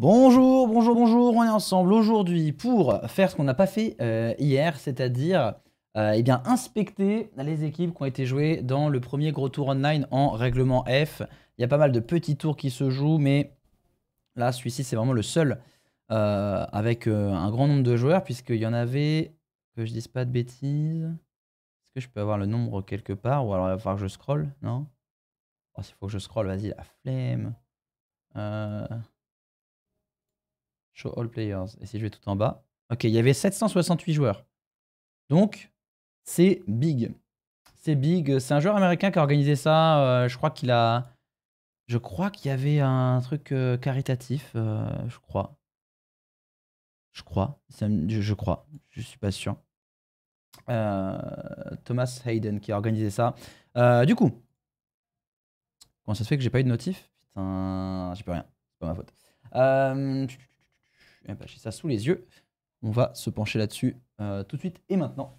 Bonjour, bonjour, bonjour, on est ensemble aujourd'hui pour faire ce qu'on n'a pas fait euh, hier, c'est-à-dire euh, eh inspecter les équipes qui ont été jouées dans le premier gros tour online en règlement F. Il y a pas mal de petits tours qui se jouent, mais là, celui-ci, c'est vraiment le seul euh, avec un grand nombre de joueurs, puisqu'il y en avait, que je dise pas de bêtises. Est-ce que je peux avoir le nombre quelque part Ou alors il va falloir que je scroll? Non? Oh, S'il faut que je scroll, vas-y, la flemme. Show all players. Et si je vais tout en bas Ok, il y avait 768 joueurs. Donc, c'est big. C'est big. C'est un joueur américain qui a organisé ça. Euh, je crois qu'il a. Je crois qu'il y avait un truc euh, caritatif. Euh, je crois. Je crois. Je, crois. Je suis pas sûr. Thomas Hayden qui a organisé ça. du coup, comment ça se fait que j'ai pas eu de notif? Putain, j'ai plus rien. C'est pas ma faute. Eh ben, ça sous les yeux. On va se pencher là-dessus euh, tout de suite et maintenant.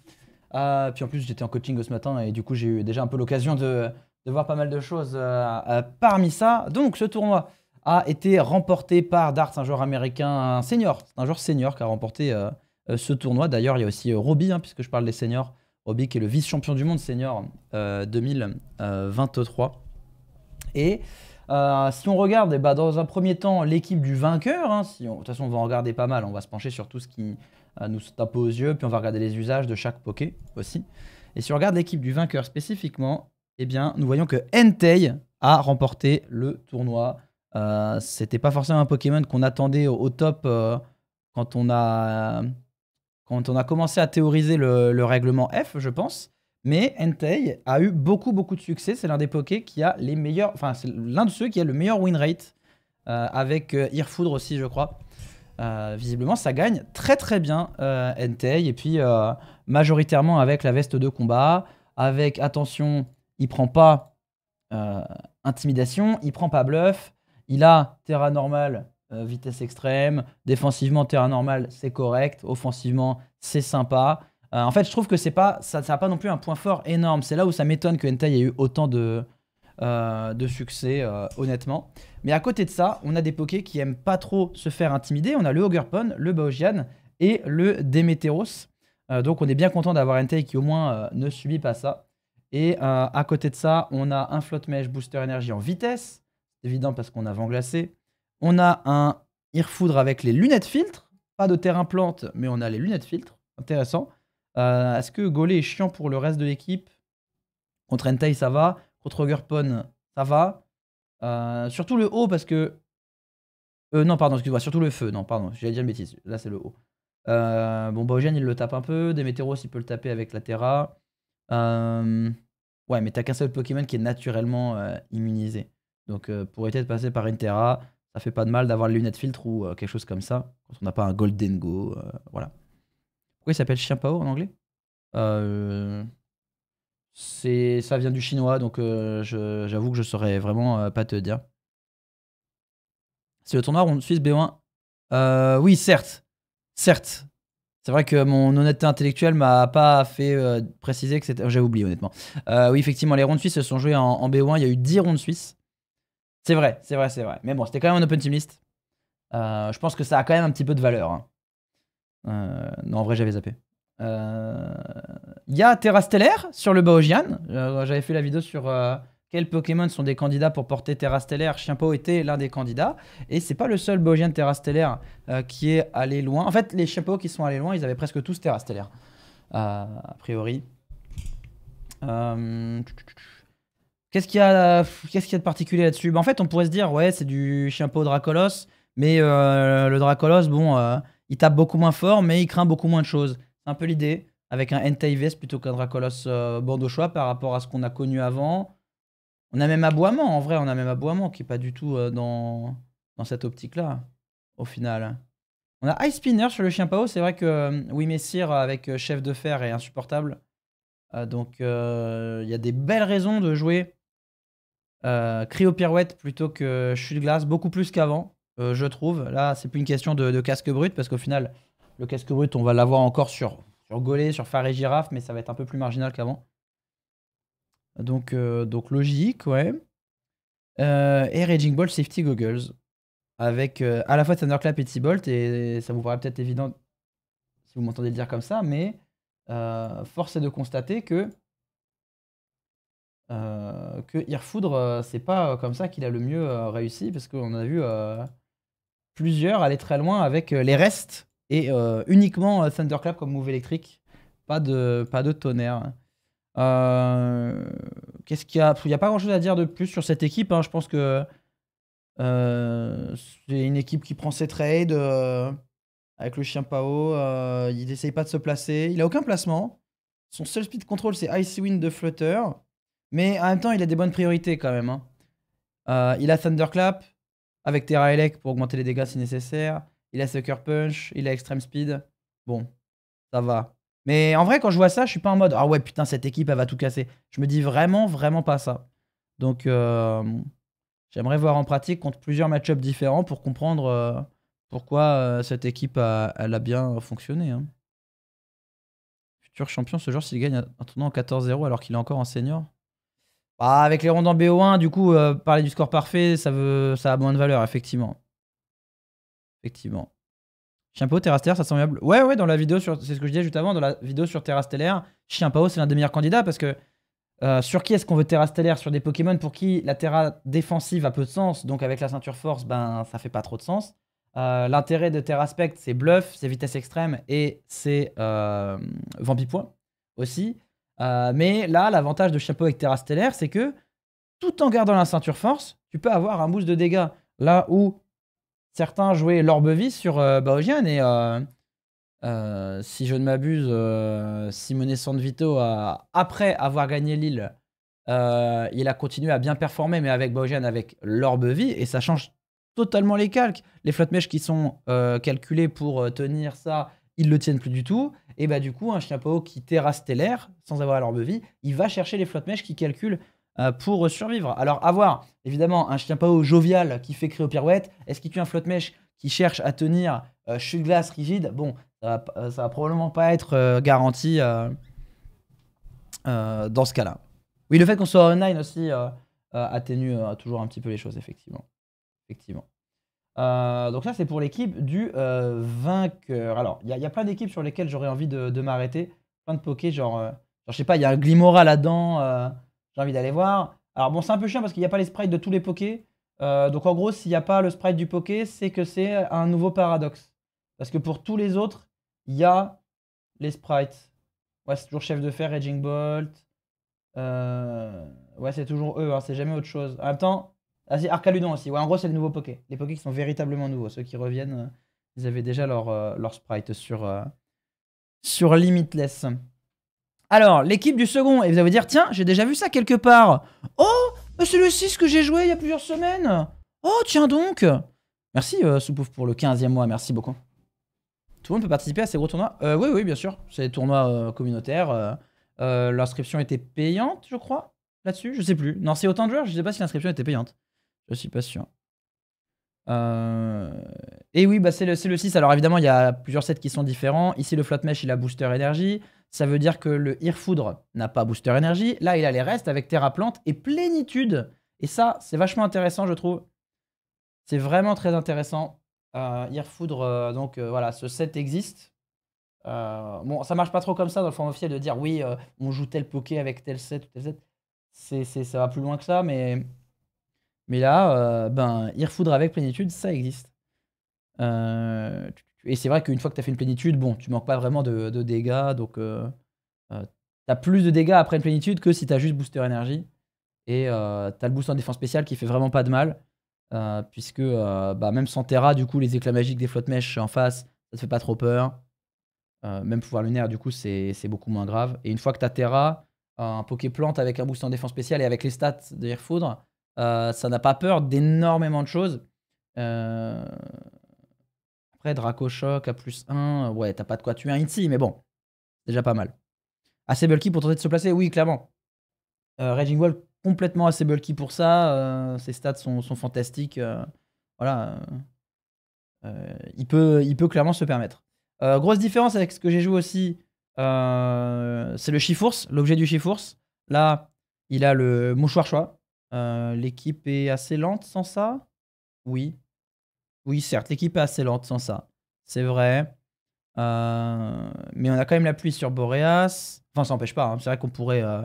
Euh, puis en plus, j'étais en coaching ce matin et du coup, j'ai eu déjà un peu l'occasion de, voir pas mal de choses euh, parmi ça. Donc, ce tournoi a été remporté par Dart, un joueur américain senior. Un joueur senior qui a remporté ce tournoi. D'ailleurs, il y a aussi Robbie, hein, puisque je parle des seniors. Robbie qui est le vice-champion du monde senior 2023. Et euh, si on regarde, eh ben, dans un premier temps, l'équipe du vainqueur, hein, de toute façon on va en regarder pas mal, on va se pencher sur tout ce qui euh, nous tape aux yeux, puis on va regarder les usages de chaque Poké aussi. Et si on regarde l'équipe du vainqueur spécifiquement, eh bien, nous voyons que Entei a remporté le tournoi. Euh, C'était pas forcément un Pokémon qu'on attendait au, top quand, on a, quand on a commencé à théoriser le règlement F, je pense. Mais Entei a eu beaucoup, beaucoup de succès. C'est l'un des pokés qui a les meilleurs. Enfin, c'est l'un de ceux qui a le meilleur win rate. Euh, avec euh, Earfoudre aussi, je crois. Euh, visiblement, ça gagne très, très bien Entei. Et puis, majoritairement avec la veste de combat. Avec, attention, il prend pas intimidation, il prend pas bluff. Il a Terra normal, vitesse extrême. Défensivement, Terra normal, c'est correct. Offensivement, c'est sympa. Euh, en fait, je trouve que c'est pas, ça n'a pas non plus un point fort énorme. C'est là où ça m'étonne que Hentai ait eu autant de, euh, succès, euh, honnêtement. Mais à côté de ça, on a des pokés qui aiment pas trop se faire intimider. On a le Ogerpon, le Baojian et le Demeteros. donc on est bien content d'avoir Entei qui au moins ne subit pas ça. Et à côté de ça, on a un Float Mesh Booster Énergie en vitesse. C'est évident parce qu'on a vent glacé. On a un Irfoudre avec les lunettes filtres. Pas de terrain plante, mais on a les lunettes filtres. Intéressant. Euh, est-ce que Golé est chiant pour le reste de l'équipe? Contre Entei, ça va. Contre Gurpon, ça va. Euh, surtout le haut, parce que. Euh, non, pardon, excuse-moi, surtout le feu. Non, pardon, j'allais dire une bêtise. Là, c'est le haut. bon, Baogen, il le tape un peu. Demeteros, il peut le taper avec la Terra. ouais, mais t'as qu'un seul Pokémon qui est naturellement immunisé. Donc, pour éviter de passer par une Terra, ça fait pas de mal d'avoir le lunette filtre ou quelque chose comme ça. Quand on n'a pas un Golden Go. voilà. Pourquoi il s'appelle chien pao en anglais? Euh, Ça vient du chinois, donc euh, j'avoue que je saurais vraiment euh, pas te dire. C'est le tournoi Suisse B1 euh, Oui, certes. Certes. C'est vrai que mon honnêteté intellectuelle m'a pas fait préciser que c'était. J'ai oublié honnêtement. oui, effectivement, les rondes suisses se sont jouées en, B1. Il y a eu 10 rondes suisses. C'est vrai, c'est vrai, c'est vrai. Mais bon, c'était quand même un open team list. je pense que ça a quand même un petit peu de valeur. Hein. Euh, non, en vrai, j'avais zappé. Il euh, y a Terra Stellaire sur le Baojian. Euh, j'avais fait la vidéo sur quels Pokémon sont des candidats pour porter Terra Stellaire. Chienpo était l'un des candidats. Et c'est pas le seul Baojian Terra Stellaire qui est allé loin. En fait, les Chienpo qui sont allés loin, ils avaient presque tous Terra Stellaire. a priori. Qu'est-ce qu'il y, a, qu'est-ce qu'il y a de particulier là-dessus? Bah, En fait, on pourrait se dire, ouais, c'est du Chienpo Dracolos. Mais le Dracolos, bon il tape beaucoup moins fort, mais il craint beaucoup moins de choses. C'est un peu l'idée, avec un Entei Vest plutôt qu'un Dracolos euh, choix par rapport à ce qu'on a connu avant. On a même Aboiement, en vrai, on a même Aboiement qui est pas du tout euh, dans, dans cette optique-là, au final. On a Ice Spinner sur le chien Pao. C'est vrai que euh, Oui Messire avec Chef de Fer est insupportable. donc il y a des belles raisons de jouer Cryo Pirouette plutôt que Chute Glace, beaucoup plus qu'avant. Euh, je trouve. Là, c'est plus une question de, casque brut, parce qu'au final, le casque brut, on va l'avoir encore sur, sur Golé, sur Phare et Girafe, mais ça va être un peu plus marginal qu'avant. Donc, euh, logique, ouais. Euh, et Raging Ball Safety Goggles. avec à la fois Thunderclap et T-Bolt, et ça vous paraît peut-être évident si vous m'entendez le dire comme ça, mais force est de constater que que Irfoudre, c'est pas comme ça qu'il a le mieux réussi, parce qu'on a vu plusieurs aller très loin avec les restes et uniquement Thunderclap comme move électrique, pas de, pas de tonnerre. Qu'est-ce qu'il y a? Il n'y a pas grand chose à dire de plus sur cette équipe. Hein. Je pense que c'est une équipe qui prend ses trades avec le chien Pao. il n'essaye pas de se placer. Il a aucun placement. Son seul speed control, c'est Icy Wind de Flutter. Mais en même temps, il a des bonnes priorités quand même. Hein. Euh, il a Thunderclap avec Terra Elec pour augmenter les dégâts si nécessaire. Il a Sucker Punch, il a Extreme Speed. Bon, ça va. Mais en vrai, quand je vois ça, je suis pas en mode Ah ouais, putain, cette équipe, elle va tout casser. Je me dis vraiment, vraiment pas ça. Donc, euh, j'aimerais voir en pratique contre plusieurs match-ups différents pour comprendre euh, pourquoi cette équipe elle a bien fonctionné. Hein. Futur champion ce jour s'il gagne un tournoi en 14-0 alors qu'il est encore en senior. Bah, avec les rondes en BO1, du coup, euh, parler du score parfait, ça, veut, ça a moins de valeur, effectivement. Effectivement. Chienpao, Terra Stellaire, ça semble Ouais, ouais, dans la vidéo sur. C'est ce que je disais juste avant, dans la vidéo sur Terra Stellaire, c'est l'un des meilleurs candidats parce que. Euh, sur qui est-ce qu'on veut Terra Stellaire? Sur des Pokémon pour qui la Terra défensive a peu de sens, donc avec la ceinture force, ben ça fait pas trop de sens. Euh, l'intérêt de Terra Spect, c'est bluff, c'est vitesse extrême et c'est euh, Vampipoint aussi. Euh, mais là, l'avantage de Chapeau avec Terra Stellaire, c'est que tout en gardant la ceinture force, tu peux avoir un boost de dégâts. Là où certains jouaient l'orbe-vie sur euh, et euh, si je ne m'abuse, Simone Sanvito, a, après avoir gagné l'île, il a continué à bien performer, mais avec Baojian, avec l'orbe-vie, et ça change totalement les calques. Les flottes mèches qui sont calculées pour tenir ça, ils le tiennent plus du tout. Et bah du coup, un chien pao qui terrasse stellaire, sans avoir l'orbe vie, il va chercher les flottes mèches qui calculent euh, pour survivre. Alors, avoir évidemment un chien pao jovial qui fait créer aux pirouettes, est-ce qu'il tue un flotte mèche qui cherche à tenir euh, chute glace rigide? Bon, ça va, va probablement pas être euh, garanti dans ce cas-là. Oui, le fait qu'on soit online aussi atténue toujours un petit peu les choses, effectivement. Effectivement. Euh, donc ça, c'est pour l'équipe du euh, vainqueur. Alors, il y, a plein d'équipes sur lesquelles j'aurais envie de, m'arrêter. Plein de pokés, genre, euh, genre, je sais pas, il y a un Glimora là-dedans. j'ai envie d'aller voir. Alors bon, c'est un peu chiant parce qu'il n'y a pas les sprites de tous les pokés. donc en gros, s'il n'y a pas le sprite du poké, c'est que c'est un nouveau paradoxe. Parce que pour tous les autres, il y a les sprites. Ouais, c'est toujours Chef de Fer, Raging Bolt. ouais, c'est toujours eux, hein, c'est jamais autre chose. En même temps, ah si, Arcaludon aussi. Ouais, en gros, c'est les nouveaux Poké. Les Poké qui sont véritablement nouveaux. Ceux qui reviennent, euh, ils avaient déjà leur, euh, sprite sur, euh, sur Limitless. Alors, l'équipe du second, et vous allez vous dire, tiens, j'ai déjà vu ça quelque part. Oh, c'est le 6 que j'ai joué il y a plusieurs semaines. Oh, tiens donc. Merci, Soupouf, pour le 15e mois. Merci beaucoup. Tout le monde peut participer à ces gros tournois? Oui, oui, bien sûr. C'est des tournois communautaires. L'inscription était payante, je crois, là-dessus. Je sais plus. Non, c'est autant de joueurs. Je sais pas si l'inscription était payante. Je suis pas sûr. Euh, et oui, bah c'est le, le 6. Alors évidemment, il y a plusieurs sets qui sont différents. Ici, le Flot Mesh, il a Booster Énergie. Ça veut dire que le Foudre n'a pas Booster Énergie. Là, il a les restes avec Terra Plante et Plénitude. Et ça, c'est vachement intéressant, je trouve. C'est vraiment très intéressant. Euh, euh, donc euh, voilà, ce set existe. bon, ça marche pas trop comme ça dans le format officiel de dire oui, on joue tel poké avec tel set tel set. C'est, ça va plus loin que ça, mais mais là, euh, ben, y refoudre avec plénitude, ça existe. Euh, et c'est vrai qu'une fois que tu as fait une plénitude, bon, tu manques pas vraiment de, dégâts, donc euh, tu as plus de dégâts après une plénitude que si tu as juste booster énergie. Et tu as le boost en défense spéciale qui fait vraiment pas de mal, puisque bah, même sans Terra, du coup, les éclats magiques des flottes mèches en face, ça te fait pas trop peur. même pouvoir lunaire, du coup, c'est beaucoup moins grave. Et une fois que tu as Terra, un Poké plante avec un boost en défense spéciale et avec les stats de Irfoudre, euh, ça n'a pas peur d'énormément de choses. Euh... Après, Draco Shock à plus 1, ouais, t'as pas de quoi tuer un ici, mais bon, déjà pas mal. Assez bulky pour tenter de se placer, oui, clairement. Euh, Raging Wall, complètement assez bulky pour ça. Euh, ses stats sont, fantastiques. voilà. il, peut, il peut clairement se permettre. grosse différence avec ce que j'ai joué aussi, c'est le Chifours, l'objet du Chifours. Là, il a le mouchoir choix. Euh, l'équipe est assez lente sans ça? Oui. Oui, certes, l'équipe est assez lente sans ça. C'est vrai. Euh, mais on a quand même la pluie sur Boreas. Enfin, ça n'empêche pas. hein. C'est vrai qu'on pourrait euh,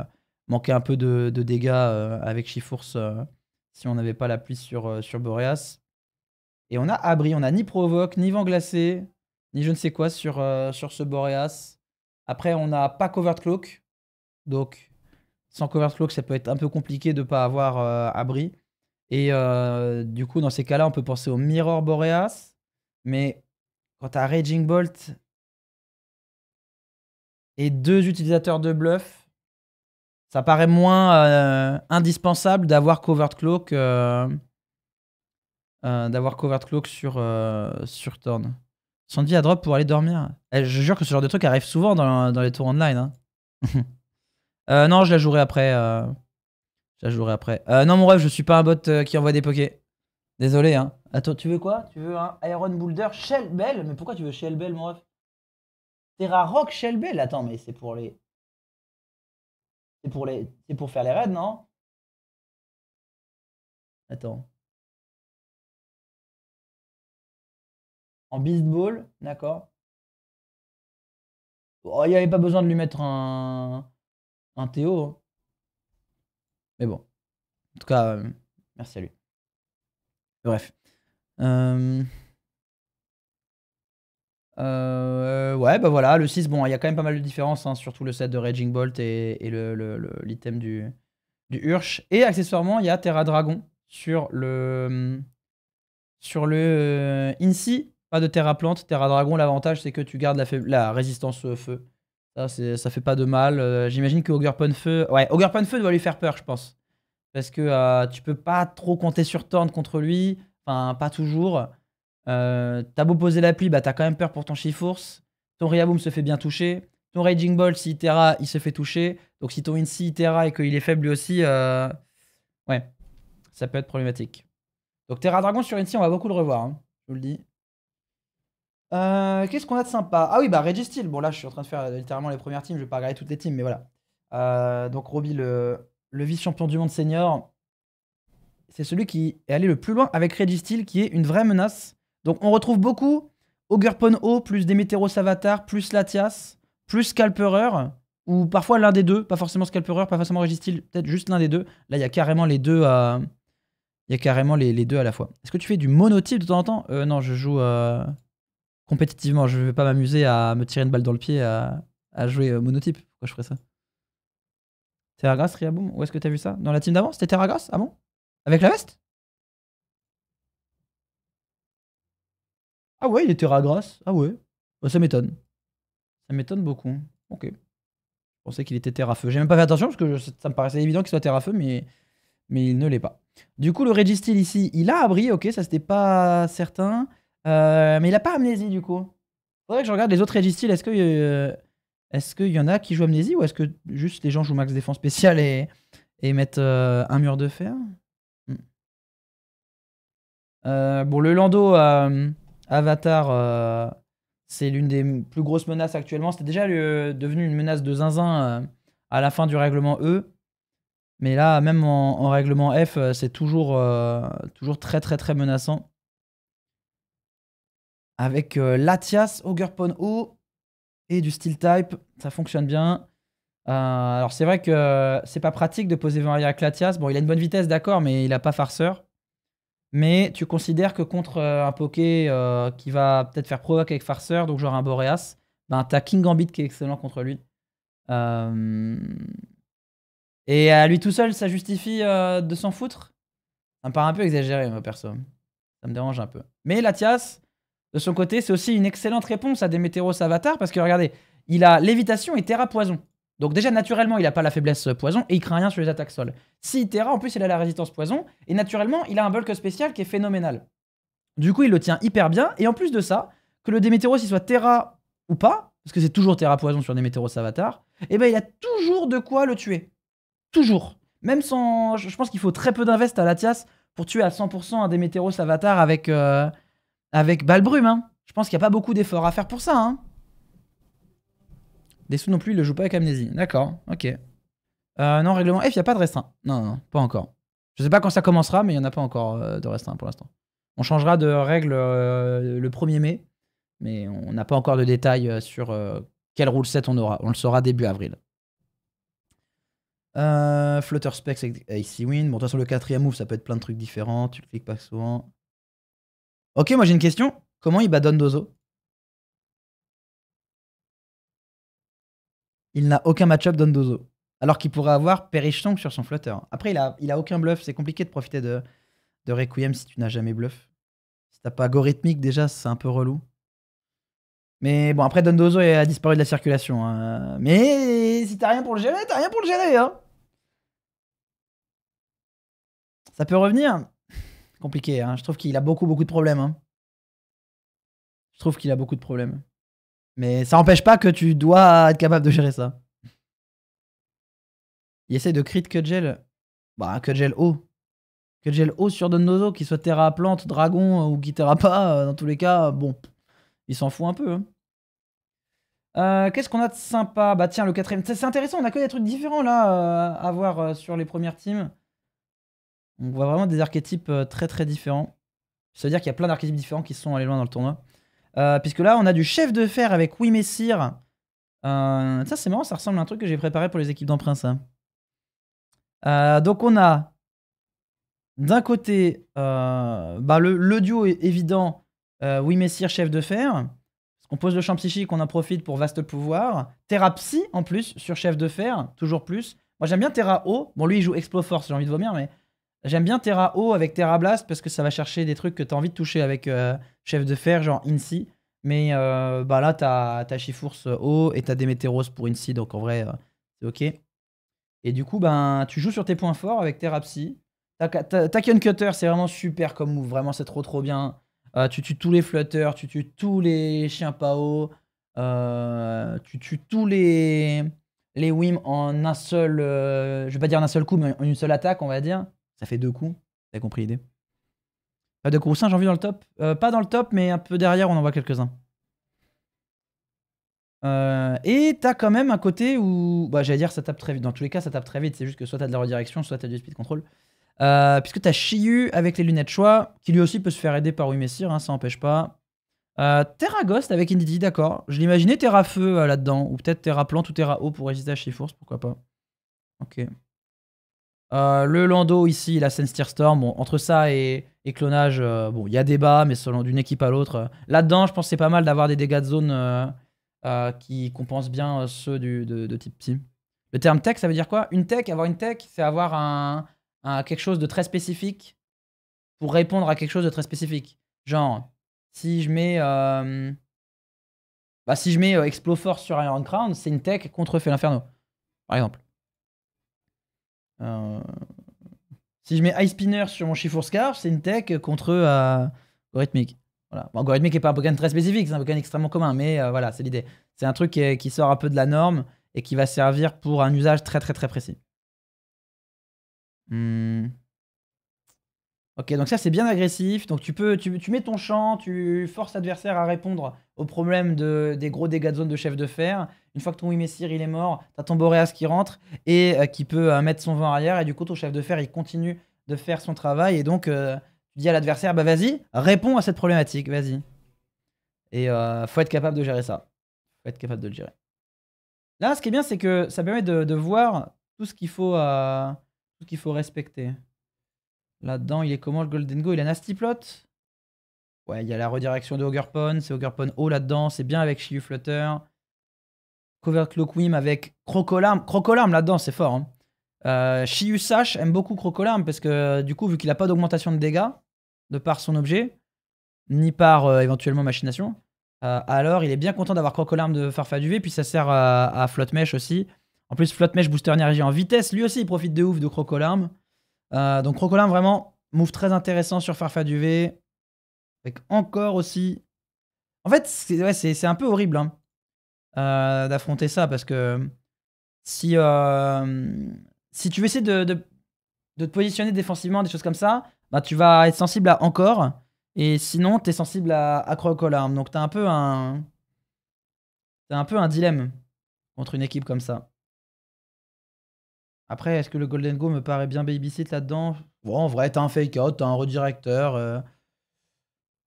manquer un peu de, de dégâts avec Chifours si on n'avait pas la pluie sur, sur Boreas. Et on a Abri. On a ni Provoque, ni Vent Glacé, ni je ne sais quoi sur, sur ce Boreas. Après, on n'a pas Covered Cloak. Donc, sans Covered Cloak, ça peut être un peu compliqué de ne pas avoir euh, Abri. Et euh, du coup, dans ces cas-là, on peut penser au Mirror Boreas. Mais quand tu as Raging Bolt et deux utilisateurs de bluff, ça paraît moins euh, indispensable d'avoir Covered Cloak, d'avoir Covered Cloak sur, sur Thorn. Sandy a drop pour aller dormir. Eh, je jure que ce genre de truc arrive souvent dans, dans les tours online. hein. Euh, non, je la jouerai après. euh, Je la jouerai après. Euh, non, mon rêve, je suis pas un bot euh, qui envoie des pokés. Désolé, hein. Attends, tu veux quoi? Tu veux un Iron Boulder Shell Bell Mais pourquoi tu veux Shell Bell, mon ref Terra Rock Shell Bell Attends, mais c'est pour les. C'est pour les. C'est pour faire les raids, non? Attends. En Beast Ball, d'accord. Oh, il n'y avait pas besoin de lui mettre un. Un Théo. hein. Mais bon. En tout cas, euh, merci à lui. Bref. Euh... euh, ouais, bah voilà, le 6, bon, il y a quand même pas mal de différences, hein, surtout le set de Raging Bolt et, l'item du, du. Et accessoirement, il y a Terra Dragon sur le, sur le Incy. Pas de Terra Plante. Terra Dragon, l'avantage, c'est que tu gardes la, la résistance feu. Ça, ça fait pas de mal. Euh, J'imagine que Ogre Feu. Ouais, Ogre Feu doit lui faire peur, je pense. Parce que euh, tu peux pas trop compter sur Thorn contre lui. Enfin, pas toujours. Euh, t'as beau poser la pluie, bah t'as quand même peur pour ton Chifours. Ton Riaboom se fait bien toucher. Ton Raging Ball, si Terra, il se fait toucher. Donc si ton Incy Terra et qu'il est faible lui aussi, ouais, ça peut être problématique. Donc Terra Dragon sur Incy, on va beaucoup le revoir, hein, je vous le dis. Euh, Qu'est-ce qu'on a de sympa? Ah oui, bah Registeel. Bon là, je suis en train de faire euh, littéralement les premières teams, je vais pas regarder toutes les teams, mais voilà. Euh, donc Roby, le, vice-champion du monde senior, c'est celui qui est allé le plus loin avec Registeel, qui est une vraie menace. Donc on retrouve beaucoup Ogerpon O plus Demeteros Avatar plus Latias plus Scalperer ou parfois l'un des deux, pas forcément Scalperer, pas forcément Registeel, peut-être juste l'un des deux. Là, il y a carrément les deux à il y a carrément les, deux à la fois. Est-ce que tu fais du monotype de temps en temps? Non, je joue compétitivement. Je vais pas m'amuser à me tirer une balle dans le pied à, jouer euh, monotype. Pourquoi je ferais ça? Terragras, Riaboom Où est-ce que t'as vu ça? Dans la team d'avant C'était Terragras Ah bon Avec la veste? Ah ouais, il est Terragras. Ah ouais. Bah, ça m'étonne. Ça m'étonne beaucoup. Ok. Je pensais qu'il était terre à feu. J'ai même pas fait attention parce que ça me paraissait évident qu'il soit terre à feu, mais, mais il ne l'est pas. Du coup, le Registeel ici, il a abri, ok, ça c'était pas certain. Euh, mais il a pas amnésie du coup. Faudrait que je regarde les autres Registeel. Est-ce euh, est-ce qu'il y en a qui jouent amnésie ou est-ce que juste les gens jouent max défense spéciale et, et mettent euh, un mur de fer? Hmm. Bon, le Lando Avatar, c'est l'une des plus grosses menaces actuellement. C'était déjà devenu une menace de zinzin à la fin du règlement E. Mais là, même en, en règlement F, c'est toujours, toujours très très très menaçant. Avec euh, Latias, Ogerpon O et du Steel Type, ça fonctionne bien. Euh, alors c'est vrai que euh, c'est pas pratique de poser 20 arrière avec Latias. Bon, il a une bonne vitesse, d'accord, mais il a pas farceur. Mais tu considères que contre un Poké qui va peut-être faire provoque avec farceur, donc genre un Boreas, ben t'as King Gambit qui est excellent contre lui. Et à lui tout seul, ça justifie de s'en foutre? Ça me paraît un peu exagéré, moi, perso. Ça me dérange un peu. Mais Latias, de son côté, c'est aussi une excellente réponse à Demeteros Avatar parce que regardez, il a lévitation et Terra Poison. Donc déjà, naturellement, il n'a pas la faiblesse poison et il craint rien sur les attaques sol. Si Terra, en plus, il a la résistance poison et naturellement, il a un bulk spécial qui est phénoménal. Du coup, il le tient hyper bien et en plus de ça, que le Demeteros soit Terra ou pas, parce que c'est toujours Terra Poison sur Demeteros Avatar, et ben il a toujours de quoi le tuer. Toujours. Même sans. Je je pense qu'il faut très peu d'invest à Latias pour tuer à 100% un Demeteros Avatar avec, euh, avec Balbrume. Hein. Je pense qu'il n'y a pas beaucoup d'efforts à faire pour ça. Hein. Dessous non plus, il le joue pas avec Amnésie. D'accord, ok. Euh, non, règlement F, il n'y a pas de restreint. Non, non, pas encore. Je sais pas quand ça commencera, mais il n'y en a pas encore euh, de restreint pour l'instant. On changera de règle euh, le 1er mai, mais on n'a pas encore de détails sur quel rule set on aura. On le saura début avril. Flutter Specs avec AC Win. Bon, de toute façon, le quatrième move, ça peut être plein de trucs différents. Tu le cliques pas souvent. Ok, moi j'ai une question. Comment il bat Dozo Il n'a aucun match-up Dondozo. Alors qu'il pourrait avoir Perish sur son Flutter. Après, il a, il a aucun bluff. C'est compliqué de profiter de, de Requiem si tu n'as jamais bluff. Si t'as pas algorithmique, déjà, c'est un peu relou. Mais bon, après, Dondozo a disparu de la circulation. Hein. Mais si t'as rien pour le gérer, t'as rien pour le gérer. Hein. Ça peut revenir. Compliqué. Hein. Je trouve qu'il a beaucoup, beaucoup de problèmes. Hein. Je trouve qu'il a beaucoup de problèmes. Mais ça n'empêche pas que tu dois être capable de gérer ça. Il essaie de crit Cudgel. Bah, Cudgel haut. Cudgel haut sur Dondozo, qu'il soit Terra plante, dragon ou qui pas, euh, dans tous les cas, bon, il s'en fout un peu. Hein. Euh, qu'est-ce qu'on a de sympa? Bah tiens, le quatrième. C'est intéressant, on a que des trucs différents là euh, à voir sur les premières teams. On voit vraiment des archétypes très très différents. Ça veut dire qu'il y a plein d'archétypes différents qui sont allés loin dans le tournoi. puisque là, on a du chef de fer avec Wimessir. ça, c'est marrant, ça ressemble à un truc que j'ai préparé pour les équipes d'emprunt, donc, on a d'un côté, euh, bah le, duo évident, euh, oui Messire, chef de fer. On pose le champ psychique, on en profite pour vaste pouvoir. Terra Psy en plus sur chef de fer, toujours plus. Moi j'aime bien Terra O. Bon lui il joue Explo Force, j'ai envie de vomir, mais j'aime bien Terra O avec Terra Blast parce que ça va chercher des trucs que tu as envie de toucher avec euh, chef de fer, genre Incy. Mais bah là t'as as Chifourse O et t'as Demeteros pour Incy, donc en vrai c'est ok. Et du coup, ben, tu joues sur tes points forts avec Terra Psy. Taken Cutter, c'est vraiment super comme move. Vraiment, c'est trop trop bien. Euh, tu tues tous les flutters, tu tues tous les chiens Pao, euh, tu tues tous les, les Wim en un seul. Euh, je vais pas dire en un seul coup, mais en une seule attaque, on va dire. Ça fait deux coups. T'as compris l'idée? Pas de coussins, j'ai envie dans le top. pas dans le top, mais un peu derrière, on en voit quelques-uns. et t'as quand même un côté où. Bah, j'allais dire, ça tape très vite. Dans tous les cas, ça tape très vite. C'est juste que soit t'as de la redirection, soit t'as du speed control. Euh, puisque tu as Shiyu avec les lunettes choix, qui lui aussi peut se faire aider par Wimessir, hein, ça n'empêche pas. Euh, Terra Ghost avec Indidi, d'accord. Je l'imaginais Terra Feu euh, là-dedans, ou peut-être Terra Plante ou Terra Eau pour résister à Shiforce, pourquoi pas. Ok. Le Lando ici, la Sense Storm, bon, entre ça et, clonage, bon, il y a débat, mais selon d'une équipe à l'autre. Là-dedans, je pense que c'est pas mal d'avoir des dégâts de zone qui compensent bien ceux de, type Team. Le terme tech, ça veut dire quoi? Une tech, avoir une tech, c'est avoir quelque chose de très spécifique pour répondre à quelque chose de très spécifique. Genre, si je mets, euh, bah, si euh, Force sur Iron Crown, c'est une tech contre Fel Inferno, par exemple. Euh, si je mets Ice Spinner sur mon Chiffre Scarf, c'est une tech contre euh, Algorithmic. Voilà. Bon, n'est pas un Pokémon très spécifique, c'est un Pokémon extrêmement commun, mais voilà, c'est l'idée. C'est un truc qui, qui, sort un peu de la norme et qui va servir pour un usage très très très précis. Hmm. Ok, donc ça c'est bien agressif. Donc tu peux, tu, tu, mets ton champ, tu forces l'adversaire à répondre au problème de, des gros dégâts de zone de chef de fer. Une fois que ton Wimessir il est mort, t'as ton Boreas qui rentre et euh, qui peut euh, mettre son vent arrière. Et du coup, ton chef de fer il continue de faire son travail. Et donc, euh, tu dis à l'adversaire, bah vas-y, réponds à cette problématique, vas-y. Et faut être capable de gérer ça. Faut être capable de le gérer. Là, ce qui est bien, c'est que ça permet de, voir tout ce qu'il faut tout qu'il faut respecter. Là-dedans, il est comment le Golden Go? Il a Nasty Plot? Ouais, il y a la redirection de Ogurpon, c'est Ogurpon haut là-dedans, c'est bien avec Shiyu Flutter. Cover Cloakwim avec Crocolarm. Crocolarm là-dedans, c'est fort. Hein. Euh, Shiyu Sash aime beaucoup Crocolarm parce que du coup, vu qu'il n'a pas d'augmentation de dégâts de par son objet, ni par euh, éventuellement machination, euh, alors il est bien content d'avoir Crocolarm de Farfa du V, puis ça sert à, à Flotte Mesh aussi. En plus, Flotte Mesh Booster Énergie en vitesse, lui aussi, il profite de ouf de Crocolarm. Euh, donc Crocolarm, vraiment, move très intéressant sur Farfa du V. Encore aussi... En fait, c'est un peu horrible hein, euh, d'affronter ça, parce que si, euh, si tu veux essayer de, de, te positionner défensivement, des choses comme ça, bah, tu vas être sensible à encore. Et sinon, tu es sensible à, à Crocolarm. Donc tu un peu un... Un peu un dilemme contre une équipe comme ça. Après, est-ce que le Golden Go me paraît bien babysit là-dedans? Bon, En vrai, t'as un fake out, t'as un redirecteur. Euh.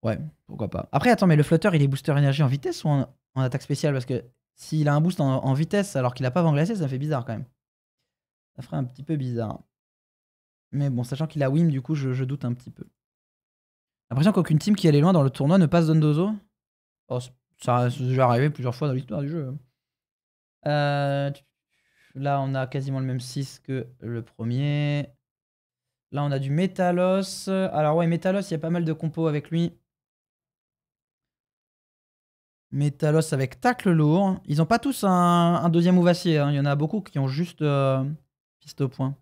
Ouais, pourquoi pas. Après, attends, mais le flotteur, il est booster énergie en vitesse ou en, attaque spéciale? Parce que s'il a un boost en, vitesse alors qu'il a pas vent glacé, ça fait bizarre quand même. Ça ferait un petit peu bizarre. Mais bon, sachant qu'il a Wim, du coup, je, doute un petit peu. L'impression qu'aucune team qui allait loin dans le tournoi ne passe Dondozo. Oh, ça a déjà arrivé plusieurs fois dans l'histoire du jeu. Euh, là, on a quasiment le même 6 que le premier. Là, on a du Metalos. Alors ouais, Metalos, il y a pas mal de compos avec lui. Metalos avec tacle lourd. Ils ont pas tous un, deuxième ouvassier. Hein. Il y en a beaucoup qui ont juste euh, piste au point.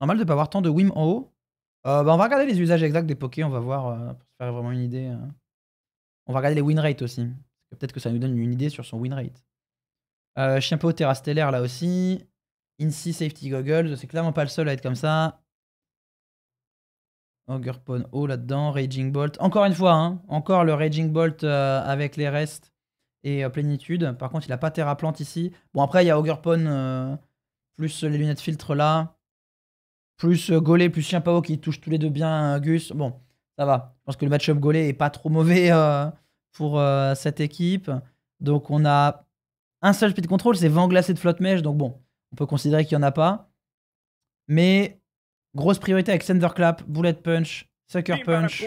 Normal de pas avoir tant de Wim en haut. Euh, bah, on va regarder les usages exacts des pokés. On va voir euh, pour se faire vraiment une idée. On va regarder les win rates aussi. Peut-être que ça nous donne une idée sur son win rate. Euh, Terra Stellaire là aussi. Incy Safety Goggles. C'est clairement pas le seul à être comme ça. Ogurpon O là-dedans. Raging Bolt. Encore une fois, hein, encore le Raging Bolt avec les restes et plénitude. Par contre, il a pas Terra Plante ici. Bon, après, il y a Ogurpon plus les lunettes filtres là. Plus euh, Golé, plus Chien Pao qui touchent tous les deux bien Gus. Bon, ça va. Je pense que le match-up Golé est pas trop mauvais euh, pour euh, cette équipe. Donc on a un seul speed control, c'est vent glacé de flotte mèche. Donc bon, on peut considérer qu'il n'y en a pas. Mais grosse priorité avec Thunderclap, Bullet Punch, Sucker Punch.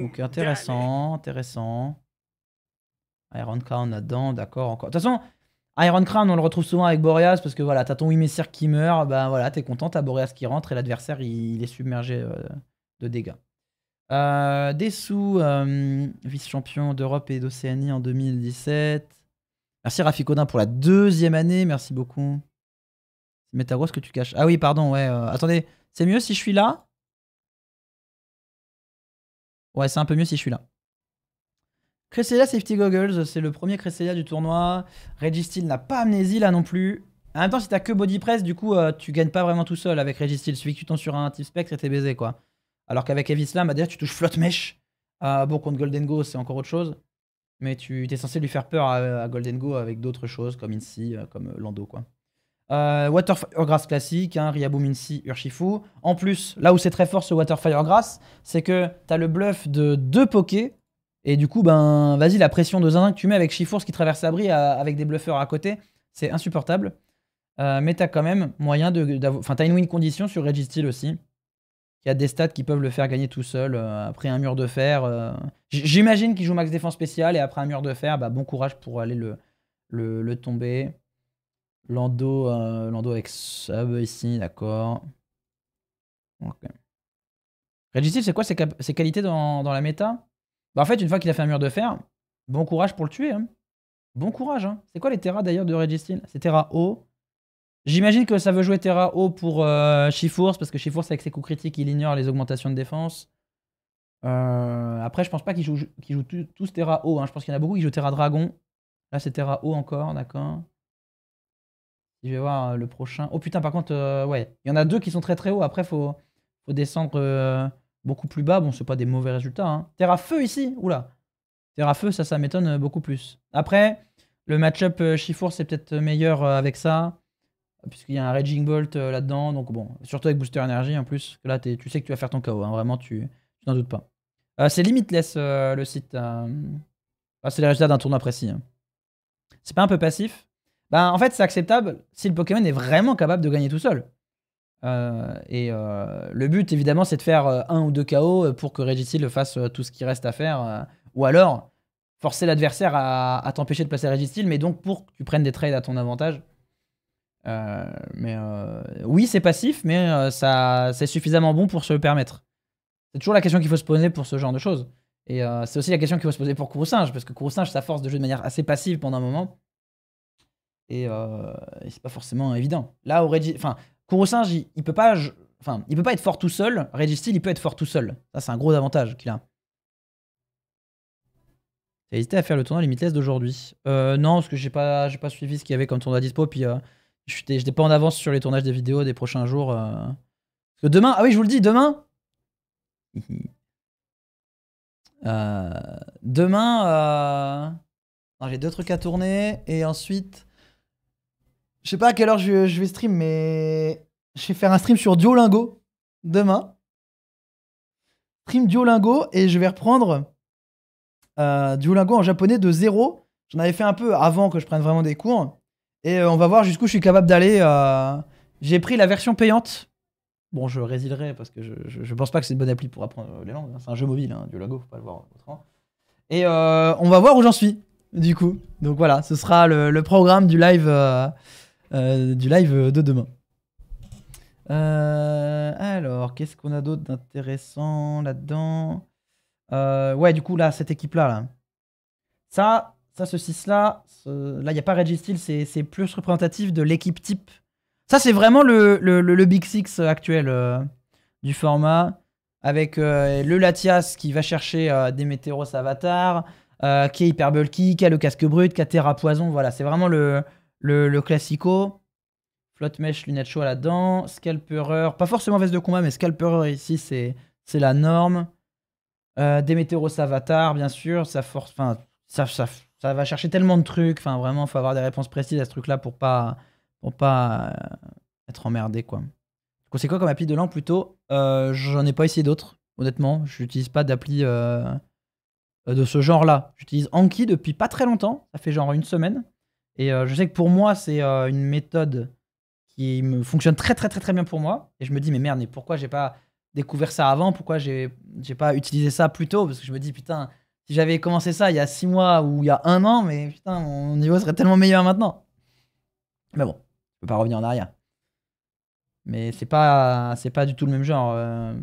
Donc intéressant, intéressant. Iron Crown là-dedans, d'accord. Encore. De toute façon, Iron Crown, on le retrouve souvent avec Boreas parce que voilà, t'as ton Wimessir qui meurt, ben voilà, t'es content, t'as Boreas qui rentre et l'adversaire il, est submergé euh, de dégâts. Euh, Dessous, euh, vice-champion d'Europe et d'Océanie en 2017. Merci Rafi Codin pour la deuxième année, merci beaucoup. ce que tu caches. Ah oui, pardon, ouais. Euh, attendez, c'est mieux si je suis là? Ouais, c'est un peu mieux si je suis là. Cresselia Safety Goggles, c'est le premier Cresselia du tournoi. Registeel n'a pas amnésie là non plus. En même temps, si t'as que Body Press, du coup, euh, tu gagnes pas vraiment tout seul avec Registeel. Suffit que tu tombes sur un type spectre et t'es baisé, quoi. Alors qu'avec Heavy Slam, bah, tu touches Flotte Mesh. Euh, bon, contre Golden Go, c'est encore autre chose. Mais tu es censé lui faire peur à, Golden Go avec d'autres choses, comme Incy, euh, comme Lando, quoi. Grass classique, hein, Riaboom Incy, Urshifu. En plus, là où c'est très fort ce Waterfire Grass, c'est que t'as le bluff de deux pokés et du coup, ben, vas-y, la pression de zinzin que tu mets avec Chifours qui traverse Abri avec des bluffeurs à côté, c'est insupportable. Euh, mais t'as quand même moyen de. Enfin, t'as une win condition sur Registeel aussi. Il y a des stats qui peuvent le faire gagner tout seul euh, après un mur de fer. Euh. J'imagine qu'il joue max défense spéciale et après un mur de fer, bah, bon courage pour aller le, le, tomber. Lando, Lando avec sub ici, d'accord. Ok. Registeel, c'est quoi ses, qualités dans, dans la méta? Bah, en fait, une fois qu'il a fait un mur de fer, bon courage pour le tuer. Hein. Bon courage. Hein. C'est quoi les Terra d'ailleurs de Registeel C'est Terra O. J'imagine que ça veut jouer Terra O pour euh, parce que Shiforce, avec ses coups critiques, il ignore les augmentations de défense. Euh, après, je pense pas qu'il joue, joue tous Terra O. Hein. Je pense qu'il y en a beaucoup qui jouent Terra Dragon. Là, c'est Terra O encore, d'accord. Je vais voir euh, le prochain. Oh putain, par contre, euh, ouais. Il y en a deux qui sont très très hauts. Après, faut, faut descendre beaucoup plus bas. Bon, c'est pas des mauvais résultats. Hein. À feu ici? Oula. Terre à feu, ça, ça m'étonne euh, beaucoup plus. Après, le match-up euh, Chifour, c'est peut-être meilleur euh, avec ça. Puisqu'il y a un Raging Bolt là-dedans. Donc bon, surtout avec Booster Energy en plus. Là, tu sais que tu vas faire ton KO. Hein. Vraiment, tu, n'en doutes pas. c'est limitless le site. c'est les résultats d'un tournoi précis. Hein. C'est pas un peu passif? Bah, En fait, c'est acceptable si le Pokémon est vraiment capable de gagner tout seul. Euh, et euh, le but, évidemment, c'est de faire euh, un ou deux KO pour que Registeel fasse tout ce qui reste à faire. ou alors, forcer l'adversaire à, t'empêcher de passer Registeel, mais donc pour que tu prennes des trades à ton avantage. mais oui, c'est passif, mais ça, c'est suffisamment bon pour se le permettre. C'est toujours la question qu'il faut se poser pour ce genre de choses. Et c'est aussi la question qu'il faut se poser pour Kourou-Singe, parce que Kourou-Singe, ça force de jouer de manière assez passive pendant un moment. Et, c'est pas forcément évident. Là, au enfin, Kurosinge, il, il, peut pas, il peut pas être fort tout seul. Registeel, il peut être fort tout seul. Ça, c'est un gros avantage qu'il a. T'as hésité à faire le tournoi Limitless d'aujourd'hui? Euh, Non, parce que j'ai pas, pas suivi ce qu'il y avait comme tournoi dispo. Puis euh, j'étais pas en avance sur les tournages des vidéos des prochains jours. Euh. Demain, ah oui, je vous le dis, demain. Euh, demain, j'ai deux trucs à tourner et ensuite. Je sais pas à quelle heure je, vais stream, mais je vais faire un stream sur Duolingo demain. stream Duolingo et je vais reprendre euh, Duolingo en japonais de zéro. J'en avais fait un peu avant que je prenne vraiment des cours. Et euh, on va voir jusqu'où je suis capable d'aller. euh, J'ai pris la version payante. Bon, je résillerai parce que je, je, je pense pas que c'est une bonne appli pour apprendre les langues. hein. C'est un jeu mobile, hein, Duolingo, faut pas le voir autrement. Et on va voir où j'en suis, du coup. Donc voilà, ce sera le programme du live, euh, du live de demain. Euh, alors, qu'est-ce qu'on a d'autre d'intéressant là-dedans? Euh, Ouais, du coup, là, cette équipe-là, là. Ça, ça, ce 6-là, ce- là, il n'y a pas Reggie Steele, c'est plus représentatif de l'équipe type. Ça, c'est vraiment le, le, le- Big Six actuel du format, avec le Latias qui va chercher des Météoros Avatar, euh, qui est hyper bulky, qui a le casque brut, qui a Terra Poison, voilà, c'est vraiment le, le, classico. Flotte mèche, lunettes chaud là-dedans. Scalperer, pas forcément veste de combat, mais Scalperer ici, c'est la norme. Euh, des Météoros Avatar, bien sûr, ça force. Ça, ça, ça va chercher tellement de trucs. Enfin, vraiment, faut avoir des réponses précises à ce truc-là pour pas, pour pas euh, être emmerdé, quoi. C'est quoi comme appli de langue plutôt? Euh, J'en ai pas essayé d'autres, honnêtement. Je n'utilise pas d'appli euh, de ce genre-là. J'utilise Anki depuis pas très longtemps. Ça fait genre une semaine. Et euh, je sais que pour moi, c'est euh, une méthode qui fonctionne très très très très bien pour moi. Et je me dis, mais merde, mais pourquoi j'ai pas découvert ça avant? Pourquoi j'ai pas utilisé ça plus tôt? Parce que je me dis, putain, si j'avais commencé ça il y a six mois ou il y a un an, mais putain, mon niveau serait tellement meilleur maintenant. Mais bon, je peux pas revenir en arrière. Mais c'est pas, pas du tout le même genre. euh.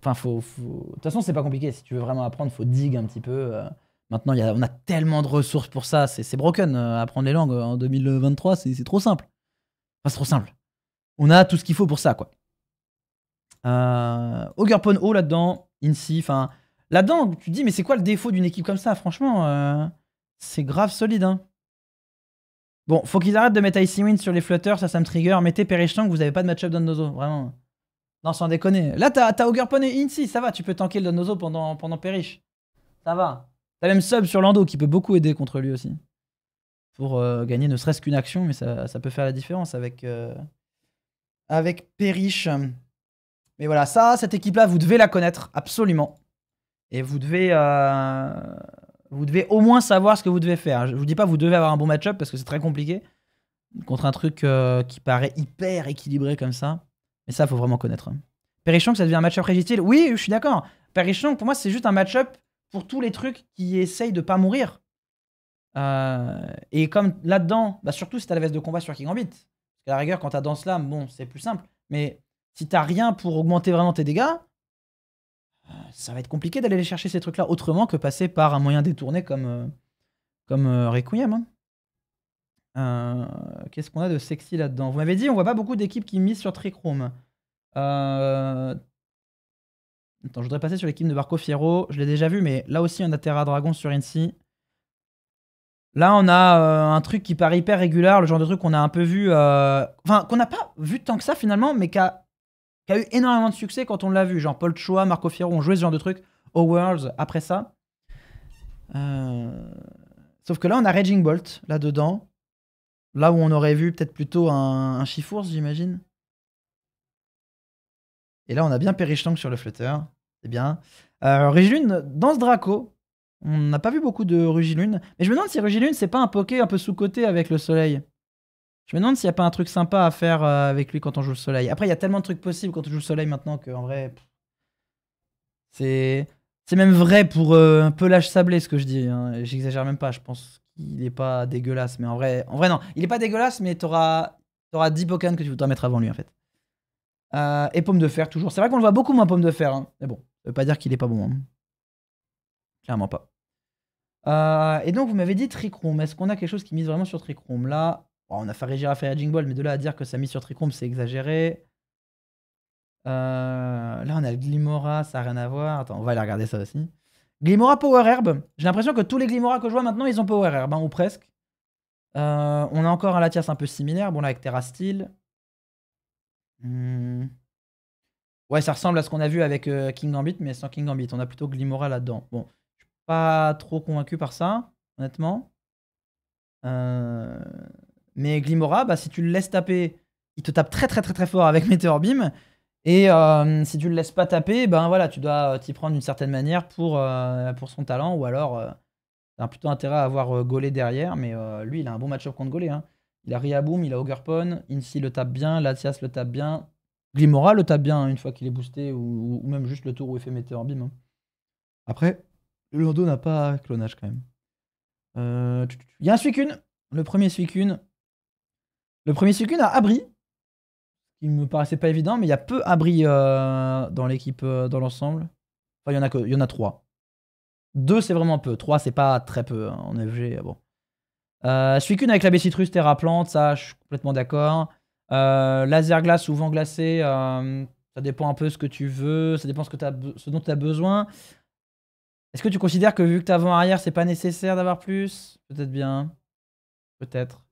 Enfin, faut- De toute façon, c'est pas compliqué. Si tu veux vraiment apprendre, faut dig un petit peu. Euh. Maintenant, y a, on a tellement de ressources pour ça. C'est broken. euh, apprendre les langues euh, en 2023, c'est trop simple. Enfin, c'est trop simple. On a tout ce qu'il faut pour ça, quoi. Euh, Ogurpon O là-dedans, Incy, enfin. Là-dedans, tu te dis, mais c'est quoi le défaut d'une équipe comme ça Franchement, euh, c'est grave solide. Hein. Bon, faut qu'ils arrêtent de mettre Icy Wind sur les flotteurs, ça, ça me trigger. Mettez Perishtank, vous avez pas de match-up Donnozo, vraiment. Non, sans déconner. Là, t'as as Ogurpon et Incy, ça va, tu peux tanker le Donnozo pendant, pendant Perish. Ça va. T'as même Sub sur Lando qui peut beaucoup aider contre lui aussi. Pour euh, gagner ne serait-ce qu'une action, mais ça, peut faire la différence avec, euh, avec Perish. Mais voilà, ça, cette équipe-là, vous devez la connaître, absolument. Et vous devez, euh, vous devez au moins savoir ce que vous devez faire. Je vous dis pas vous devez avoir un bon match-up parce que c'est très compliqué contre un truc qui paraît hyper équilibré comme ça. Mais ça, faut vraiment connaître. Perichank, ça devient un match-up. Oui, je suis d'accord. Perichank, pour moi, c'est juste un match-up pour tous les trucs qui essayent de pas mourir. Euh, et comme là-dedans, bah surtout si t'as la veste de combat sur King Gambit. Parce qu'à la rigueur, quand t'as dans Slam, bon, c'est plus simple. Mais si t'as rien pour augmenter vraiment tes dégâts, euh, ça va être compliqué d'aller les chercher ces trucs-là autrement que passer par un moyen détourné comme, euh, comme Requiem. hein. Qu'est-ce qu'on a de sexy là-dedans? Vous m'avez dit, on voit pas beaucoup d'équipes qui misent sur. Euh... Attends, je voudrais passer sur l'équipe de Barco Fierro. Je l'ai déjà vu, mais là aussi, on a Terra Dragon sur Incy. Là, on a euh, un truc qui paraît hyper régulier, le genre de truc qu'on a un peu vu. euh, Enfin, qu'on n'a pas vu tant que ça finalement, mais qui a, eu énormément de succès quand on l'a vu. Genre Paul Choa, Marco Fierro ont joué ce genre de truc au Worlds après ça. Euh, Sauf que là, on a Raging Bolt là-dedans. Là où on aurait vu peut-être plutôt un, un j'imagine. Et là, on a bien Perishtank sur le flutteur. C'est bien. Euh, Rugilune, dans ce Draco, on n'a pas vu beaucoup de Rugilune. Mais je me demande si Rugilune, c'est pas un poké un peu sous-côté avec le soleil. Je me demande s'il n'y a pas un truc sympa à faire euh, avec lui quand on joue le soleil. Après, il y a tellement de trucs possibles quand on joue le soleil maintenant qu'en vrai. C'est. C'est même vrai pour euh, un peu l'âge sablé ce que je dis. hein. J'exagère même pas. Je pense qu'il est pas dégueulasse. Mais en vrai, en vrai non. Il est pas dégueulasse, mais t'auras auras 10 Pokémon que tu voudras mettre avant lui en fait. Euh, et pomme de fer toujours. C'est vrai qu'on le voit beaucoup moins pomme de fer. hein. Mais bon, ça veut pas dire qu'il est pas bon. hein. Clairement pas. Euh, et donc vous m'avez dit Trick Room. Est-ce qu'on a quelque chose qui mise vraiment sur Trick Room Là, on a Giraffe et Raging Ball, mais de là à dire que ça mise sur Trick Room, c'est exagéré. Euh, là, on a le Glimora, ça n'a rien à voir. Attends, on va aller regarder ça aussi. Glimora Power Herb. J'ai l'impression que tous les Glimora que je vois maintenant, ils ont Power Herb, hein, ou presque. Euh, on a encore un Latias un peu similaire. Bon, là, avec Terra. Hmm. Ouais, ça ressemble à ce qu'on a vu avec euh, King Gambit, mais sans King Gambit. On a plutôt Glimora là-dedans. Bon, je suis pas trop convaincu par ça, honnêtement. Euh, Mais Glimora, bah, si tu le laisses taper, il te tape très très très très fort avec Meteor Beam. Et euh, si tu le laisses pas taper, ben voilà, tu dois t'y prendre d'une certaine manière pour, son talent, ou alors euh, t'as plutôt intérêt à avoir Golé derrière, mais lui il a un bon match-up contre Golé. Hein. Il a Riaboom, il a Ogerpon, Insi le tape bien, Latias le tape bien, Glimora le tape bien hein, une fois qu'il est boosté, ou, même juste le tour où il fait Météor Beam. hein. Après, le Lando n'a pas clonage quand même. Euh, Il y a un Suicune, le premier Suicune. Le premier Suicune a Abri, il me paraissait pas évident, mais il y a peu abri euh, dans l'équipe, euh, dans l'ensemble. Enfin, il y en a que, y en a trois. Deux, c'est vraiment peu. Trois, c'est pas très peu hein, en FG. Bon. Euh, Suicune avec la citrus, terra plante, ça, je suis complètement d'accord. Euh, laser glace ou vent glacé, euh, ça dépend un peu ce que tu veux, ça dépend ce, que dont tu as besoin. Est-ce que tu considères que vu que tu avant arrière, c'est pas nécessaire d'avoir plus? Peut-être bien. Peut-être.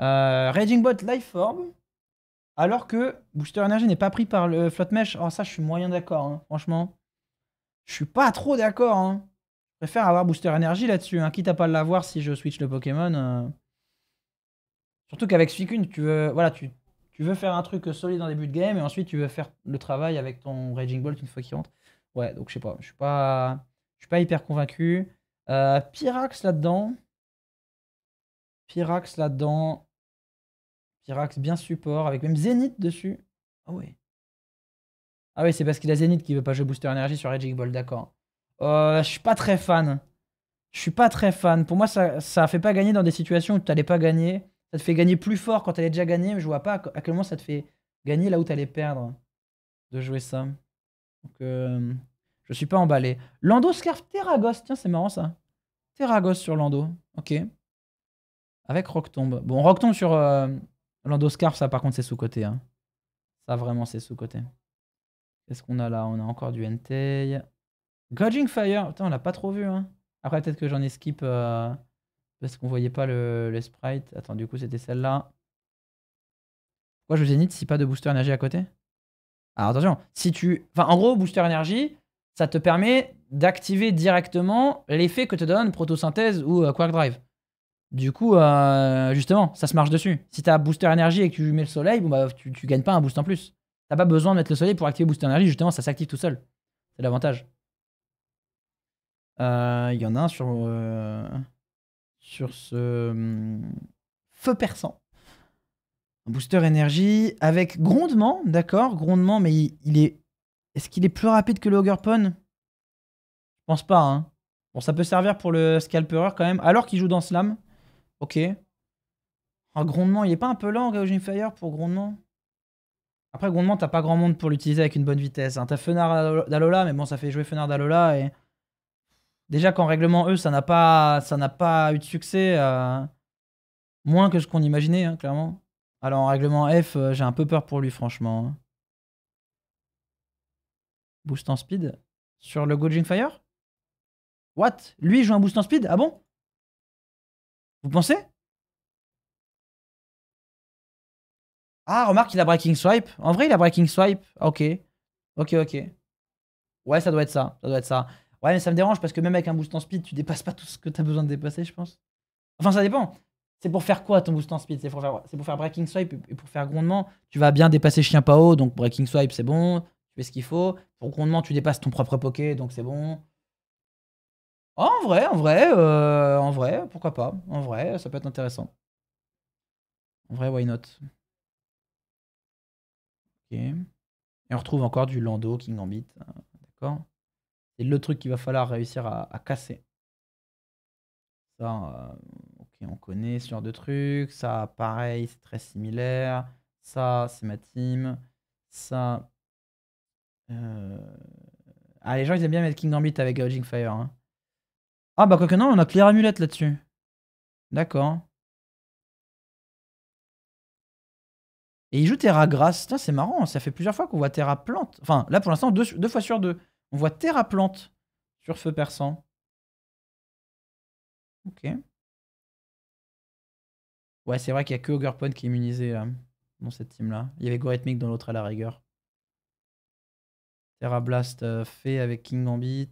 Euh, Raging Bot Life. Alors que Booster Energy n'est pas pris par le Float Mesh. Oh, ça, je suis moyen d'accord, hein, franchement. Je suis pas trop d'accord. Hein. Je préfère avoir Booster Energy là-dessus. Hein. Quitte à pas l'avoir si je switch le Pokémon. Surtout qu'avec Suicune, tu veux, tu, veux faire un truc solide en début de game et ensuite tu veux faire le travail avec ton Raging Bolt une fois qu'il rentre. Ouais, donc je sais pas. Je suis pas, suis pas hyper convaincu. Euh, Pyrax là-dedans. Pyrax là-dedans. Pyrax bien support, avec même Zénith dessus. Ah ouais. Ah oui, c'est parce qu'il a Zénith qui veut pas jouer Booster Energy sur Raging Ball, d'accord. Euh, je suis pas très fan. Je suis pas très fan. Pour moi, ça, ça fait pas gagner dans des situations où tu n'allais pas gagner. Ça te fait gagner plus fort quand tu allais déjà gagner, mais je vois pas à quel moment ça te fait gagner là où tu allais perdre de jouer ça. Donc, euh, je suis pas emballé. Lando Scarf Terragos, tiens, c'est marrant ça. Terragos sur Lando, ok. Avec Rocktomb. Bon, Rocktomb sur euh, Lando Scarf, ça par contre, c'est sous-côté. hein. Ça, vraiment, c'est sous-côté. Qu'est-ce qu'on a là? On a encore du Entei. Godging Fire, putain, on l'a pas trop vu. Hein. Après, peut-être que j'en ai skip euh, parce qu'on voyait pas le, sprite. Attends, du coup, c'était celle-là. Pourquoi je zénith si pas de booster énergie à côté? Alors attention, si tu. Enfin, en gros, booster énergie, ça te permet d'activer directement l'effet que te donne protosynthèse ou euh, quark drive. Du coup, euh, justement, ça se marche dessus. Si t'as booster énergie et que tu mets le soleil, bon bah tu, tu gagnes pas un boost en plus. T'as pas besoin de mettre le soleil pour activer booster énergie, justement, ça s'active tout seul. C'est l'avantage. Euh, Il y en a un sur, sur ce hum, feu perçant. Un booster énergie avec grondement, d'accord, grondement, mais il, est. Est-ce qu'il est plus rapide que le Ogerpon Je pense pas, hein. Bon, ça peut servir pour le Scalperer quand même, alors qu'il joue dans Slam. Ok. Un grondement, il est pas un peu lent, Gaojin Fire, pour grondement? Après, grondement, t'as pas grand monde pour l'utiliser avec une bonne vitesse. Hein. T'as Fenard d'Alola, mais bon, ça fait jouer Fenard d'Alola et. Déjà qu'en règlement E, ça n'a pas, pas eu de succès, euh, moins que ce qu'on imaginait, hein, clairement. Alors en règlement F, euh, j'ai un peu peur pour lui, franchement. hein. Boost en speed sur le Goujing Fire? What? Lui il joue un boost en speed? Ah bon? Vous pensez? Ah, remarque, il a Breaking Swipe. En vrai, il a Breaking Swipe. Ok. Ok, ok. Ouais, ça doit être ça. Ça doit être ça. Ouais, mais ça me dérange parce que même avec un boost en speed, tu dépasses pas tout ce que tu as besoin de dépasser, je pense. Enfin, ça dépend. C'est pour faire quoi ton boost en speed? C'est pour, faire... pour faire breaking swipe et pour faire grondement. Tu vas bien dépasser chien Pao, donc breaking swipe c'est bon. Tu fais ce qu'il faut. Pour grondement, tu dépasses ton propre poké, donc c'est bon. Oh, en vrai, en vrai, euh, en vrai, pourquoi pas En vrai, ça peut être intéressant. En vrai, why not? Ok. Et on retrouve encore du Lando, King Gambit. hein, D'accord C'est le truc qu'il va falloir réussir à, casser. Ça, euh, ok, on connaît ce genre de truc. Ça, pareil, c'est très similaire. Ça, c'est ma team. Ça. euh, Ah, les gens, ils aiment bien mettre King Gambit avec Gouging Fire. hein. Ah, bah, quoique non, on a Clear Amulette là-dessus. D'accord. Et il joue Terra Grasse. C'est marrant. Ça fait plusieurs fois qu'on voit Terra Plante. Enfin, là, pour l'instant, deux, deux fois sur deux. On voit Terra Plante sur Feu Perçant. Ok. Ouais, c'est vrai qu'il n'y a que Ogerpon qui est immunisé euh, dans cette team-là. Il y avait Gorithmic dans l'autre à la rigueur. Terra Blast euh, fait avec King Gambit.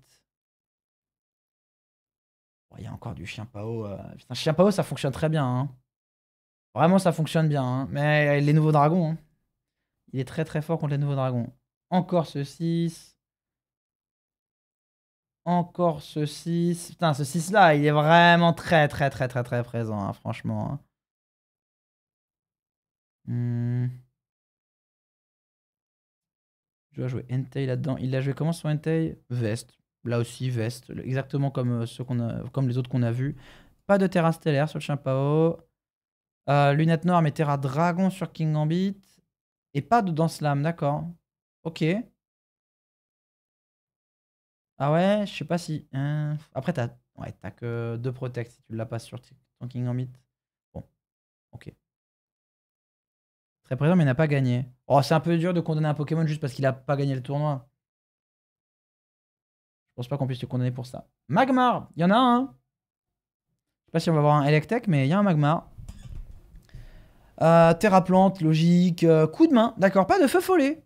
Il y a encore du Chien Pao. euh. Putain, Chien Pao, ça fonctionne très bien. hein. Vraiment, ça fonctionne bien. hein. Mais les nouveaux dragons. hein. Il est très très fort contre les nouveaux dragons. Encore ce 6. Encore ce 6. Putain, ce 6 là, il est vraiment très très très très très présent, hein, franchement. Hein. Hmm. Je dois jouer Entei là-dedans. Il a joué comment son Entei? Veste. Là aussi, veste. Exactement comme, euh, ceux a, comme les autres qu'on a vus. Pas de Terra Stellaire sur le Chimpao. Euh, lunettes noires, mais Terra Dragon sur King Gambit. Et pas de Dance Slam, d'accord. Ok. Ah ouais, je sais pas si. Hein, après, t'as ouais, que deux protects si tu l'as pas sur ton King Gambit. Bon, ok. Très présent, mais il n'a pas gagné. Oh, c'est un peu dur de condamner un Pokémon juste parce qu'il a pas gagné le tournoi. Je pense pas qu'on puisse te condamner pour ça. Magmar, il y en a un. Je sais pas si on va avoir un Electek, mais il y a un Magmar. Euh, Terra plante, logique. Euh, coup de main, d'accord. Pas de feu follet.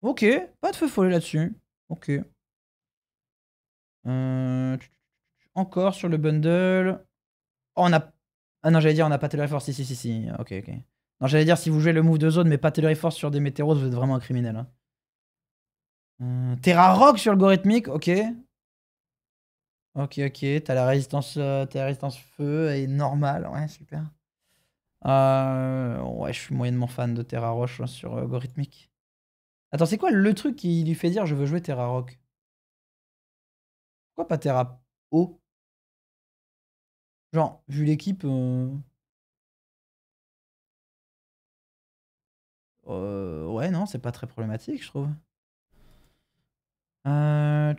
Ok, pas de feu follet là-dessus. Ok. Euh, encore sur le bundle. Oh, on a. Ah non, j'allais dire, on a pas Force. Si, si, si, si. Ok, ok. Non, j'allais dire, si vous jouez le move de zone, mais pas Force sur des météoros, vous êtes vraiment un criminel. Hein. Terra Rock sur algorithmique, ok. Ok, ok. T'as la résistance, as la résistance feu et normale. Ouais, super. Euh, ouais, je suis moyennement fan de Terra Roche hein, sur algorithmique. Attends, c'est quoi le truc qui lui fait dire je veux jouer Terra Rock Pas Terra O? Genre, vu l'équipe. Euh, euh, ouais, non, c'est pas très problématique, je trouve. Euh...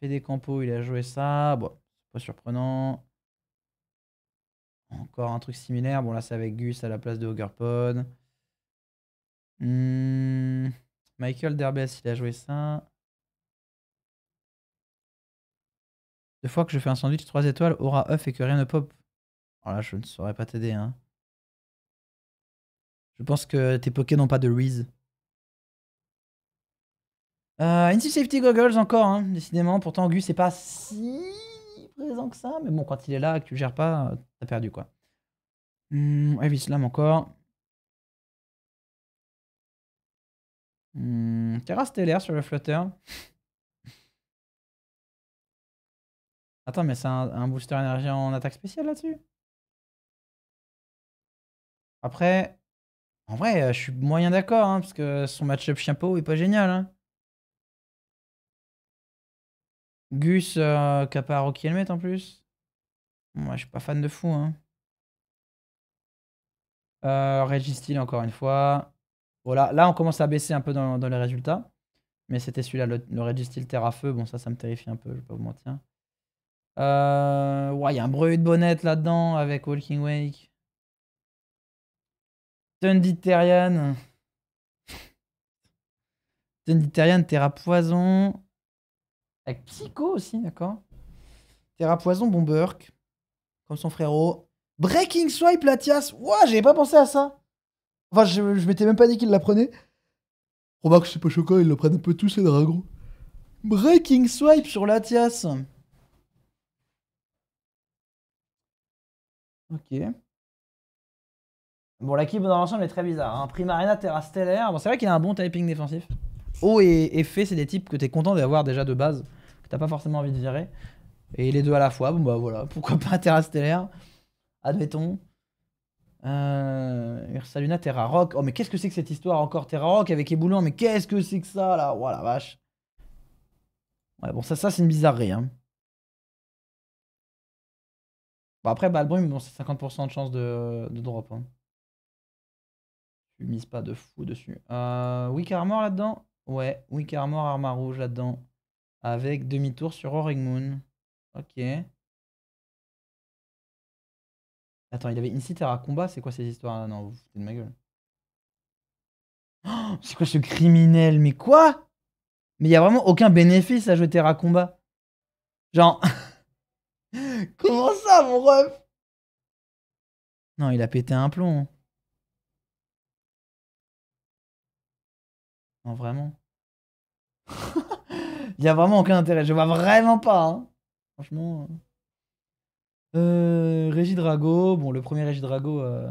Fait des campos, il a joué ça. Bon, c'est pas surprenant. Encore un truc similaire. Bon, là, c'est avec Gus à la place de Hoggerpod. Hmm, Michael Derbes, il a joué ça. Deux fois que je fais un sandwich 3 étoiles, aura œuf et que rien ne pop. Alors là, je ne saurais pas t'aider. Hein. Je pense que tes Poké n'ont pas de Reese. Euh, Safety Goggles encore, hein, décidément. Pourtant, Gus, c'est pas si présent que ça. Mais bon, quand il est là et que tu gères pas, t'as perdu quoi. Mmh, Heavy Slam encore. Mmh, Terra Stellaire sur le Flutter. Attends, mais c'est un, booster énergie en attaque spéciale là-dessus? Après, en vrai, euh, je suis moyen d'accord, hein, parce que son match-up chien-pot est pas génial. Hein. Gus, euh, qui a pas Rocky Helmet en plus. Moi, je suis pas fan de fou. Hein. Euh, encore une fois. Voilà, là, on commence à baisser un peu dans, les résultats. Mais c'était celui-là, le, le Registeel Terre à Feu. Bon, ça, ça me terrifie un peu, je vais pas vous mentir. Euh, ouais, il y a un bruit de bonnette là-dedans avec Walking Wake. Tunditterian. Tunditterian, Terra Poison. Avec Psycho aussi, d'accord. Terra Poison, Bomberk. Comme son frérot. Breaking Swipe, Latias. Ouah, j'avais pas pensé à ça. Enfin, je, m'étais même pas dit qu'il la prenait. Remarque, c'est pas choquant, ils le prennent un peu tous, ces dragons. Breaking Swipe sur Latias. Ok. Bon, l'équipe dans l'ensemble est très bizarre. Hein. Primarina, Terra Stellaire. Bon, c'est vrai qu'il a un bon typing défensif. Haut et, et fait, c'est des types que t'es content d'avoir déjà de base, que t'as pas forcément envie de virer. Et les deux à la fois, bon bah voilà, pourquoi pas Terra Stellaire Admettons. Euh, Ursaluna, Terra Rock. Oh mais qu'est-ce que c'est que cette histoire encore? Terra Rock avec Éboulant, mais qu'est-ce que c'est que ça là? Oh la vache. Ouais bon ça, ça c'est une bizarrerie. Hein. Bon après Balbrum, bon, c'est 50% de chance de, drop. Hein. Tu mises pas de fou dessus. Euh, Wick Armor là-dedans? Ouais, Wick Armor, Arma Rouge là-dedans. Avec demi-tour sur Roaring Moon. Ok. Attends, il avait Incite à combat, c'est quoi ces histoires Non, vous foutez de ma gueule. Oh, c'est quoi ce criminel? Mais quoi? Mais il y a vraiment aucun bénéfice à jouer Terra combat. Genre. Comment ça, mon ref? Non, il a pété un plomb. Non, vraiment. Il y a vraiment aucun intérêt. Je vois vraiment pas. Hein. Franchement. Euh, Régidrago. Bon, le premier Régidrago. Euh...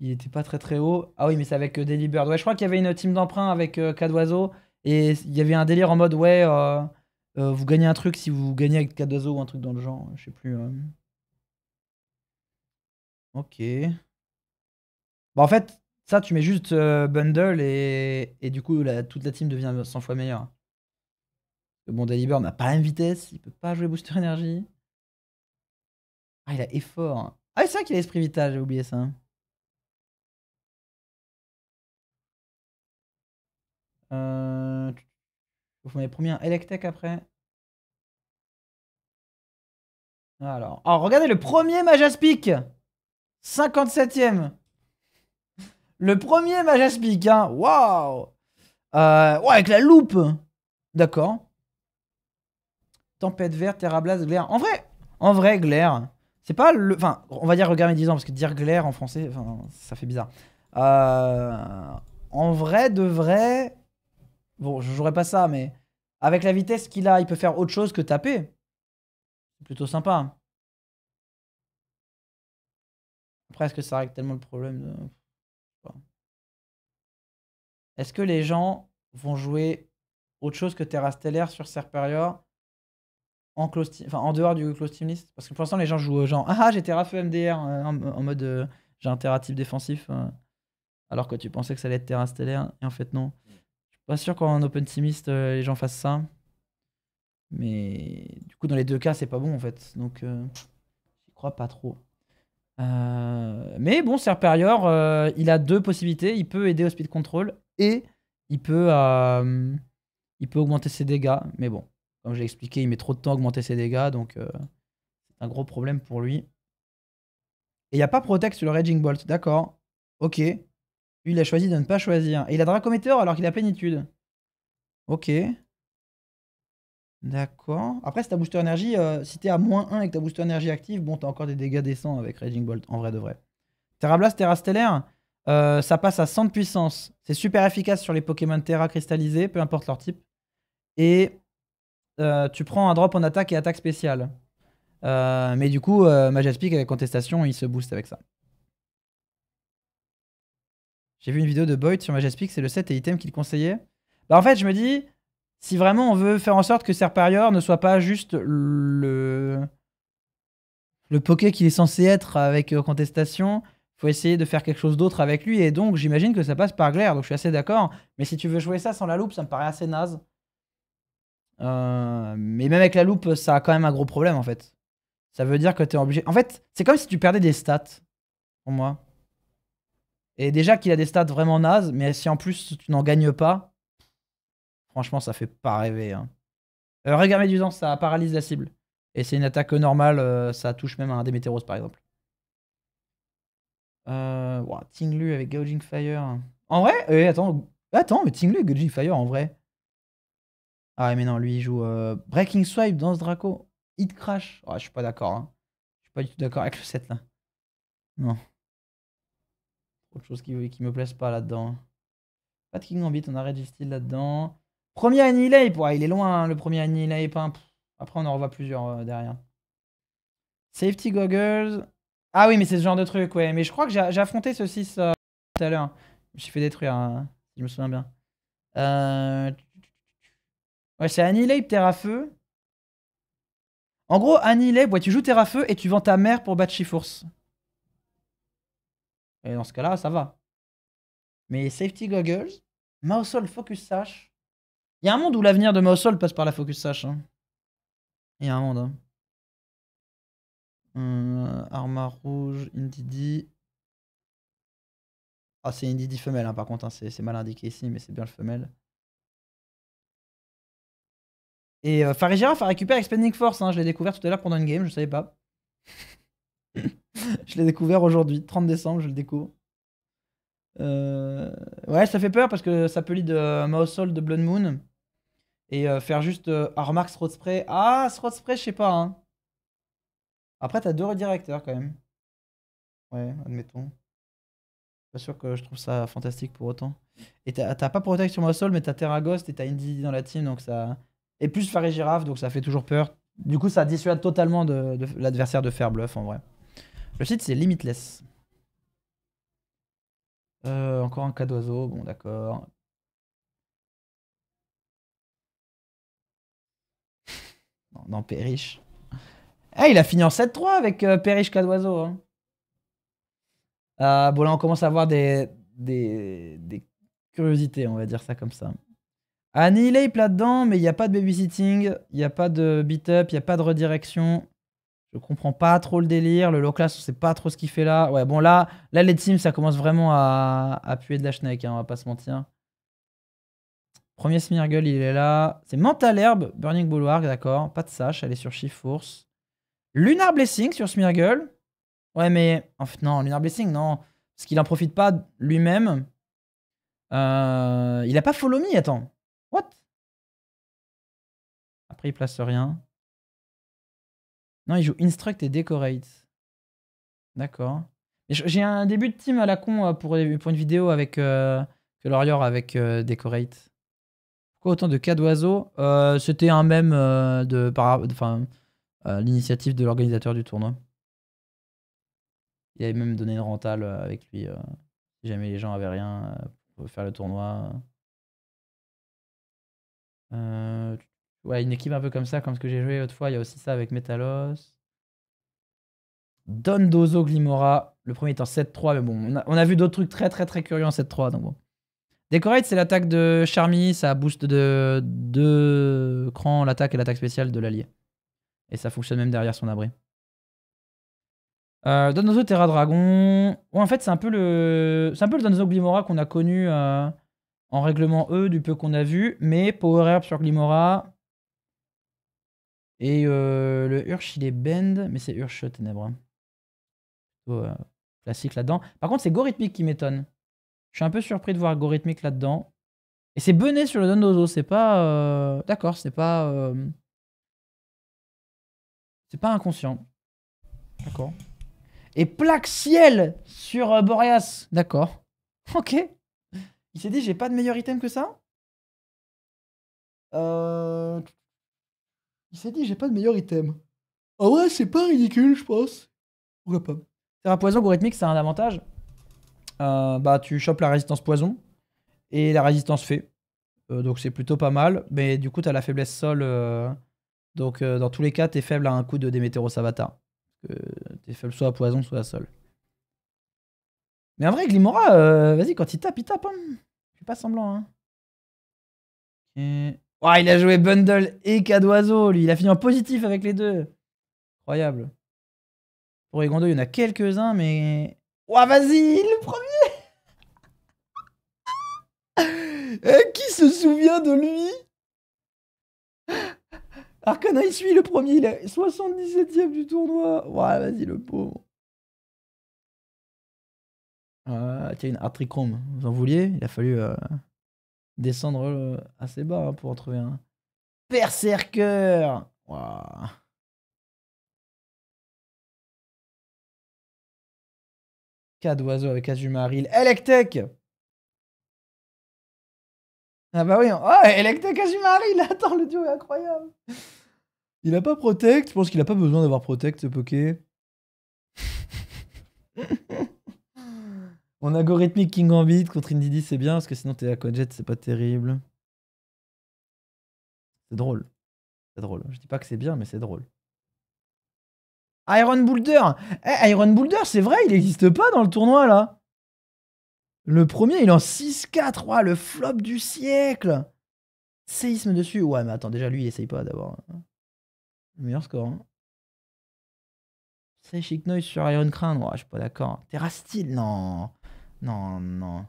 Il était pas très très haut. Ah oui, mais c'est avec euh, Daily Bird. Ouais, je crois qu'il y avait une team d'emprunt avec euh, d'oiseaux. Et il y avait un délire en mode, ouais, euh, vous gagnez un truc si vous gagnez avec 4 d'oiseaux ou un truc dans le genre. Je sais plus. euh. Ok. Bah, en fait, ça, tu mets juste euh, bundle et, et du coup, toute la team devient 100 fois meilleure. Bon, Daily Bird n'a pas la même vitesse, il peut pas jouer Booster Energy. Ah, il a effort. Ah, c'est vrai qu'il a esprit vital, j'ai oublié ça. Euh... Vous m'avez promis un Electek après? Alors. Regardez le premier Majaspic 57ème Le premier Majaspic, hein Waouh euh, Ouais, avec la loupe D'accord. Tempête verte, Terrablast, Glaire. En vrai, en vrai, Glaire, c'est pas le. Enfin, on va dire regard médisant, parce que dire Glaire en français, ça fait bizarre. Euh, en vrai, de vrai. Bon, je jouerais pas ça, mais avec la vitesse qu'il a, il peut faire autre chose que taper. C'est plutôt sympa. Après, est-ce que ça règle tellement le problème de... Est-ce que les gens vont jouer autre chose que Terra Stellaire sur Serperior en, dehors du close team list? Parce que pour l'instant, les gens jouent euh, genre Ah, j'ai Terra Feu MDR euh, en, mode euh, j'ai un Terra type défensif. alors que tu pensais que ça allait être Terra Stellaire. Et en fait, non. Pas sûr qu'en open teamist, euh, les gens fassent ça. Mais du coup, dans les deux cas, c'est pas bon en fait. Donc, euh, j'y crois pas trop. Euh, mais bon, Serperior, euh, il a deux possibilités. Il peut aider au speed control et il peut, il peut augmenter ses dégâts. Mais bon, comme je l'ai expliqué, il met trop de temps à augmenter ses dégâts. Donc, c'est un gros problème pour lui. Et il n'y a pas Protect sur le Raging Bolt. D'accord. Ok. Il a choisi de ne pas choisir. Et il a Dracometeor alors qu'il a Plénitude. Ok. D'accord. Après, si ta booster énergie, euh, si t'es à moins 1 avec ta booster énergie active, bon, t'as encore des dégâts décents avec Raging Bolt, en vrai de vrai. Terra Blast, Terra Stellaire, euh, ça passe à 100 de puissance. C'est super efficace sur les Pokémon Terra cristallisés, peu importe leur type. Et euh, tu prends un drop en attaque et attaque spéciale. Mais du coup, Majaspic avec contestation, il se booste avec ça. J'ai vu une vidéo de Boyd sur Majaspic, c'est le set et item qu'il conseillait. Bah en fait, je me dis, si vraiment on veut faire en sorte que Serperior ne soit pas juste le le poké qu'il est censé être avec euh, contestation, faut essayer de faire quelque chose d'autre avec lui et donc j'imagine que ça passe par Glaire, donc je suis assez d'accord. Mais si tu veux jouer ça sans la loupe, ça me paraît assez naze. Euh, mais même avec la loupe, ça a quand même un gros problème en fait. Ça veut dire que tu es obligé. En fait, c'est comme si tu perdais des stats pour moi. Et déjà qu'il a des stats vraiment nazes, mais si en plus tu n'en gagnes pas, franchement, ça fait pas rêver. Hein. Euh, Regard Médusant, ça paralyse la cible. Et c'est une attaque normale, euh, ça touche même un Démétéros par exemple. Euh, Tinglu avec Gouging Fire. En vrai euh, Attends, attends, mais Tinglu avec Gouging Fire en vrai. Ah, mais non, lui il joue Breaking Swipe dans ce Draco. Hit Crash. Oh, je suis pas d'accord. Hein. Je suis pas du tout d'accord avec le set là. Non. Chose qui, me plaise pas là-dedans. Pas de King Gambit, on a Registeel là-dedans. Premier Annihilate, ouais, il est loin hein, le premier Annihilate. hein. Après, on en revoit plusieurs euh, derrière. Safety Goggles. Ah oui, mais c'est ce genre de truc, ouais. Mais je crois que j'ai affronté ce 6 euh, tout à l'heure. Je suis fait détruire, hein, si je me souviens bien. Euh... Ouais, c'est Annihilate, Terre à Feu. En gros, Annihilate, ouais, tu joues Terre à Feu et tu vends ta mère pour battre Chifours. Et dans ce cas-là, ça va. Mais Safety Goggles, Mausol Focus Sash. Il y a un monde où l'avenir de Mausol passe par la Focus Sash. hein. Il y a un monde. Hein. Euh, Arma rouge, Indidi. Ah, c'est Indidi femelle, hein, par contre. hein, c'est mal indiqué ici, mais c'est bien le femelle. Et euh, Farigiraf a récupéré Expanding Force. je l'ai découvert tout à l'heure pendant une game, je savais pas. je l'ai découvert aujourd'hui, 30 décembre, je le découvre. Euh, Ouais, ça fait peur parce que ça peut lead euh, Mausol de Blood Moon. Et euh, faire juste euh, Road Spray. Ah, Road Spray, je sais pas. Hein. Après, t'as deux redirecteurs quand même. Ouais, admettons. Pas sûr que je trouve ça fantastique pour autant. Et t'as pas Protect sur Mausol, mais t'as Terra Ghost et t'as Indy dans la team, donc ça. Et plus Farigiraf, donc ça fait toujours peur. Du coup, ça dissuade totalement de, de l'adversaire de faire bluff en vrai. Le site, c'est Limitless. Euh, encore un cas d'oiseau, bon d'accord. non, non. Eh, il a fini en 7-3 avec euh, cas d'oiseau. Hein. Euh, bon là on commence à avoir des, des, des curiosités, on va dire ça comme ça. Annihilate là-dedans, mais il n'y a pas de babysitting, il n'y a pas de beat-up, il n'y a pas de redirection. Je comprends pas trop le délire. Le low class, on sait pas trop ce qu'il fait là. Ouais, bon, là, là les teams, ça commence vraiment à, puer de la schneck, hein, on va pas se mentir. Premier Smeargle, il est là. C'est Mental Herb, Burning Bulwark, d'accord. Pas de Sash, elle est sur Shift Force. Lunar Blessing sur Smeargle. Ouais, mais. En fait, non, Lunar Blessing, non. Parce qu'il en profite pas lui-même. Euh, il a pas Follow Me, attends. What? Après, il place rien. Non, il joue Instruct et Decorate. D'accord. J'ai un début de team à la con euh, pour, une vidéo avec euh, avec euh, Decorate. Pourquoi autant de cas d'oiseaux? Euh, C'était un même de, l'initiative de l'organisateur du tournoi. Il avait même donné une rentale avec lui si jamais les gens avaient rien pour faire le tournoi. Ouais, une équipe un peu comme ça, comme ce que j'ai joué autrefois. Il y a aussi ça avec Metalos. Don Dozo Glimora. Le premier est en 7-3, mais bon, on a, vu d'autres trucs très très très curieux en 7-3. Donc bon. Decorate, c'est l'attaque de Charmy. Ça booste de deux crans l'attaque et l'attaque spéciale de l'allié. Et ça fonctionne même derrière son abri. Euh, Dozo Terra Dragon. Ouais, en fait, c'est un peu le, c'est un peu le Dozo Glimora qu'on a connu euh, en règlement E du peu qu'on a vu, mais Power Herb sur Glimora, et euh, le Ursh, il est bend, mais c'est Ursh Ténèbres. Euh, classique là-dedans. Par contre, c'est Gorithmic qui m'étonne. Je suis un peu surpris de voir Gorithmic là-dedans. Et c'est bené sur le Dondozo, c'est pas... Euh, d'accord, c'est pas... C'est pas inconscient. D'accord. Et plaque ciel sur Boreas. D'accord. Ok. Il s'est dit, j'ai pas de meilleur item que ça? Euh... Il s'est dit, j'ai pas de meilleur item. Ah ouais, c'est pas ridicule, je pense. Pourquoi pas Terra poison algorithmique, c'est un avantage. Euh, bah, tu chopes la résistance poison et la résistance fée. Euh, donc c'est plutôt pas mal. Mais du coup, t'as la faiblesse sol. Euh, donc dans tous les cas, t'es faible à un coup de Demeteros Avatar. T'es faible soit à poison, soit à sol. Mais en vrai, Glimora, vas-y, quand il tape, il tape. Hein. Fais pas semblant. Hein. Oh, il a joué bundle et cas d'oiseau, lui. Il a fini en positif avec les deux. Incroyable. Pour les 2, il y en a quelques-uns, mais. Oh, vas-y, le premier eh, Qui se souvient de lui? Arcana, il suit le premier, il est 77ème du tournoi. Ouais, vas-y, le pauvre. Ah, tiens, une Artrichrome. Vous en vouliez? Il a fallu. Euh, descendre euh, assez bas hein, pour en trouver un. Berserker! Waouh. Cas d'oiseau avec Azumaril. Electek! Ah bah oui, oh, Electek Azumaril Attends, le duo est incroyable. Il a pas Protect, je pense qu'il a pas besoin d'avoir Protect Poké. On a Gorithmic King Gambit contre Indidi, c'est bien, parce que sinon t'es à Quadjet, c'est pas terrible. C'est drôle. C'est drôle. Je dis pas que c'est bien, mais c'est drôle. Iron Boulder eh, Iron Boulder, c'est vrai, il n'existe pas dans le tournoi, là. Le premier, il est en 6-4. le flop du siècle. Séisme dessus. Ouais, mais attends, déjà, lui, il essaye pas d'avoir le meilleur score. Hein. Chic Noise sur Iron Crown. Ouais, je suis pas d'accord. Terrastyle, non. Non, non.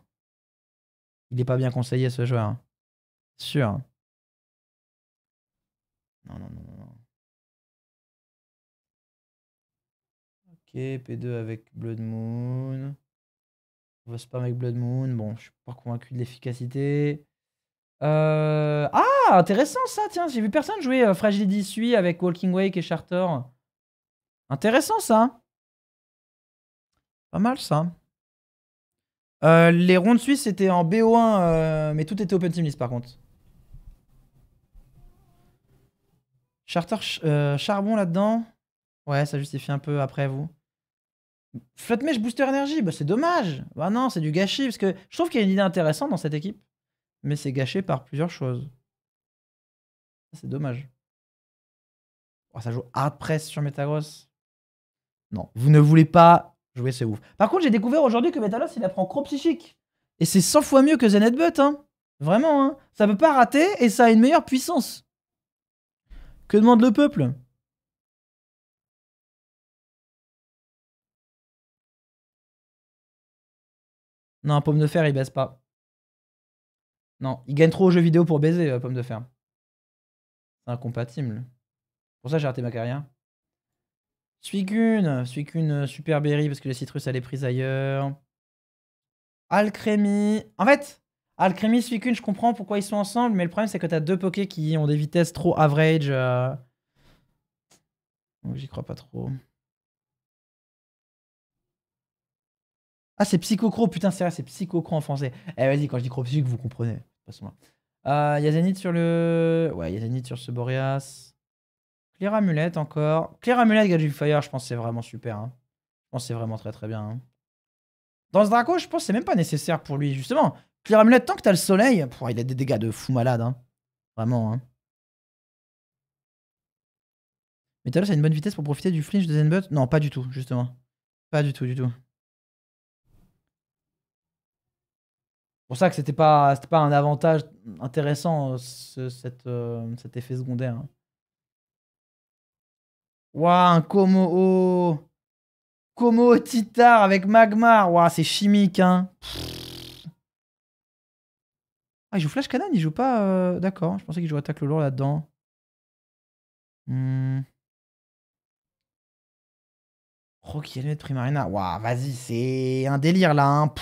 Il est pas bien conseillé ce joueur. Sûr. Non, non, non, non. Ok, P2 avec Blood Moon. On va spam avec Blood Moon. Bon, je suis pas convaincu de l'efficacité. Euh... Ah, intéressant ça, tiens, j'ai vu personne jouer euh, Fragility Sui avec Walking Wake et Charter. Intéressant ça. Pas mal ça. Euh, les rondes suisses c'était en BO1, euh, mais tout était Open Team List par contre. Charter euh, charbon là-dedans. Ouais, ça justifie un peu après vous. Floodmesh Booster Energy, bah c'est dommage. Bah non, c'est du gâchis. Parce que je trouve qu'il y a une idée intéressante dans cette équipe. Mais c'est gâché par plusieurs choses. C'est dommage. Oh, ça joue hard press sur Metagross. Non, vous ne voulez pas c'est ouf. Par contre, j'ai découvert aujourd'hui que Metalos, il apprend Cro Psychique. Et c'est 100 fois mieux que Zenedbutt, hein. Vraiment, hein. Ça peut pas rater et ça a une meilleure puissance. Que demande le peuple? Non, pomme de fer, il baisse pas. Non, il gagne trop aux jeux vidéo pour baiser, euh, pomme de fer. C'est incompatible. Pour ça, j'ai raté ma carrière. Suicune, Suicune euh, Super Berry parce que les citrus, elle est prise ailleurs. Alcrémie. En fait, Alcrémie, Suicune, je comprends pourquoi ils sont ensemble, mais le problème, c'est que t'as deux pokés qui ont des vitesses trop average. Euh. J'y crois pas trop. Ah, c'est Psychocro, putain, c'est vrai, c'est Psychocro en français. Eh, vas-y, quand je dis Cropsychique, vous comprenez. Euh, il y a Zenith sur le. Ouais, il y a Zenith sur ce Boreas. Clear Amulette encore. Clear Amulette, Gadget Fire, je pense c'est vraiment super. Hein. Je pense c'est vraiment très très bien. Hein. Dans ce Draco, je pense c'est même pas nécessaire pour lui, justement. Clear Amulette, tant que t'as le soleil, il a des dégâts de fou malade. Hein. Vraiment. Hein. Metalos a une bonne vitesse pour profiter du flinch de Zenbut Non, pas du tout, justement. Pas du tout, du tout. pour ça que c'était pas, pas un avantage intéressant, cette, euh, cet effet secondaire. Hein. Waouh, un Komo. Komo Titar avec Magmar. Waouh, c'est chimique, hein. Ah, il joue Flash Cannon, il joue pas. Euh, d'accord, je pensais qu'il jouait Attaque lourd là-dedans. Hmm. Rocky Helmet Primarina. Waouh, vas-y, c'est un délire là. Hein.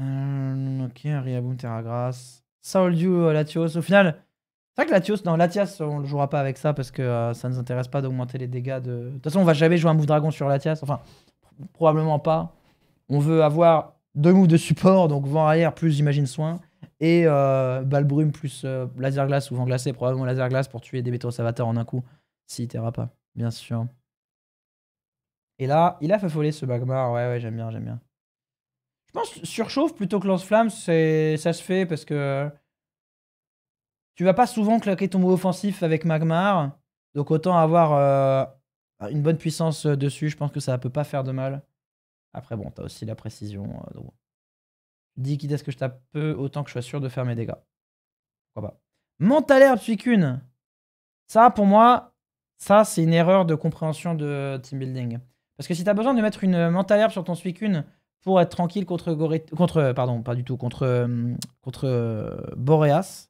Euh, ok, Riaboum, Terragras. Saoldiu, Latios. Au final, vrai que Latios, non, Latias, on le jouera pas avec ça parce que euh, ça ne nous intéresse pas d'augmenter les dégâts de. De toute façon, on va jamais jouer un move dragon sur Latias. Enfin, probablement pas. On veut avoir deux moves de support, donc vent arrière plus j'imagine soin. Et euh, Balbrume plus euh, laser glace ou vent glacé, probablement laser glace pour tuer des météos avatars en un coup. Si Terra pas, bien sûr. Et là, il a fait foller ce Bagmar. Ouais, ouais, j'aime bien, j'aime bien. Je pense surchauffe plutôt que lance-flamme, ça se fait parce que tu vas pas souvent claquer ton mot offensif avec Magmar. Donc autant avoir euh, une bonne puissance dessus. Je pense que ça peut pas faire de mal. Après, bon, t'as aussi la précision. Euh, Dis quitte à ce que je tape peu, autant que je sois sûr de faire mes dégâts. Pourquoi pas. Mental Herb Suicune. Ça, pour moi, ça, c'est une erreur de compréhension de team building. Parce que si t'as besoin de mettre une Mental Herb sur ton Suicune pour être tranquille contre contre pardon pas du tout contre euh, contre euh, Boreas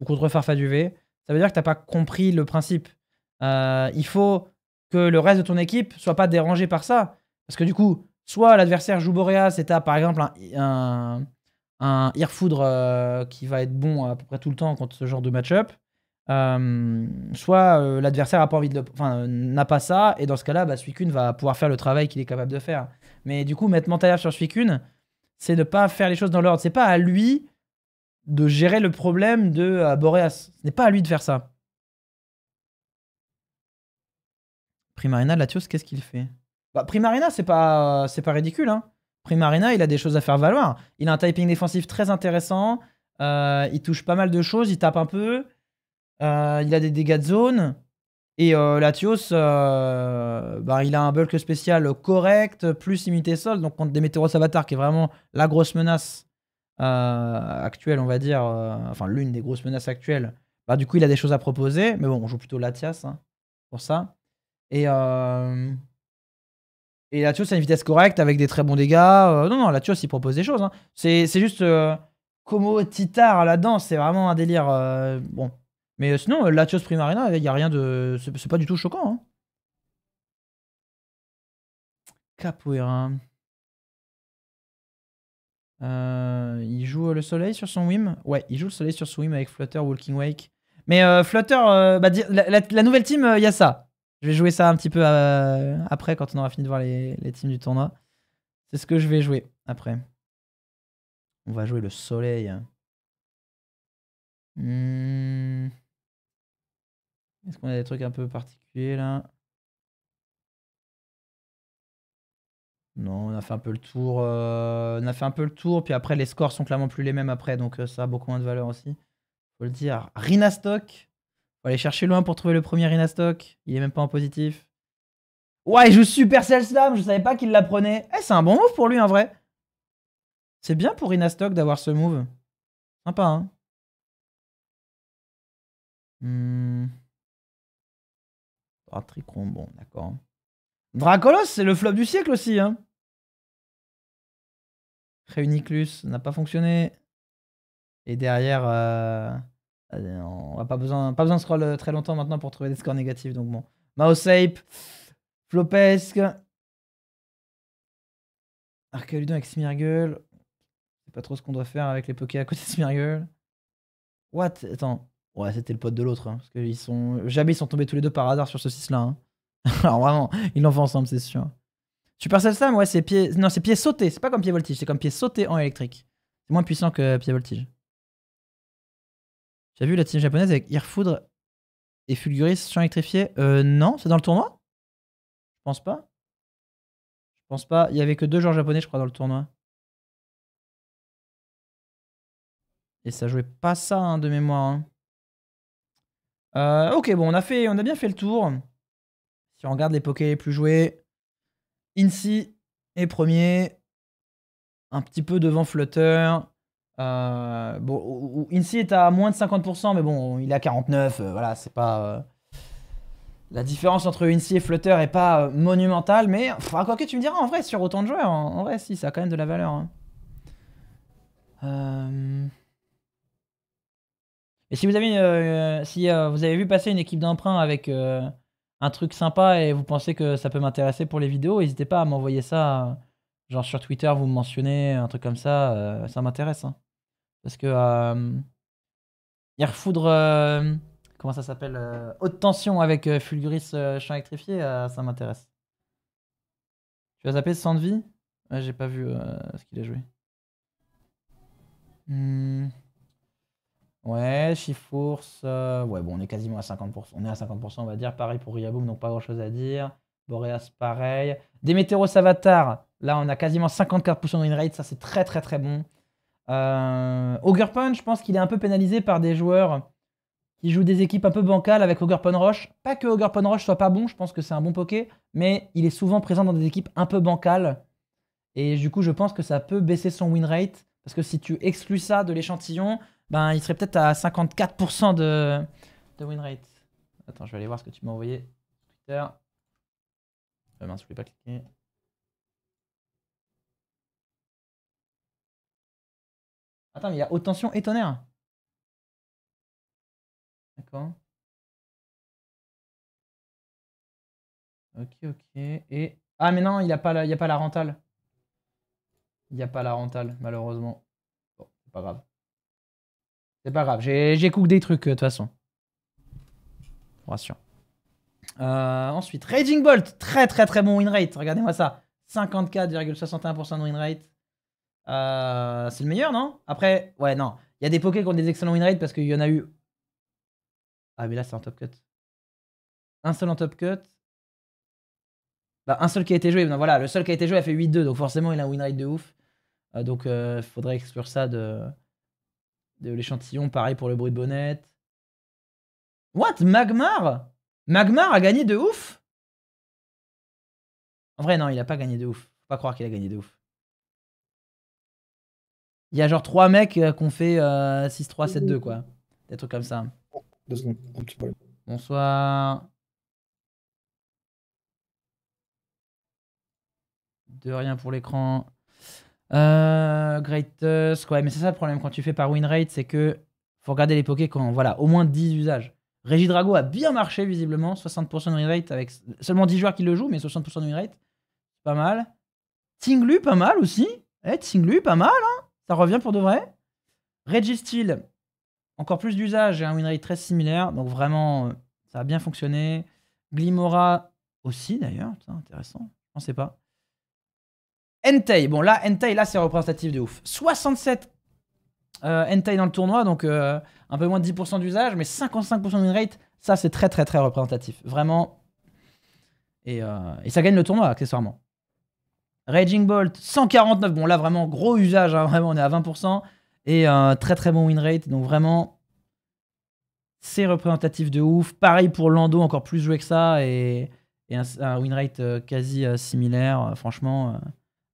ou contre Farfaduvé, ça veut dire que t'as pas compris le principe. Euh, il faut que le reste de ton équipe soit pas dérangé par ça, parce que du coup, soit l'adversaire joue Boreas et t'as par exemple un, un, un Earfoudre qui va être bon à peu près tout le temps contre ce genre de match-up, soit l'adversaire a pas envie de, enfin n'a pas ça et dans ce cas-là, bah, Suicune va pouvoir faire le travail qu'il est capable de faire. Mais du coup, mettre Mental sur Suicune, c'est de pas faire les choses dans l'ordre. C'est pas à lui de gérer le problème de euh, Boreas. Ce n'est pas à lui de faire ça. Primarina, Latios, qu'est-ce qu'il fait? Bah, Primarina, c'est pas, c'est pas ridicule. Hein. Primarina, il a des choses à faire valoir. Il a un typing défensif très intéressant. Euh, il touche pas mal de choses. Il tape un peu. Euh, il a des dégâts de zone. Et euh, Latios, bah, il a un bulk spécial correct, plus immunité sol, donc contre des Météoros Avatar, qui est vraiment la grosse menace actuelle, on va dire, enfin l'une des grosses menaces actuelles. Bah, du coup, il a des choses à proposer, mais bon, on joue plutôt Latias hein, pour ça. Et, et Latios a une vitesse correcte avec des très bons dégâts. non, non, Latios, il propose des choses. Hein. C'est juste Como Titar là-dedans, c'est vraiment un délire. bon, mais euh, sinon, euh, Latios Primarina, il n'y a rien de. C'est pas du tout choquant. Hein. Euh, il joue le soleil sur son Wim? Ouais, il joue le soleil sur son Wim avec Flutter, Walking Wake. Mais Flutter, bah, la, nouvelle team, il y a ça. Je vais jouer ça un petit peu après quand on aura fini de voir les, les teams du tournoi. C'est ce que je vais jouer après. On va jouer le soleil. Hmm. Est-ce qu'on a des trucs un peu particuliers là? Non, on a fait un peu le tour. euh, on a fait un peu le tour, puis après les scores sont clairement plus les mêmes après, donc euh, ça a beaucoup moins de valeur aussi. Faut le dire. Rinastock. Faut aller chercher loin pour trouver le premier Rinastock. Il est même pas en positif. Ouais, il joue Supercell Slam, je savais pas qu'il la prenait. Eh, c'est un bon move pour lui en vrai. C'est bien pour Rinastock d'avoir ce move. Sympa, hein. Hmm. Ah, bon, d'accord. Dracolos, c'est le flop du siècle aussi, hein. Réuniclus n'a pas fonctionné. Et derrière, euh, euh, on a pas besoin, de scroll euh, très longtemps maintenant pour trouver des scores négatifs. Donc bon. Mouse Ape, Flopesque, Arcaludon avec Smeargle. Je pas trop ce qu'on doit faire avec les pokés à côté de Smeargle. What? Attends. Ouais, c'était le pote de l'autre. hein, parce que ils sont... jamais ils sont tombés tous les deux par hasard sur ce 6 là. Alors vraiment, ils l'ont fait ensemble, c'est sûr. Supercell Slam, ouais, c'est pied. Non, c'est pied sauté. C'est pas comme pied voltige, c'est comme pied sauté en électrique. C'est moins puissant que pied voltige. As vu la team japonaise avec Irfoudre et Fulguris champ électrifié Euh, non, c'est dans le tournoi? Je pense pas. Je pense pas. Il y avait que deux joueurs japonais, je crois, dans le tournoi. Et ça jouait pas ça hein, de mémoire. hein. Euh, ok, bon, on a, fait, on a bien fait le tour. Si on regarde les pokés les plus joués, Incy est premier, un petit peu devant Flutter. Euh, bon, est à moins de 50%, mais bon, il est à 49. euh, voilà, c'est pas. euh, La différence entre Incy et Flutter est pas euh, monumentale, mais enfin, quoi que tu me diras, en vrai, sur autant de joueurs, en, en vrai, si, ça a quand même de la valeur. hein. Euh, Et si vous avez, si vous avez vu passer une équipe d'emprunt avec un truc sympa et vous pensez que ça peut m'intéresser pour les vidéos, n'hésitez pas à m'envoyer ça. euh, Genre sur Twitter, vous me mentionnez, un truc comme ça, euh, ça m'intéresse. hein. Parce que euh, Irfoudre, euh, comment ça s'appelle Haute tension avec Fulguris champ électrifié, ça m'intéresse. Tu as zappé sans de vie? Ouais, j'ai pas vu ce qu'il a joué. Hmm. Ouais, Chifours. euh, Ouais, bon, on est quasiment à 50%. On est à 50%, on va dire. Pareil pour Riaboom, donc pas grand chose à dire. Boreas, pareil. Demeteros Avatar, là, on a quasiment 54% de win rate. Ça, c'est très, très, très bon. Euh... Ogre Punch, je pense qu'il est un peu pénalisé par des joueurs qui jouent des équipes un peu bancales avec Ogre Pun Roche. Pas que Ogre Pun Roche soit pas bon, je pense que c'est un bon poké, mais il est souvent présent dans des équipes un peu bancales. Et du coup, je pense que ça peut baisser son win rate. Parce que si tu exclus ça de l'échantillon, ben, il serait peut-être à 54% de, de win rate. Attends, je vais aller voir ce que tu m'as envoyé Twitter. Euh, mince, je voulais pas cliquer. Attends, mais il y a haute tension et tonnerre. D'accord. Ok, ok. Et... Ah, mais non, il n'y a, pas la- y a pas la rentale. Il n'y a pas la rentale, malheureusement. Bon, c'est pas grave. C'est pas grave, j'ai des trucs euh, de toute façon. Rassure. Euh, ensuite, Raging Bolt, très très très bon win rate. Regardez-moi ça. 54,61% de win rate. Euh, c'est le meilleur, non? Après, ouais, non. Il y a des pokés qui ont des excellents win rates parce qu'il y en a eu. Ah, mais là, c'est un top cut. Un seul en top cut. Bah, un seul qui a été joué. Non, voilà, le seul qui a été joué a fait 8-2, donc forcément, il a un win rate de ouf. Euh, donc, il faudrait exclure ça de, de l'échantillon. Pareil pour le bruit de bonnette. What? Magmar? Magmar a gagné de ouf? En vrai, non, il a pas gagné de ouf. Faut pas croire qu'il a gagné de ouf. Il y a genre 3 mecs euh, qui ont fait euh, 6-3, 7-2, quoi. Des trucs comme ça. Deux secondes, un petit problème. Bonsoir. De rien pour l'écran. Euh, Greatest. Ouais, mais c'est ça le problème quand tu fais par win rate, c'est que faut regarder les pokés quand voilà, au moins 10 usages. Regidrago a bien marché visiblement, 60% de win rate avec seulement 10 joueurs qui le jouent, mais 60% de win rate. Pas mal. Tinglu, pas mal aussi. Eh, Tinglu, pas mal, hein. Ça revient pour de vrai. Registeel, encore plus d'usage et un win rate très similaire. Donc vraiment, euh, ça a bien fonctionné. Glimora aussi d'ailleurs. Intéressant. Je pensais pas. Entei. Bon là, Entei, là c'est représentatif de ouf. 67 euh, Entei dans le tournoi, donc euh, un peu moins de 10% d'usage, mais 55% de win rate, ça c'est très très très représentatif. Vraiment. Et, euh, ça gagne le tournoi accessoirement. Raging Bolt, 149. Bon, là, vraiment, gros usage. hein, vraiment, on est à 20%. Et un très très bon win rate. Donc, vraiment, c'est représentatif de ouf. Pareil pour Lando, encore plus joué que ça. Et, un, win rate euh, quasi euh, similaire. Euh, franchement, euh,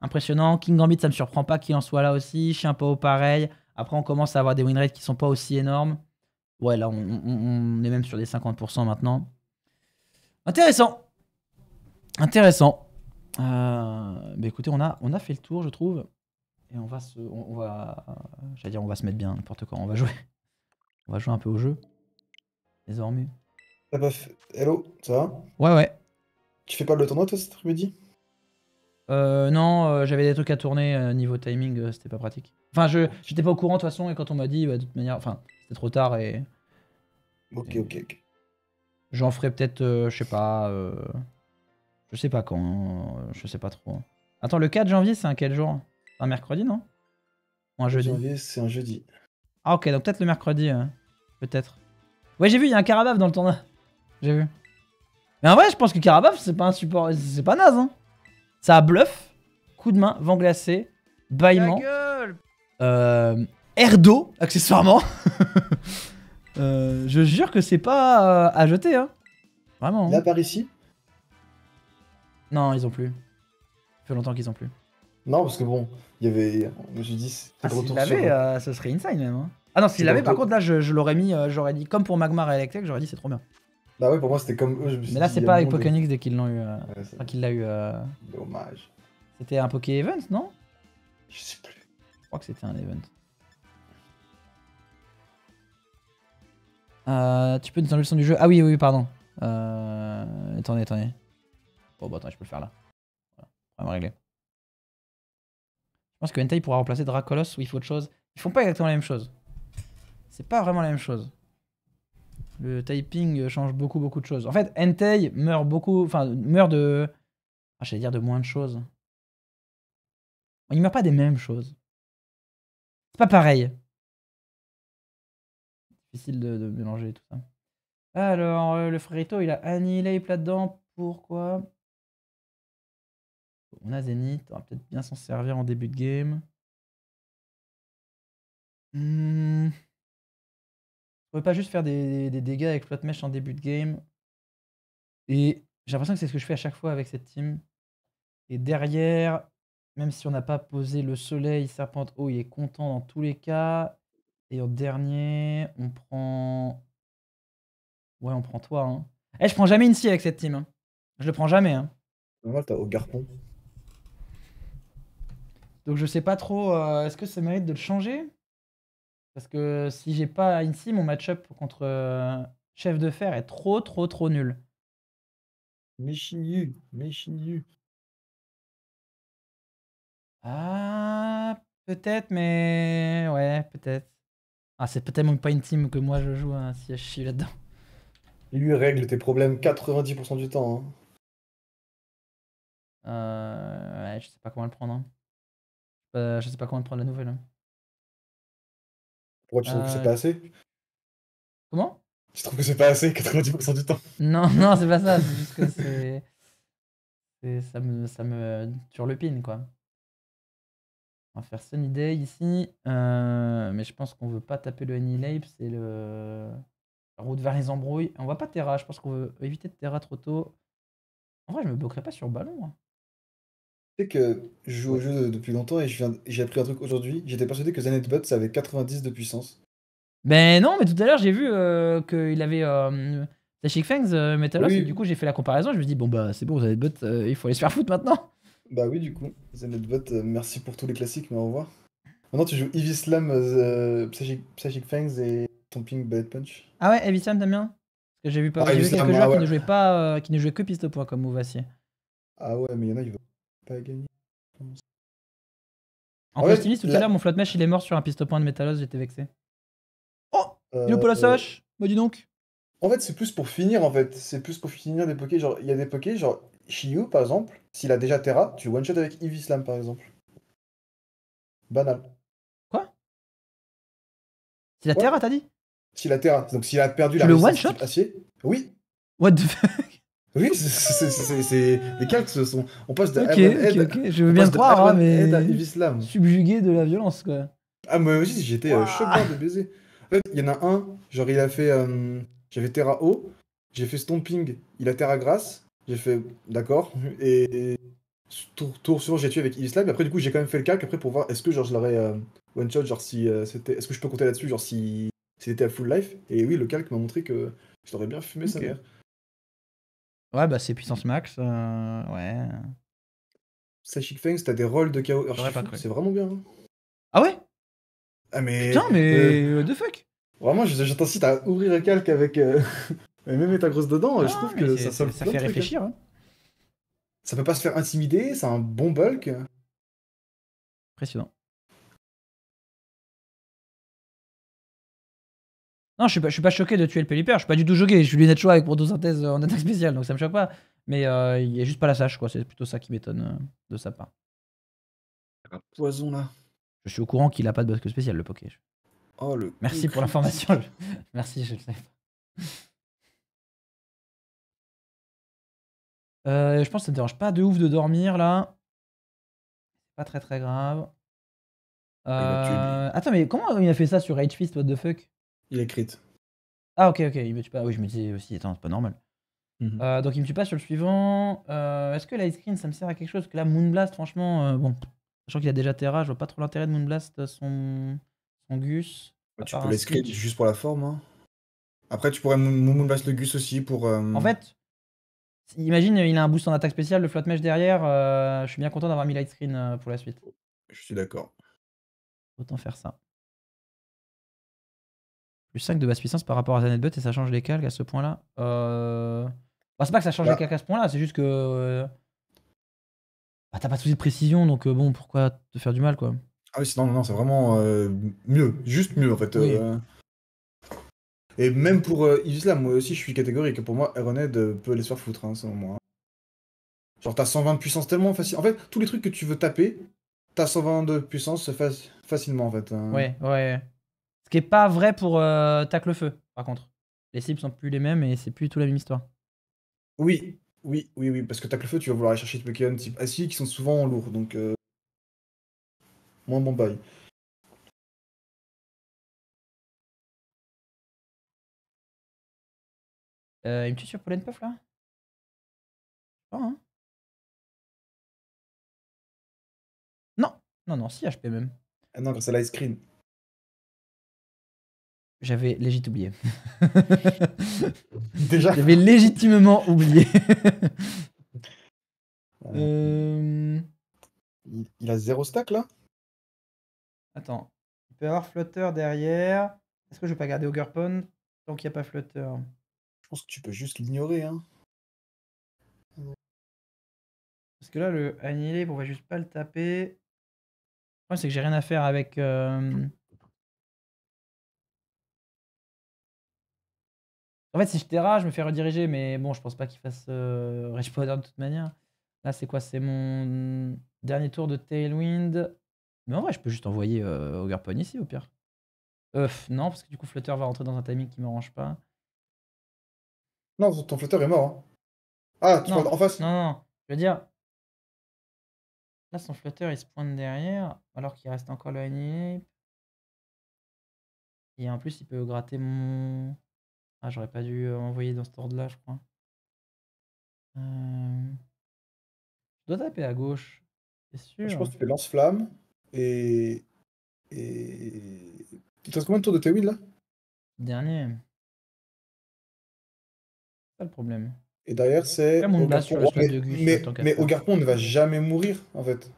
impressionnant. King Gambit, ça me surprend pas qu'il en soit là aussi. Chien Pao, pareil. Après, on commence à avoir des win rates qui sont pas aussi énormes. Ouais, là, on, on- on est même sur des 50% maintenant. Intéressant. Intéressant. Euh, bah écoutez, on a, on a fait le tour, je trouve. Et on va se. On, on va. J'allais dire, on va se mettre bien, n'importe quoi. On va jouer. On va jouer un peu au jeu. Désormais. Hello, ça va? Ouais, ouais. Tu fais pas le tournoi toi cet après-midi? Euh, non, euh, j'avais des trucs à tourner euh, niveau timing, euh, c'était pas pratique. Enfin, je j'étais pas au courant de toute façon, et quand on m'a dit, bah, de toute manière, enfin, c'était trop tard et Ok, ok, ok. j'en ferai peut-être, euh, je sais pas, je sais pas quand, euh, je sais pas trop. Attends, le 4 janvier, c'est un quel jour? Un mercredi, non? Ou un jeudi? Janvier, c'est un jeudi. Ah, ok, donc peut-être le mercredi, euh, peut-être. Ouais, j'ai vu, il y a un Carabaf dans le tournoi. J'ai vu. Mais en vrai, je pense que Carabaf, c'est pas un support, c'est pas naze, hein. Ça a bluff, coup de main, vent glacé, bâillement. Euh, air d'eau, accessoirement. Euh, je jure que c'est pas euh, à jeter, hein. Vraiment. hein. Là par ici Non, ils ont plus. Ça fait longtemps qu'ils ont plus. Non, parce que bon, il y avait. Je me suis dit, c'est Ah, le s'il l'avait, euh, ce serait insane même. hein. Ah non, s'il l'avait, par contre, là, je, je l'aurais mis, euh, j'aurais dit, comme pour Magmar et Electek, j'aurais dit c'est trop bien. Bah ouais, pour moi c'était comme eux. Je me suis Mais là, c'est pas avec Pokénix dès qu'ils l'ont eu. euh, Ouais, c'est Enfin, qu'il l'a eu. euh, Dommage. C'était un Poké Event, non? Je sais plus. Je crois que c'était un event. Euh, tu peux nous le son du jeu? Ah oui, oui, pardon. Euh, attendez, attendez. Bon, bah attends, je peux le faire là. Voilà, problème réglé. Je pense que Entei pourra remplacer Dracolos ou il faut autre chose. Ils font pas exactement la même chose. C'est pas vraiment la même chose. Le typing change beaucoup, beaucoup de choses. En fait, Entei meurt beaucoup. Enfin, meurt de. Ah, j'allais dire de moins de choses. Il meurt pas des mêmes choses. C'est pas pareil. Difficile de, mélanger tout ça. Alors, euh, le frérito, il a Annihilate là-dedans. Pourquoi? On a Zenith. On va peut-être bien s'en servir en début de game. Hmm. On pourrait pas juste faire des, des dégâts avec Plot Mesh en début de game. Et j'ai l'impression que c'est ce que je fais à chaque fois avec cette team. Et derrière, même si on n'a pas posé le soleil, Serpente haut, il est content dans tous les cas. Et en dernier, on prend. Ouais, on prend toi. Hein. Eh, je prends jamais Incy avec cette team. hein. Je le prends jamais. Hein. Normal, t'as au garpon. Donc je sais pas trop. euh, Est-ce que ça mérite de le changer? Parce que si j'ai pas Incy, mon match-up contre euh, Chef de Fer est trop, trop, trop nul. Méchinu, Méchinu. Ah, peut-être, mais. Ouais, peut-être. Ah, c'est peut-être pas une team que moi je joue hein, si je suis là-dedans. Et lui règle tes problèmes 90% du temps. Hein. Euh, ouais, je sais pas comment le prendre. hein. Euh, je sais pas comment prendre la nouvelle. hein. Pourquoi tu trouves que Euh, c'est pas assez? Comment? Tu trouves que c'est pas assez 90% du temps? Non, non, c'est pas ça. C'est juste que c'est. Ça me, ça me turlupine, quoi. On va faire Sunny Day ici. euh, mais je pense qu'on veut pas taper le Annihilate. C'est le. la route vers les embrouilles. On va pas Terra. Je pense qu'on veut éviter de Terra trop tôt. En vrai, je me bloquerai pas sur ballon. hein. Sais que je joue au jeu depuis longtemps et je viens- j'ai appris un truc aujourd'hui. J'étais persuadé que Zanetbot ça avait 90 de puissance. Ben non, mais tout à l'heure, j'ai vu euh, qu'il avait euh, Tashik Fangs, euh, Metalos, Oui. et du coup, j'ai fait la comparaison. Je me suis dit, bon, bah, c'est bon, vous avez bot, il faut aller se faire foutre maintenant. Bah oui, du coup. Zanetbot, euh, merci pour tous les classiques, mais au revoir. Maintenant, tu joues Eevee Slam, euh, Psychic, Psychic Fangs et Tomping Bullet Punch. Ah ouais, Evisam, t'aimes bien? Parce que j'ai vu, pas, Ah, j'ai vu Evisam, quelques ah joueurs ouais. qui, ne jouaient pas, euh, qui ne jouaient que piste au point, comme Mouvassier. Ah ouais, mais il y en a, ils vont pas. En Ouais, tout à la- l'heure, mon flot mesh, il est mort sur un piste au point de Metalos, j'étais vexé. Oh Euh, Il est pas la euh, Bah dis donc En fait, c'est plus pour finir, en fait. C'est plus pour finir des pokés. Genre, il y a des pokés, genre Shiyu, par exemple. S'il a déjà Terra, tu one-shot avec Eevee Slam, par exemple. Banal. C'est la Ouais. Terra, t'as dit? S'il a Terra, donc s'il a perdu Tu la le one-shot? acier. Oui, What the fuck? Oui, c'est- les calques ce sont. On passe de Ok, Iron ok, Head- ok, je veux bien croire, hein, mais subjugué de la violence, quoi. Ah, moi aussi, j'étais euh, Ouah. choc barre de baiser. En fait, il y en a un, genre, il a fait. euh, J'avais Terra haut, j'ai fait Stomping, il a Terra grasse, j'ai fait d'accord, et. Tour, tour sur j'ai tué avec Islam, et après, du coup, j'ai quand même fait le calque après pour voir est-ce que genre, je l'aurais euh, one shot, genre si euh, c'était. Est-ce que je peux compter là-dessus, genre si c'était à full life? Et oui, le calque m'a montré que je l'aurais bien fumé sa mère. Ouais, bah c'est puissance max, euh, ouais. Psychic Fangs, t'as des rôles de chaos J'aurais pas archi cru. c'est vraiment bien. hein. Ah ouais? Ah, mais. Putain, euh, mais what the fuck? Vraiment, je, je t'incite à ouvrir le calque avec. euh, et même ta grosse dedans, je Ah, trouve mais que c'est- ça, ça, sauve ça plein de fait trucs, hein. réfléchir. hein. Ça peut pas se faire intimider, c'est un bon bulk. Impressionnant. Non, je suis pas, je suis pas choqué de tuer le Pelipper, je suis pas du tout choqué. Je suis lunettes choix avec protosynthèse en attaque spéciale, donc ça me choque pas. Mais euh, il y a juste pas la sage, quoi. C'est plutôt ça qui m'étonne euh, de sa part. Un poison là. Je suis au courant qu'il a pas de basque spécial, le Poké. Oh le. Merci pour l'information. je- Merci, je le sais. Euh, je pense que ça ne dérange pas de ouf de dormir là. C'est pas très très grave. lui. Euh, Attends, mais comment il a fait ça sur Rage Fist, what the fuck? Il est crit. Ah, ok, ok, il me tue pas. Oui, je me disais aussi, attends, c'est pas normal. Mhm. Euh, donc il me tue pas sur le suivant. Euh, Est-ce que l'ice screen ça me sert à quelque chose? Parce que là, Moonblast, franchement, euh, bon, sachant qu'il a déjà Terra, je vois pas trop l'intérêt de Moonblast son, son Gus. tu peux les Siege. juste pour la forme. hein. Après, tu pourrais Moonblast le Gus aussi pour. En fait, imagine, il a un boost en attaque spéciale, le flotte mesh derrière. euh, je suis bien content d'avoir mis light screen euh, pour la suite. Je suis d'accord. Autant faire ça. Plus 5 de basse puissance par rapport à Zanetbot et ça change les calques à ce point-là. Euh... bah, c'est pas que ça change Bah. les calques à ce point-là, c'est juste que. euh, Bah, t'as pas de soucis de précision, donc euh, bon, pourquoi te faire du mal, quoi? Ah oui, c'est- non, non, non, c'est vraiment euh, mieux. Juste mieux en fait. Oui. euh. Et même pour euh, Islam, moi aussi, je suis catégorique. Pour moi, Ironhead euh, peut aller se faire foutre, hein, selon moi. Genre, t'as 120 de puissance tellement facile. En fait, tous les trucs que tu veux taper, t'as 120 de puissance faci- facilement, en fait. hein. Ouais, ouais. Ce qui est pas vrai pour euh, Tacle Feu, par contre. Les cibles sont plus les mêmes et c'est plus tout la même histoire. Oui, oui, oui, oui, parce que tacle feu, tu vas vouloir aller chercher des Pokémon type Assis qui sont souvent lourds, donc euh, moins bon bail. Euh, il me tue sur Pollen Puff là? Pas, hein Non, non, non, 6 HP même. Ah non, grâce à l'ice. J'avais légit oublié. Déjà. J'avais légitimement oublié. Euh, il, a zéro stack là? Attends. Il peut y avoir Flutter derrière. Est-ce que je vais pas garder Ogre tant qu'il n'y a pas Flutter? Je pense que tu peux juste l'ignorer. Hein. Parce que là, le Annihilate, on va juste pas le taper. Le problème, c'est que j'ai rien à faire avec. euh, En fait, si je terra, je me fais rediriger, mais bon, je pense pas qu'il fasse euh, Powder de toute manière. Là, c'est quoi? C'est mon dernier tour de Tailwind. Mais en vrai, je peux juste envoyer euh, Ogre ici, au pire. Euh, non, parce que du coup, Flutter va rentrer dans un timing qui m'arrange pas. Non, ton flotteur est mort. hein. Ah, tu Non, en face Non, non. Je veux dire. Là, son Flutter, il se pointe derrière, alors qu'il reste encore le Annihilate. Et en plus, il peut gratter mon. Ah, j'aurais pas dû euh, envoyer dans cet ordre-là, je crois. Euh, Je dois taper à gauche. C'est sûr. Je pense que tu fais lance-flamme et. Et. Tu te restes combien de tours de Tewin là? Dernier. C'est ça le problème. Et derrière, c'est. Mais, mais faire. Ogarpon ne va jamais mourir en fait.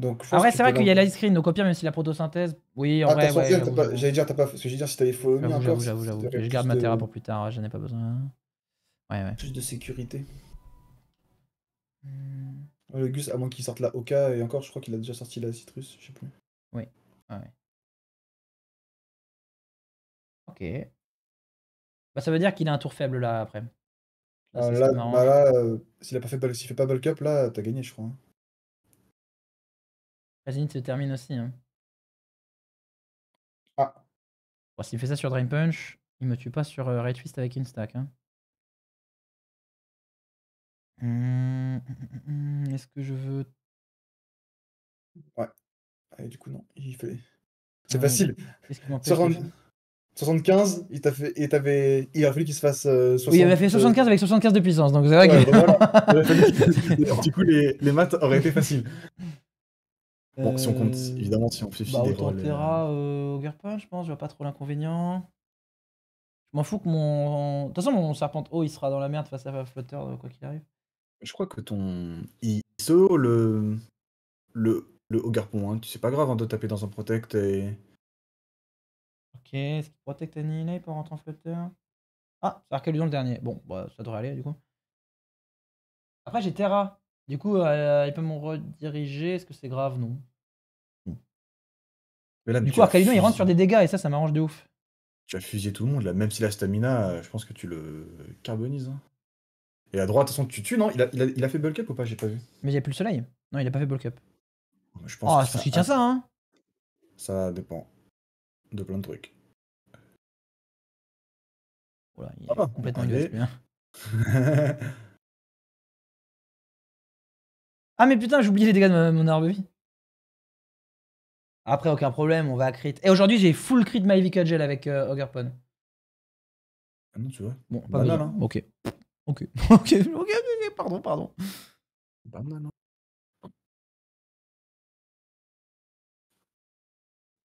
Donc, je que tu c'est vrai qu'il y a l'ice screen, donc au pire, même si la protosynthèse. Oui, en Ah, vrai, ouais. J'allais dire, t'as pas. Parce que j'ai dit, si t'avais follow me J'avoue, encore. j'avoue, Je garde ma Terra pour plus tard, j'en ai pas besoin. Ouais, ouais. Plus de sécurité. Le Gus, à moins qu'il sorte la Oka, et encore, je crois qu'il a déjà sorti la Citrus, je sais plus. Ah ouais. Ok. Bah, ça veut dire qu'il a un tour faible là après. Là, Ah, là, bah là, euh, s'il a pas fait, s'il fait pas bulk up, là, t'as gagné, je crois. hein. La Zenith se termine aussi. Hein. Ah, Bon, S'il fait ça sur Drain Punch, il me tue pas sur euh, Rage Fist avec une stack. Hein. Mmh, mmh, mmh, mmh, Est-ce que je veux. Ah, et du coup, non, il fait. C'est euh, facile. Qu'est-ce qui m'empêche de 60 faire- 75, il t'a fait. Et t'avais. Il a fallu qu'il se fasse. euh, 60, Oui, il avait fait 75 avec 75 de puissance, donc c'est vrai Ouais, que. bah voilà. Il a fallu qu'il- du coup, les, les maths auraient été faciles. Bon, si on compte, Euh, évidemment, si on fait Bah, des autant rôles, euh, Terra, Ogre Punch, je pense, je vois pas trop l'inconvénient. Je m'en fous que mon. De toute façon, mon Serpent haut, il sera dans la merde face à Flutter, euh, quoi qu'il arrive. Je crois que ton ISO, le. Le. Le Ogarpon, hein, c'est pas grave hein, de taper dans un protect et. Ok, est-ce qu'il protecte Annihilate pour rentrer en Flutter Ah, c'est Arcaludon le dernier. Bon, bah, ça devrait aller, du coup. Après, j'ai Terra. Du coup, euh, il peut me rediriger. Est-ce que c'est grave? Non. Mais là, Du tu coup, as Arcaludon, il rentre sur des dégâts et ça, ça m'arrange de ouf. Tu as fusillé tout le monde là, même si la stamina, euh, je pense que tu le carbonises. hein. Et à droite, de toute façon, tu tues, non? Il a, il, a, il a fait bulk up ou pas? J'ai pas vu. Mais il n'y a plus le soleil. Non, il a pas fait bulk up. Je Oh, pense pense qu'il tient ça, hein. Ça dépend de plein de trucs. Voilà, il est Ah, complètement allez. Hein. Ah, mais putain, j'ai oublié les dégâts de ma- mon arbre vie. Après, aucun problème, on va à crit. Et aujourd'hui, j'ai full crit My Vica Gel avec euh, Ogurpon. Ah non, tu vois. Bon, pas Banal, hein. Ok. Ok. ok. Ok. Ok. Pardon, pardon. Pas mal, hein.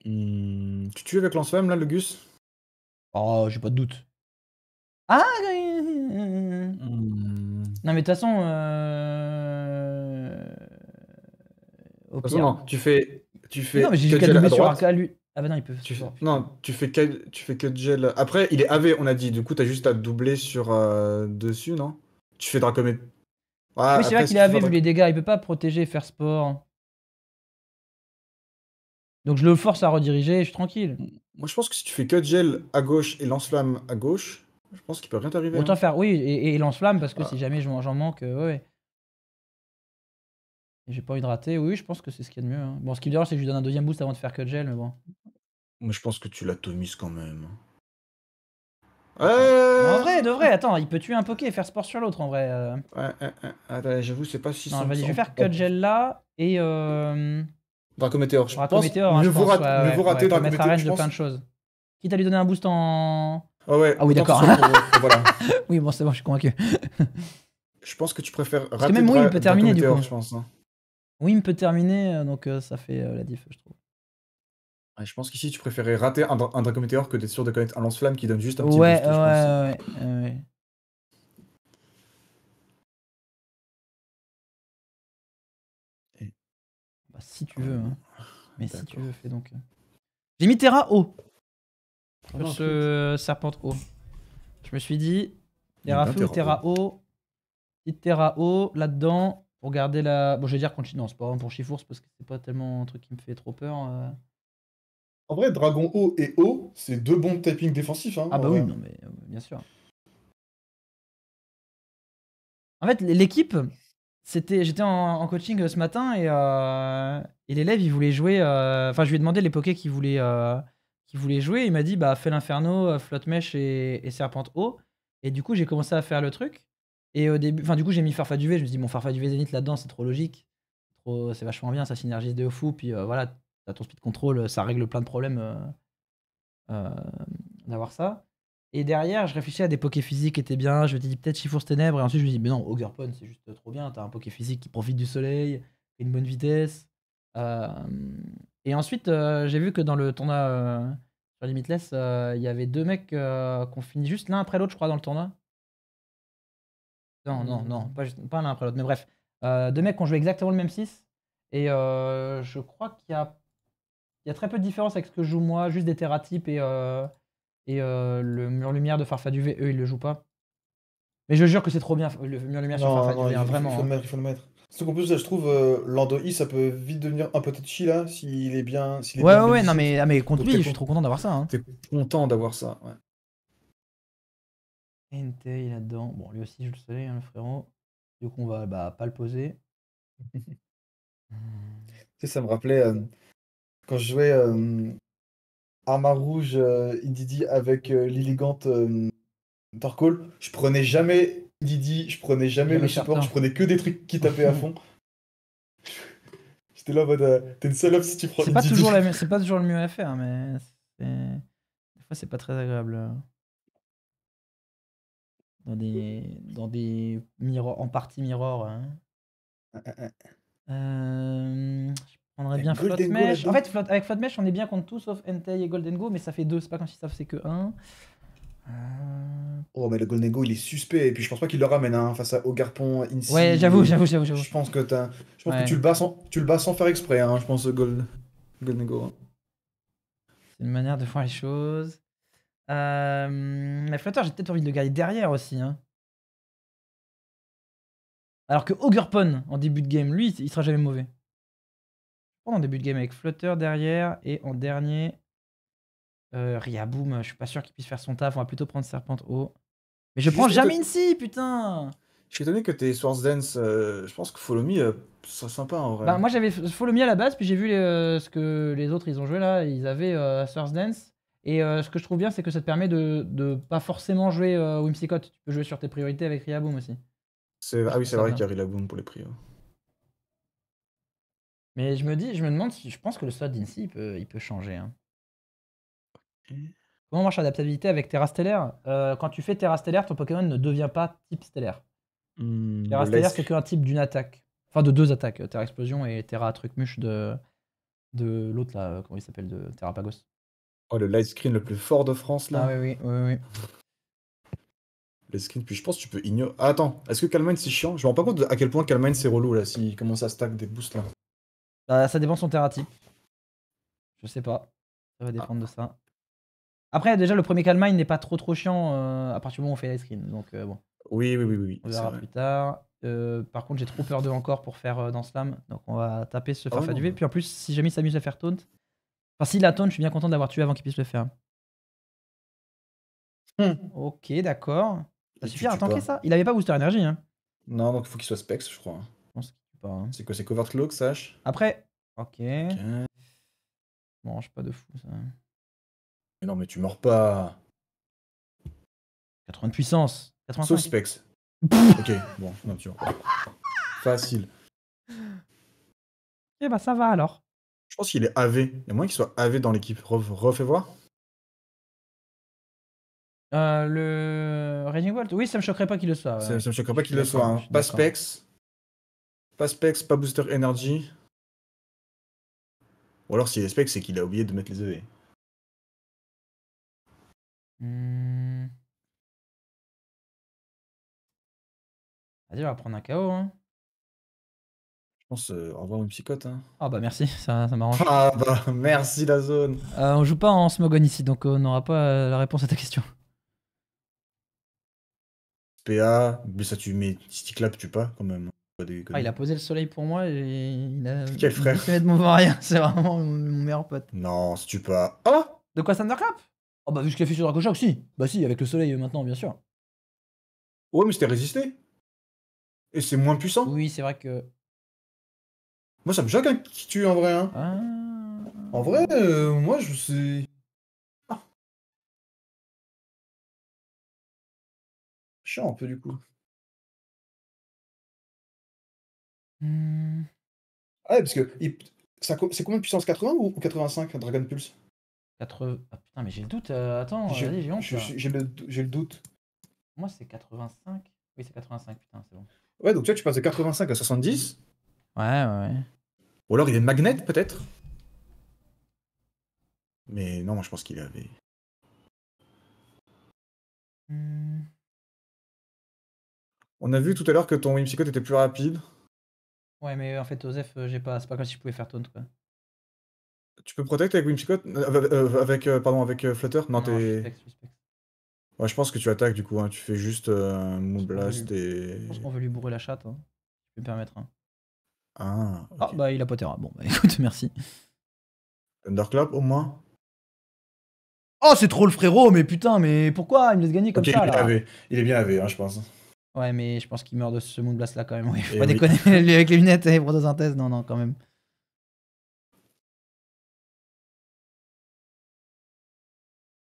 Hmm, tu tues avec lance-flamme là, le Gus? Oh, j'ai pas de doute. Ah euh, Hmm. Non, mais de toute façon. Euh... Au pire. non, tu fais. Tu fais Non, mais j'ai doubler sur. Arca lui. Ah bah non, il peut. Tu fais... Non, tu fais, quel... tu fais gel. Après, il est AV, on a dit. Du coup, t'as juste à doubler sur euh, dessus, non? Tu fais Dracomé. Ah, oui, c'est vrai qu'il si a tu fais vu les dégâts, il peut pas protéger faire sport. Donc je le force à rediriger, je suis tranquille. Moi, je pense que si tu fais cut gel à gauche et lance-flamme à gauche, je pense qu'il peut rien t'arriver. Autant hein. faire, oui, et, et lance-flamme, parce que Ah. si jamais j'en j'en manque, euh, ouais, ouais. Et J'ai pas envie de rater, oui, je pense que c'est ce qu'il y a de mieux. hein. Bon, ce qui me dérange, c'est que je lui donne un deuxième boost avant de faire cut gel, mais bon. Moi, je pense que tu l'atomises quand même. Mais Ouais, En vrai, de vrai, attends, il peut tuer un poké et faire sport sur l'autre en vrai. euh. Ouais, ouais, ouais. Attends, j'avoue, c'est pas si Non, vas-y, je vais faire cut gel là et euh, Dracométéor, je Draco pense. Météor, hein, mieux je vaut pense, rat- ouais, mieux ouais, vaut rater ouais, Draco mettre Météor, je de pense. plein de choses. Quitte à lui donner un boost en. Ah ouais, Ah oui, autant d'accord. que ce soit pour- voilà. Oui, bon, c'est bon, je suis convaincu. Je pense que tu préfères rater même Wim Dra- peut terminer, du coup. je pense. hein. Wim peut terminer, euh, donc euh, ça fait euh, la diff, je trouve. Ouais, je pense qu'ici, tu préférais rater un, dra- un que d'être sûr de connaître un lance-flamme qui donne juste un petit Ouais, boost, ouais, je ouais, pense. ouais, ouais. Et- Bah, si tu veux, hein. Mais si tu veux, fais donc. J'ai mis Terra haut Ah sur ce serpent haut. Je me suis dit, Il y a Terra feu ou Terra Terra haut. Petite Terra haut là-dedans pour garder la. Bon, je vais dire continue. Non, c'est pas vraiment pour Chifours parce que c'est pas tellement un truc qui me fait trop peur. euh. En vrai, Dragon haut et haut, c'est deux bons typing défensifs. Hein, Ah bah oui, vrai. non mais euh, bien sûr. En fait, l'équipe, c'était, j'étais en, en coaching euh, ce matin et, euh, et l'élève, il voulait jouer. euh, Enfin, je lui ai demandé les pokés qu'il voulait, euh, qu'il voulait jouer. Il m'a dit, bah, fais l'inferno, euh, flotte mèche et, et serpente haut. Et du coup, j'ai commencé à faire le truc. Et au début, enfin, du coup, j'ai mis Farfa du V. Je me suis dit, bon, Farfa du V Zénith là-dedans, c'est trop logique. C'est vachement bien, ça synergise de fou. Puis euh, voilà, t'as ton speed control, ça règle plein de problèmes euh, euh, d'avoir ça. Et derrière, je réfléchis à des pokés physiques qui étaient bien. Je me dis peut-être Chifours Ténèbres. Et ensuite, je me dis, mais non, Ogurpon, c'est juste trop bien. T'as un poké physique qui profite du soleil, une bonne vitesse. Euh, et ensuite, euh, j'ai vu que dans le tournoi euh, sur Limitless, euh, il y avait deux mecs euh, qui ont fini juste l'un après l'autre, je crois, dans le tournoi. Non, non, non, pas, pas l'un après l'autre. Mais bref, euh, deux mecs qui ont joué exactement le même 6. Et euh, je crois qu'il y a, il y a très peu de différence avec ce que je joue moi, juste des terratypes et, euh, et le mur lumière de Farfa du V, eux ils le jouent pas. Mais je jure que c'est trop bien, le mur lumière sur Non, Farfa non, du V, il hein, vraiment. il faut le hein. mettre, il faut le mettre. Surtout qu'en plus, je trouve, euh, Lando I, ça peut vite devenir un peu touchy là, s'il est bien. est Ouais, bien ouais, ouais, non mais, ah, mais contre lui, je suis trop content d'avoir ça. Hein. T'es content d'avoir ça, ouais. Entei là-dedans. Bon, lui aussi, je le sais, hein, le frérot. Du coup, on va bah, pas le poser. Tu sais, ça me rappelait euh, quand je jouais euh, Arma Rouge euh, Indidi avec euh, l'illigante euh, Torkoal, je prenais jamais Didi, je prenais jamais le support, je prenais que des trucs qui tapaient à fond. J'étais là en mode, t'es une salope si tu prends C'est pas, toujours la- pas toujours le mieux à faire, mais des fois c'est pas très agréable. Dans des, dans des mirror, en partie mirror. hein. Euh, je prendrais bien Float Mesh. En fait, Float- avec Float Mesh, on est bien contre tout sauf Entei et Golden Go, mais ça fait deux. C'est pas comme si ça faisait que un. Euh, Oh, mais le Golden Go, il est suspect. Et puis je pense pas qu'il le ramène hein, face à Ogarpon, Incy. Ouais, j'avoue, j'avoue, j'avoue. Je pense que. Je pense Ouais. que tu le bats sans, tu le bats sans faire exprès, hein, je pense, Gold... Golden Go. C'est une manière de voir les choses. Euh, mais Flutter, j'ai peut-être envie de le garder derrière aussi. Hein. Alors que Ogurpon, en début de game, lui, il sera jamais mauvais. En début de game avec Flutter derrière et en dernier, euh, Riaboom, je suis pas sûr qu'il puisse faire son taf. On va plutôt prendre Serpent haut. Mais je prends jamais ici, putain Je suis étonné que tes Swords Dance, euh, je pense que Follow Me, euh, c'est sympa en vrai. Bah, moi j'avais Follow Me à la base, puis j'ai vu les, euh, ce que les autres ils ont joué là. Ils avaient euh, Source Dance. Et euh, ce que je trouve bien, c'est que ça te permet de, de pas forcément jouer euh, Whimsicott. Tu peux jouer sur tes priorités avec Riaboom aussi. Ah oui, c'est vrai qu'il y a Rillaboom pour les prix. ouais. Mais je me dis, je me demande si je pense que le slot d'Incy il peut, il peut changer. hein. Comment marche l'adaptabilité avec Terra Stellaire Euh, Quand tu fais Terra Stellaire, ton Pokémon ne devient pas type stellaire. Hmm, Terra Stellaire, c'est qu'un type d'une attaque. Enfin, de deux attaques. euh, Terra Explosion et Terra Trucmuche de, de l'autre là. Comment il s'appelle De Terra Pagos. Oh, le light screen le plus fort de France là. Ah oui, oui, oui, oui. Le screen, puis je pense que tu peux ignorer. Ah, attends, est-ce que Calmine c'est chiant? Je me rends pas compte à quel point Calmine c'est relou là, s'il commence à stack des boosts là. Ça dépend de son Terra type. Je sais pas. Ça va dépendre de ça. Après, déjà, le premier Calmine n'est pas trop trop chiant euh, à partir du moment où on fait les screens. Donc, euh, bon. Oui, oui, oui, oui. On verra plus tard. Euh, par contre, j'ai trop peur de encore pour faire dans Slam. Donc, on va taper ce Ah farfa non. du V. Puis en plus, si jamais il s'amuse à faire taunt. Enfin, s'il a taunt, je suis bien content d'avoir tué avant qu'il puisse le faire. Hmm. Ok, d'accord. Ça Il suffit à tanker ça? Il avait pas booster énergie, hein. Non, donc il faut qu'il soit Specs, je crois. Je pense pas. hein. C'est quoi C'est Covert Cloak, sache Après, ok. Ok. Bon, je suis pas de fou ça. Mais non, mais tu mords pas. 80 de puissance. 85. Sauf Specs. ok, bon, non, tu vois. Facile. Eh bah, ça va alors. Je pense qu'il est AV. Il y a moins qu'il soit AV dans l'équipe. Re- Refais voir. Euh, le Raging Bolt, oui, ça me choquerait pas qu'il le soit. Ça, ça me choquerait pas qu'il le soit. hein. Pas. Specs. Pas Specs, pas Booster Energy. Ou alors s'il est Specs, c'est qu'il a oublié de mettre les EV. Hmm. Vas-y, on va prendre un KO. Hein. Je pense, euh, au revoir, une psychote. Hein. Ah bah merci, ça, ça m'arrange. Ah bah, merci la zone. Euh, on joue pas en Smogon ici, donc on n'aura pas euh, la réponse à ta question. PA, mais ça tu mets là, tu pas quand même. Des Ah, il a posé le soleil pour moi et il a. Quel frère? Il de mon rien, c'est vraiment mon meilleur pote. Non, si tu pas. Ah De quoi Thunderclap? Oh bah vu que je l'ai fait sur Dracoshock, si Bah si, avec le soleil euh, maintenant, bien sûr. Ouais, mais c'était résisté. Et c'est moins puissant. Oui, c'est vrai que. Moi, ça me choque hein, qui tue en vrai. Hein. Ah. En vrai, euh, moi, je sais. Ah. Chiant un peu du coup. Hmm. Ah ouais, parce que il- c'est combien de puissance 80 ou ou 85 un Dragon Pulse? 80... Ah putain, mais j'ai le doute. euh, Attends, J'ai vas-y, j'ai le, le doute. Moi, c'est 85. Oui, c'est 85, putain, c'est bon. Ouais, donc tu vois, tu passes de 85 à 70. Ouais, ouais, ouais. Ou alors il est magnet peut-être? Mais non, moi je pense qu'il avait. On a vu tout à l'heure que ton Whimsicott était plus rapide. Ouais, mais en fait, Osef, euh, j'ai pas... c'est pas comme si je pouvais faire taunt, quoi. Tu peux protect avec Whimsicott Euh, avec, euh, avec, pardon, avec Flutter? Non, t'es. Ouais, je pense que tu attaques du coup. hein. Tu fais juste un Moon Je pense Blast que- et. Je pense qu'on veut lui bourrer la chatte. Hein. Je peux me permettre. hein. Ah, Ah, bah, il a pas Terra. Bon, bah, écoute, merci. Thunderclap au moins Oh, c'est trop le frérot, mais putain, mais pourquoi? Il me laisse gagner comme ça, il est bien là AV. Il est bien AV, hein, je pense. Ouais, mais je pense qu'il meurt de ce Moonblast là quand même. Oui, faut Eh pas oui. déconner. Avec les lunettes et photosynthèse, non, non, quand même.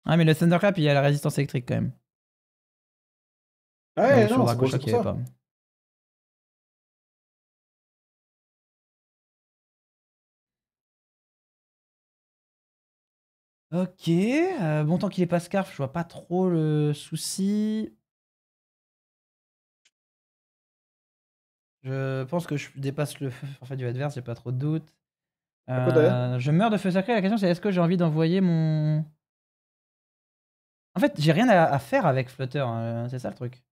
Ah, mais le Thunderclap, il a la résistance électrique quand même. Ah ouais, Non, sur non, la c'est pour ça. pas. Ok, euh, bon tant qu'il est pas scarf, je vois pas trop le souci. Je pense que je dépasse le forfait du adverse, j'ai pas trop de doute. Euh, je meurs de feu sacré. La question c'est est-ce que j'ai envie d'envoyer mon. En fait, j'ai rien à, à faire avec Flutter, hein, c'est ça le truc.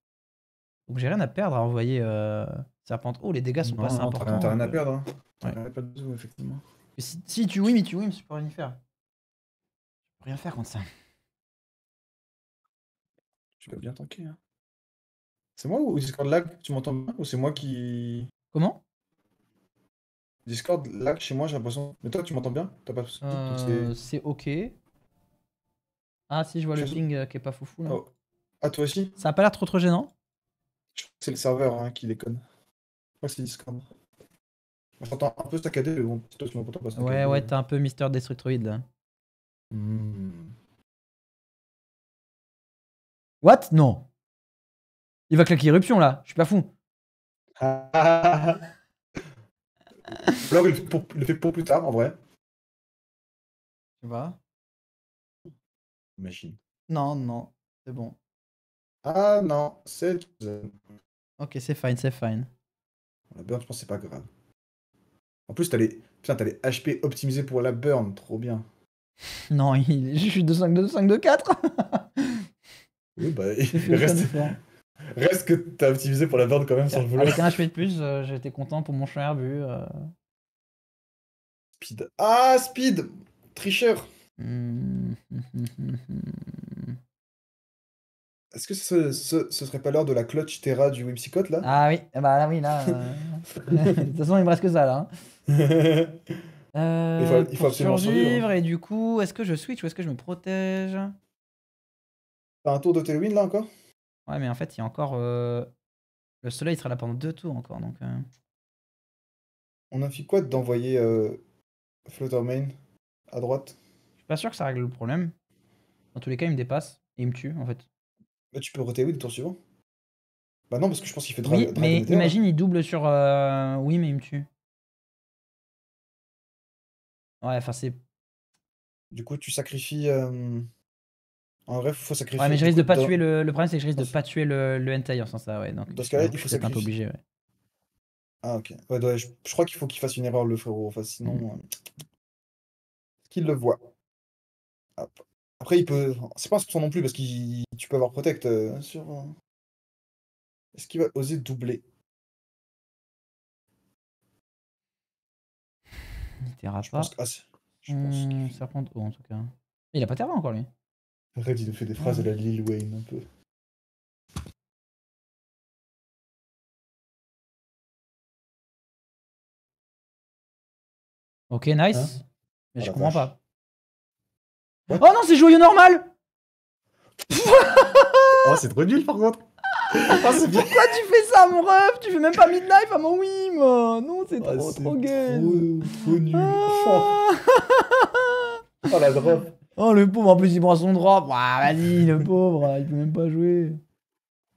Donc j'ai rien à perdre à envoyer euh, Serpente. Oh, les dégâts sont pas Non, si importants. rien- t'as rien à perdre. Hein. T'as Ouais. rien à perdre du tout, effectivement. Si, si tu mais tu win, je peux rien y faire. Peux rien faire contre ça. Tu vas bien tanker. Hein. C'est moi ou Discord lag Tu m'entends bien Ou c'est moi qui. Comment? Discord lag chez moi, j'ai l'impression. Mais toi, tu m'entends bien? T'as pas Euh, C'est ok. Ah si, je vois le ping euh, qui est pas foufou là. Oh. Ah, toi aussi? Ça a pas l'air trop trop gênant. C'est le serveur hein, qui déconne. Je crois que c'est Discord. On s'entend un peu saccadé, mais bon, toi qui m'entends pas saccadé. Ouais, ouais, t'es un peu Mister Destructoid là. Hmm. What? Non. Il va claquer éruption là, je suis pas fou. Ah. Ou alors il le fait pour, il le fait pour plus tard, en vrai. Tu vois Machine. Non, non, c'est bon. Ah non, c'est. Ok, c'est fine, c'est fine. La burn, je pense que c'est pas grave. En plus, t'as les... Putain, t'as les HP optimisés pour la burn, trop bien. Non, il... je suis de 5 de 5 de 4. Oui, bah, reste, reste que t'as optimisé pour la burn quand même sans le vouloir. Avec un HP de plus, euh, j'étais content pour mon cher but. euh. Speed. Ah, speed Tricheur. Est-ce que ce, ce, ce serait pas l'heure de la clutch Terra du Whimsicott là? Ah oui, bah là oui, là. euh, de toute façon, il me reste que ça là. hein. Euh, Il faut- il faut pour absolument survivre, survivre, hein. et du coup, est-ce que je switch ou est-ce que je me protège? T'as un tour de Tailwind là encore? Ouais, mais en fait, il y a encore. euh, Le soleil sera là pendant deux tours encore, donc. euh, On a fait quoi d'envoyer euh, Flutter Main à droite? Je suis pas sûr que ça règle le problème. Dans tous les cas, il me dépasse et il me tue en fait. Bah, tu peux re-Tailwind le tour suivant Bah non, parce que je pense qu'il fait Dra Oui, mais imagine, il double sur. euh, Oui, mais il me tue. Ouais, enfin, c'est. Du coup, tu sacrifies. euh, En vrai, faut sacrifier. Ouais, mais je du risque coup, de pas dans- tuer le. Le problème, c'est que je risque de dans ce- pas tuer le, le hentai en sens ça, ouais. Donc, Dans ce cas-là, donc il faut un peu sacrifier. obligé, ouais. Ah, ok. Ouais, ouais, je, je crois qu'il faut qu'il fasse une erreur, le frérot. Enfin, sinon. Mhm. euh, Qu'il le voit. Hop. Après, il peut. C'est pas un soupçon non plus, parce que tu peux avoir Protect euh, sur. euh, Est-ce qu'il va oser doubler? Il terra Je pas. pense que. Ah, je pense Hmm, serpent de haut en tout cas. Il a pas terra encore lui. Red, il nous fait des phrases à la Lil Wayne un peu. Ok, nice. Hein? Mais Oh je comprends vache. pas. What? Oh non, c'est joyeux normal Oh, c'est trop nul par contre Ah, Pourquoi tu fais ça, mon ref? Tu fais même pas midnight? À mon wim Non, c'est Ah, trop, c'est trop gay trop, trop nul Ah. Oh la drop Oh, le pauvre, en plus, il prend son drop. Ah, vas-y, le pauvre, il peut même pas jouer.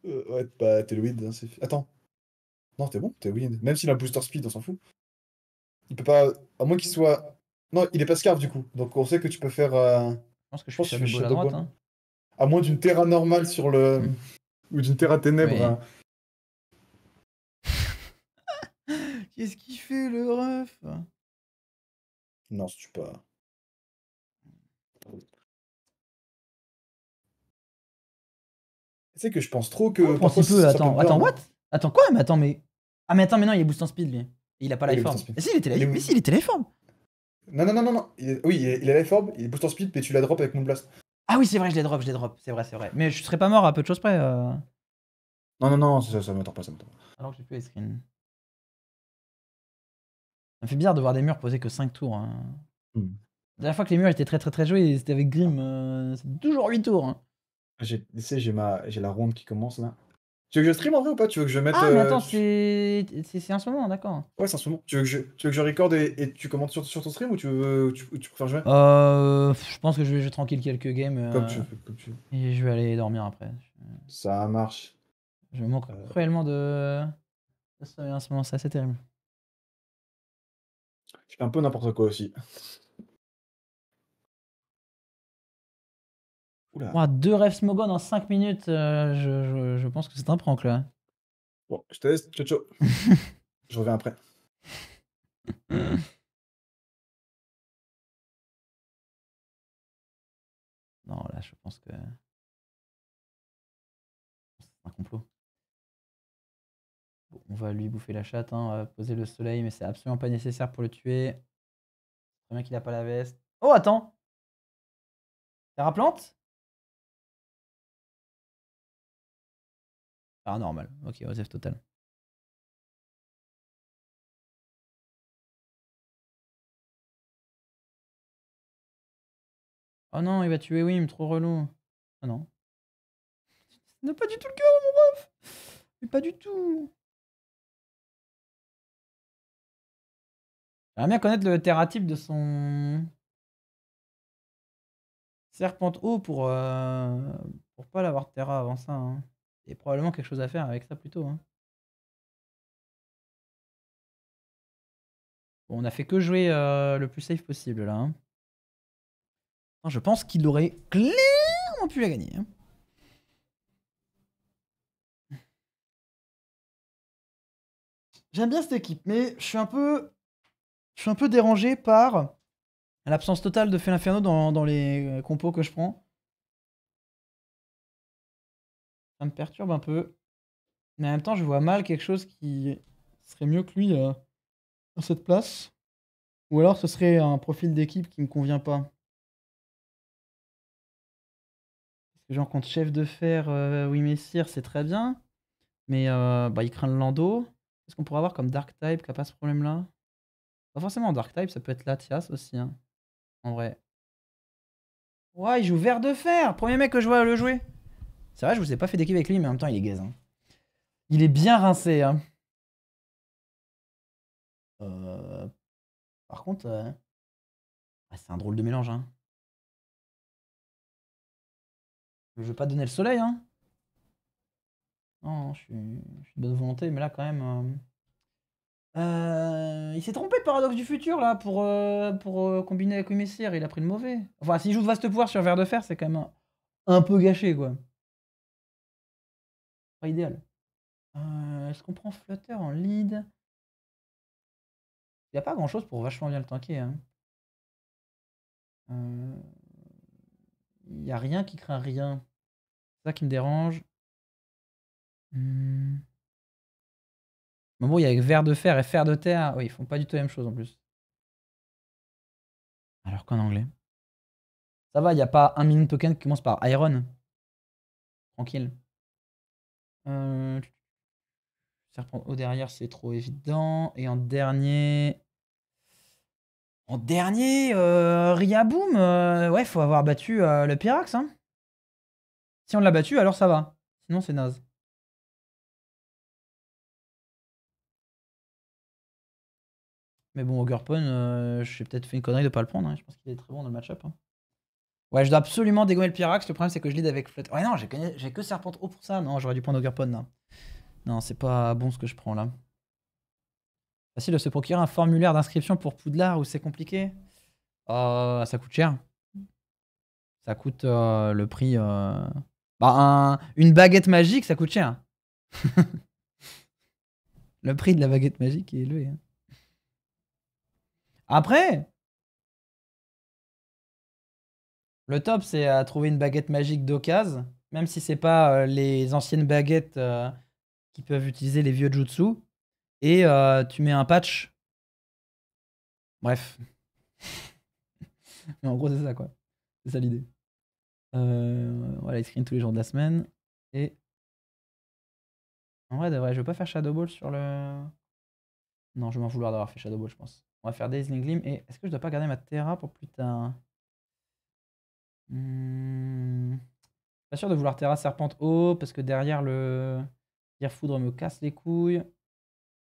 Euh, Ouais, bah t'es le win, hein, c'est fait. Attends. Non, t'es bon, t'es win. Même s'il a un booster speed, on s'en fout. Il peut pas. À moins qu'il soit. Non, il est pas scarf du coup. Donc on sait que tu peux faire. euh, Je pense que je Je pense suis que fais à droite. Hein. À moins d'une terra normale sur le. Ou d'une terra ténèbres. Oui. hein. Qu'est-ce qu'il fait, le ref? Non, si tu pas. Tu sais que je pense trop que. Parfois, si peu, attends, attends, what? Attends, quoi Mais attends, mais. Ah, mais attends, mais non, il est boost en speed, lui. Il a pas Oui, boost en speed. Mais si, il était Il est life où mais si, il était life orb. Non, non, non, non, non. Il est- Oui, il est, il est life orb, il est booster speed, mais tu la drop avec Moonblast. Ah oui, c'est vrai, je l'ai drop, je l'ai drop. C'est vrai, c'est vrai. Mais je serais pas mort à peu de choses près. euh, Non, non, non, ça, ça m'attend pas, ça m'attend pas. Alors que j'ai plus les screens. Ça me fait bizarre de voir des murs poser que 5 tours. hein. Hmm. La dernière fois que les murs étaient très très très joués, c'était avec Grim. euh, c'est toujours 8 tours. hein. J'ai, tu sais, j'ai ma, j'ai la ronde qui commence là. Tu veux que je stream en vrai ou pas? Tu veux que je mette. Ah, mais euh, attends, tu- c'est c'est en ce moment, d'accord. Ouais, c'est en ce moment. Tu veux que je, tu veux que je record et, et tu commentes sur, sur ton stream ou tu veux, tu, tu préfères jouer? Euh, je pense que je vais jouer tranquille quelques games. euh, Comme tu veux, comme tu veux. Et je vais aller dormir après. Ça marche. Je manque Euh. cruellement de... de sommeil en ce moment, c'est assez terrible. Je fais un peu n'importe quoi aussi. Ouah, deux rêves Smogon en 5 minutes, euh, je, je- je pense que c'est un prank là. Bon, je te laisse, ciao ciao. je reviens après. Non, là, je pense que. C'est un complot. Bon, on va lui bouffer la chatte, hein, on va poser le soleil, mais c'est absolument pas nécessaire pour le tuer. C'est bien qu'il a pas la veste. Oh, attends Terra plante? Ah, normal. Ok, Osef total. Oh non, il va tuer Wim, trop relou. Ah non. Il n'a pas du tout le cœur, mon ref Mais pas du tout J'aimerais bien connaître le terratype de son... Serpente haut pour, euh, pour pas l'avoir Terra avant ça. hein. Il y a probablement quelque chose à faire avec ça plutôt. hein. Bon, on a fait que jouer euh, le plus safe possible là. hein. Je pense qu'il aurait clairement pu la gagner. hein. J'aime bien cette équipe, mais je suis un peu, je suis un peu dérangé par l'absence totale de Felinferno dans, dans les euh, compos que je prends. Ça me perturbe un peu. Mais en même temps, je vois mal quelque chose qui serait mieux que lui euh, à cette place. Ou alors ce serait un profil d'équipe qui me convient pas. Genre contre chef de fer, euh, oui Messire, c'est très bien. Mais euh, bah, il craint le Lando. Qu'est-ce qu'on pourrait avoir comme Dark Type qui a pas ce problème-là? Pas forcément Dark Type, ça peut être Latias aussi. hein, En vrai. Ouais, il joue vert de fer Premier mec que je vois le jouer C'est vrai, je vous ai pas fait d'équipe avec lui, mais en même temps, il est gaze. hein. Il est bien rincé. hein. Euh, Par contre, euh, ah, c'est un drôle de mélange. Hein. Je veux pas donner le soleil. Hein. Non, je suis, je suis de bonne volonté, mais là, quand même. euh, euh, il s'est trompé de paradoxe du futur là pour, euh, pour euh, combiner avec Messire, il a pris le mauvais. Enfin, s'il joue de vaste pouvoir sur verre de fer, c'est quand même un peu gâché quoi. Pas idéal. Euh, Est-ce qu'on prend Flutter en lead Il n'y a pas grand chose pour vachement bien le tanker. hein. Euh, Il n'y a rien qui craint rien. C'est ça qui me dérange. Hmm. Mais bon, il y a verre de fer et fer de terre. Oui, ils font pas du tout la même chose en plus. Alors qu'en anglais. Ça va, il n'y a pas un mini token qui commence par Iron. Tranquille. Euh, Serpent haut derrière, c'est trop évident. Et en dernier. En dernier, euh, Riaboom, euh, ouais, faut avoir battu euh, le Pyrax. Hein. Si on l'a battu, alors ça va. Sinon, c'est naze. Mais bon, Ogurpon, euh, j'ai peut-être fait une connerie de pas le prendre. hein. Je pense qu'il est très bon dans le match-up. hein. Ouais, je dois absolument dégommer le Pyrax. Le problème, c'est que je lead avec Flutter. Ouais, non, j'ai que, que Serpent haut pour ça. Non, j'aurais dû prendre Ogurpon là. Non, c'est pas bon ce que je prends là. Facile de se procurer un formulaire d'inscription pour Poudlard ou c'est compliqué Euh, Ça coûte cher. Ça coûte euh, le prix. euh, Bah, un- une baguette magique, ça coûte cher. le prix de la baguette magique est élevé. hein. Après, le top, c'est à trouver une baguette magique d'occasion, même si c'est pas euh, les anciennes baguettes euh, qui peuvent utiliser les vieux jutsu. Et euh, tu mets un patch. Bref. Mais en gros, c'est ça, quoi. C'est ça l'idée. Euh, voilà, il screen tous les jours de la semaine. Et. En vrai, de vrai, je veux pas faire Shadow Ball sur le. Non, je vais m'en vouloir d'avoir fait Shadow Ball, je pense. On va faire Dazzling Gleam. Et est-ce que je dois pas garder ma Terra pour plus tard? Hmm, Pas sûr de vouloir Terra Serpente haut, parce que derrière le. Dire Foudre me casse les couilles.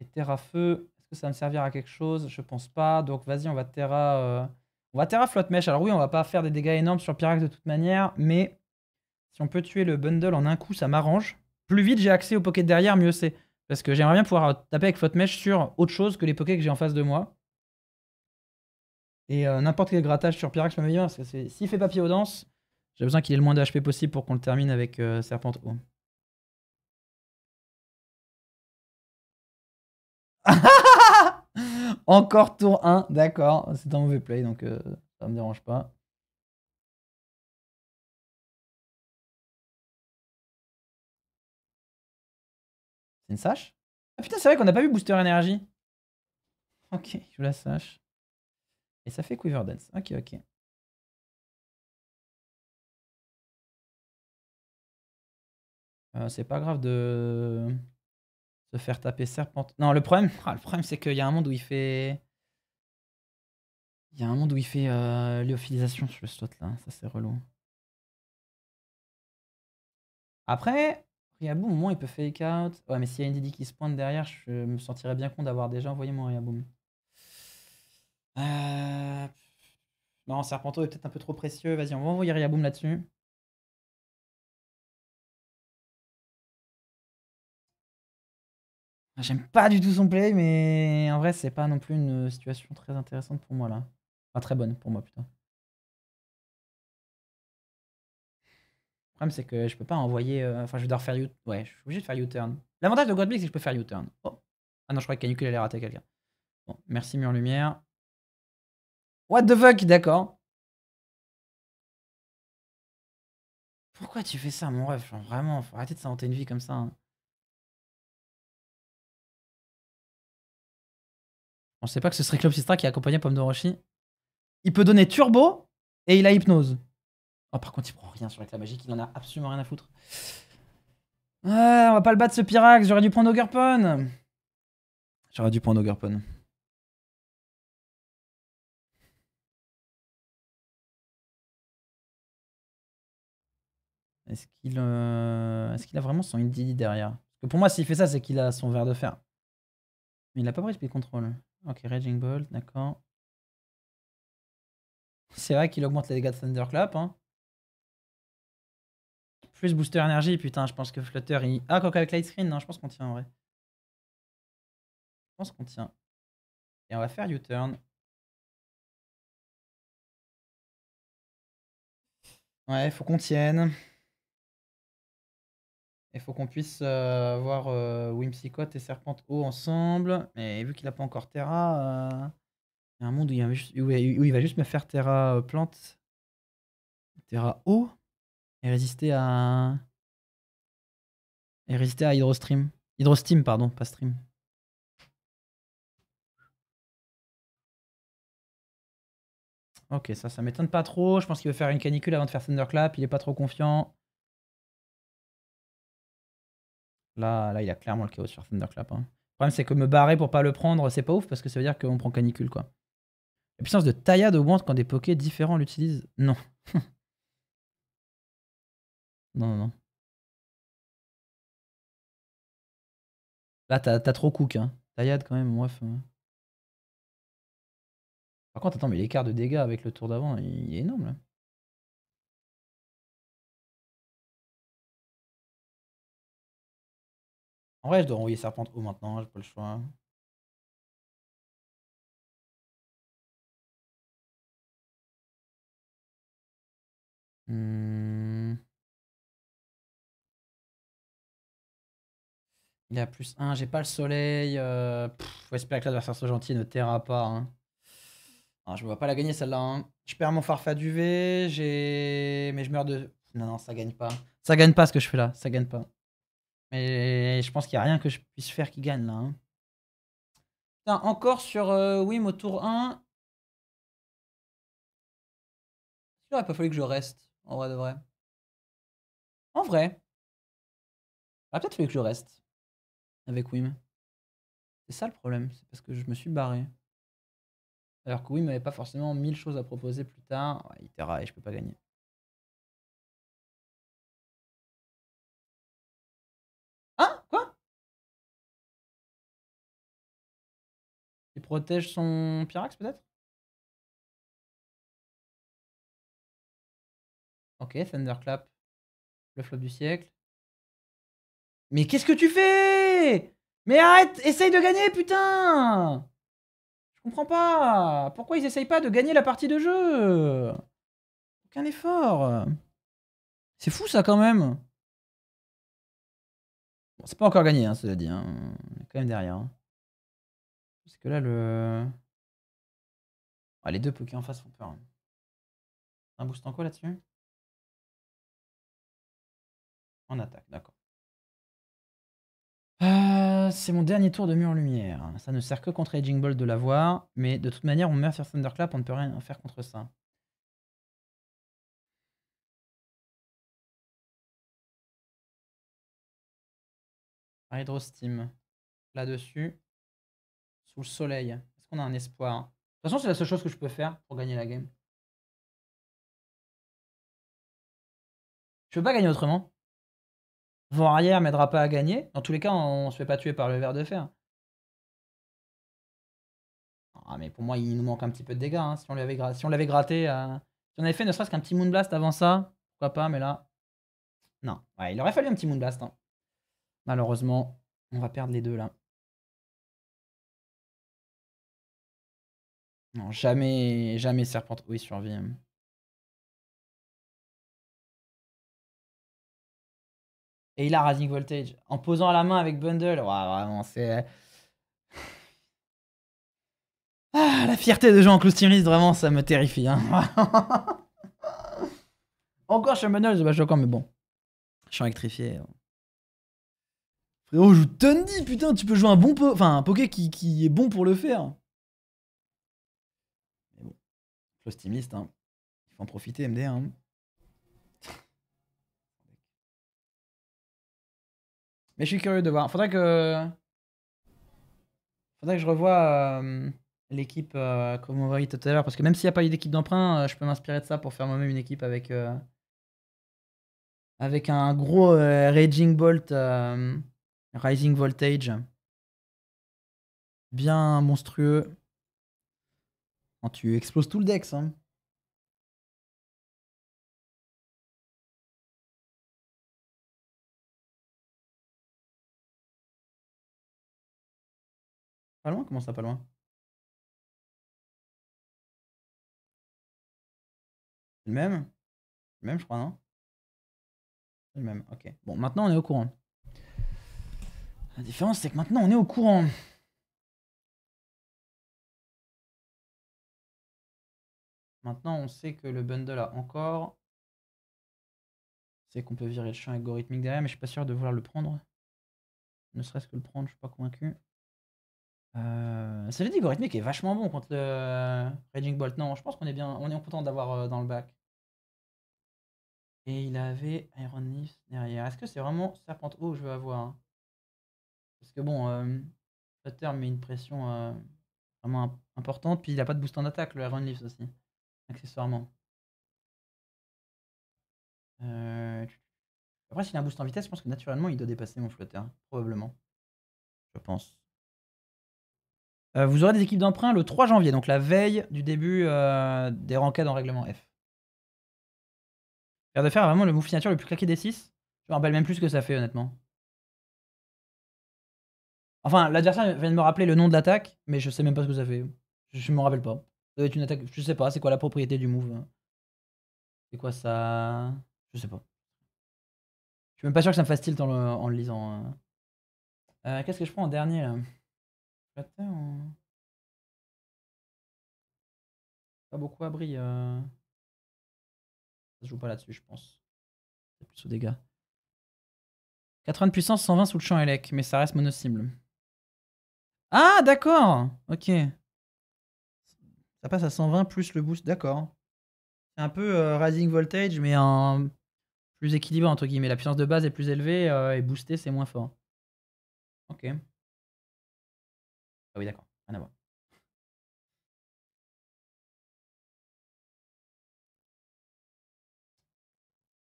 Et Terra Feu, est-ce que ça va me servir à quelque chose? Je pense pas. Donc vas-y, on va Terra. euh, On va Terra Flotte Mèche. Alors oui, on va pas faire des dégâts énormes sur Pyrax de toute manière, mais si on peut tuer le bundle en un coup, ça m'arrange. plus vite j'ai accès au poké de derrière, mieux c'est. Parce que j'aimerais bien pouvoir taper avec faute mèche sur autre chose que les pokés que j'ai en face de moi. Et euh, n'importe quel grattage sur Pyrax me bien, parce que s'il fait papier aux danses, j'ai besoin qu'il ait le moins de HP possible pour qu'on le termine avec euh, Serpente haut. Encore tour 1, d'accord. C'est un mauvais play, donc euh, ça me dérange pas. C'est une sache Ah putain, c'est vrai qu'on n'a pas vu Booster Énergie. Ok, je la sache. Et ça fait Quiver Dance. Ok, ok. Euh, c'est pas grave de se faire taper serpente. Non, le problème, ah, le problème c'est qu'il y a un monde où il fait. Il y a un monde où il fait euh, lyophilisation sur le slot là. Ça c'est relou. Après, Riaboum, au moins il peut fake out. Ouais, mais s'il y a une qui se pointe derrière, je me sentirais bien con d'avoir déjà envoyé mon Riaboum. Euh... Non, Serpento est peut-être un peu trop précieux. Vas-y, on va envoyer Riaboum là-dessus. J'aime pas du tout son play, mais en vrai, c'est pas non plus une situation très intéressante pour moi là. Enfin, très bonne pour moi, putain. Le problème, c'est que je peux pas envoyer. Euh, enfin, je vais devoir faire U. Ouais, je suis obligé de faire U-turn. L'avantage de Godblick, c'est que je peux faire U-turn. Oh. Ah non, je crois que Canicule allait rater quelqu'un. Bon, merci Mur Lumière. What the fuck, d'accord. Pourquoi tu fais ça, mon ref? Vraiment, faut arrêter de s'inventer une vie comme ça. Hein. On sait pas que ce serait Clopsistra qui accompagnait Pomme de Roshi. Il peut donner Turbo et il a Hypnose. Oh, par contre, il prend rien sur la magique, il en a absolument rien à foutre. Ah, on va pas le battre ce Pyrax, j'aurais dû prendre Ogerpon. J'aurais dû prendre Ogerpon. Est-ce qu'il euh, est qu'il a vraiment son Indie derrière? Parce que pour moi, s'il fait ça, c'est qu'il a son verre de fer. Mais il a pas pris speed control. Ok, Raging Bolt, d'accord. C'est vrai qu'il augmente les dégâts de Thunderclap. Hein. Plus booster énergie, putain, je pense que Flutter il. Ah, quoi avec Light Screen Non, je pense qu'on tient en vrai. Je pense qu'on tient. Et on va faire U-turn. Ouais, faut qu'on tienne. Il faut qu'on puisse euh, voir euh, et Serpente haut ensemble. Mais vu qu'il n'a pas encore Terra, euh, il y a un monde où il, va juste me faire Terra euh, plante, Terra haut, et résister à. Et résister à Hydrostream. Hydrosteam, pardon, pas Stream. Ok, ça, ça m'étonne pas trop. Je pense qu'il veut faire une canicule avant de faire Thunderclap. Il est pas trop confiant. Là, là, il a clairement le chaos sur Thunderclap. Hein. Le problème, c'est que me barrer pour pas le prendre, c'est pas ouf parce que ça veut dire qu'on prend canicule, quoi. La puissance de taillade augmente quand des pokés différents l'utilisent Non. non, non, non. Là, t'as trop cook, hein. Taillade, quand même, bref. Par contre, attends, mais l'écart de dégâts avec le tour d'avant, il est énorme, là. En vrai, je dois envoyer Serpente haut maintenant, j'ai pas le choix. Hmm. Il a plus 1, j'ai pas le soleil. Euh... faut espérer que la va faire ce gentil ne terra pas. Hein. je me vois pas la gagner celle-là. Hein. Je perds mon farfa V, j'ai. Mais je meurs de. Non, non, ça gagne pas. Ça gagne pas ce que je fais là, ça gagne pas. Mais je pense qu'il n'y a rien que je puisse faire qui gagne là. Hein. encore sur euh, Wim au tour 1. Il aurait pas fallu que je reste, en vrai de vrai. En vrai. Il aurait peut-être fallu que je reste avec Wim. C'est ça le problème, c'est parce que je me suis barré. Alors que Wim n'avait pas forcément mille choses à proposer plus tard. Ouais, il et je peux pas gagner. Protège son Pyrax peut-être? Ok, Thunderclap. Le flop du siècle. Mais qu'est-ce que tu fais? Mais arrête Essaye de gagner, putain Je comprends pas Pourquoi ils essayent pas de gagner la partie de jeu? Aucun effort C'est fou ça quand même Bon, c'est pas encore gagné, hein, cela dit. Hein. Quand même derrière. Hein. Parce que là, le... Ah, les deux Poké en face font peur. hein. Un boost en quoi là-dessus? En attaque, d'accord. Euh, c'est mon dernier tour de mur lumière. Ça ne sert que contre Aging Bolt de l'avoir, mais de toute manière, on meurt sur Thunderclap, on ne peut rien faire contre ça. Hydro Steam. Là-dessus. Sous le soleil. Est-ce qu'on a un espoir? De toute façon, c'est la seule chose que je peux faire pour gagner la game. Je peux pas gagner autrement. Vent arrière m'aidera pas à gagner. Dans tous les cas, on se fait pas tuer par le verre de fer. Ah, mais pour moi, il nous manque un petit peu de dégâts. hein. Si on l'avait si gratté, euh, si on avait fait ne serait-ce qu'un petit Moonblast avant ça, pourquoi pas, mais là. Non. Ouais, il aurait fallu un petit Moonblast. hein. Malheureusement, on va perdre les deux là. Non, jamais, jamais Serpent. Oui, survie. hein. Et il a Rising Voltage. En posant à la main avec Bundle. Ouah, vraiment, c'est. Ah, la fierté de jouer en close team list, vraiment, ça me terrifie. hein. encore chez Bundle, c'est pas choquant, mais bon. Je suis électrifié. Frérot, joue Tundi, putain, tu peux jouer un bon un Poké qui est bon pour le faire. Mais bon, close team list, hein. Il faut en profiter, MD. Hein. Mais je suis curieux de voir. Faudrait que. Faudrait que je revoie l'équipe euh, comme on voyait tout à l'heure. Parce que même s'il n'y a pas eu d'équipe d'emprunt, euh, je peux m'inspirer de ça pour faire moi-même une équipe avec. euh, avec un gros Raging Bolt Rising Voltage. Bien monstrueux. Quand tu exploses tout le dex. Hein. Pas loin Comment ça, pas loin? Le même? Le même, je crois, non? Le même, ok. Bon, maintenant, on est au courant. La différence, c'est que maintenant, on est au courant. Maintenant, on sait que le bundle a encore. C'est qu'on peut virer le champ algorithmique derrière, mais je suis pas sûr de vouloir le prendre. Ne serait-ce que le prendre, je suis pas convaincu. Euh, Cela dit, algorithmique est vachement bon contre le Raging Bolt. Non, je pense qu'on est bien, on est content d'avoir euh, dans le bac. Et il avait Iron Leaf derrière. Est-ce que c'est vraiment Serpent O que je veux avoir hein? Parce que bon, euh, met une pression euh, vraiment imp- importante. Puis il a pas de boost en attaque, le Iron Leaf aussi, accessoirement. Euh, Après, s'il a un boost en vitesse, je pense que naturellement il doit dépasser mon Flutter. Probablement. Je pense. Euh, vous aurez des équipes d'emprunt le 3 janvier, donc la veille du début euh, des rankades en règlement F. Faire de faire vraiment le move signature le plus claqué des 6. Je me rappelle même plus ce que ça fait, honnêtement. Enfin, l'adversaire vient de me rappeler le nom de l'attaque, mais je sais même pas ce que ça fait. Je me rappelle pas. Ça doit être une attaque. Je sais pas, c'est quoi la propriété du move? C'est quoi ça? Je sais pas. Je suis même pas sûr que ça me fasse tilt en le, lisant. hein. Euh, Qu'est-ce que je prends en dernier là? Pas beaucoup abri. Euh... Ça se joue pas là-dessus, je pense. C'est plus aux dégâts. 80 de puissance, 120 sous le champ élec, mais ça reste mono-cible. Ah, d'accord Ok. Ça passe à 120 plus le boost, d'accord. C'est un peu euh, Rising Voltage, mais en plus équilibré, entre guillemets. La puissance de base est plus élevée euh, et boosté, c'est moins fort. Ok. Ah oui, d'accord. Rien à voir.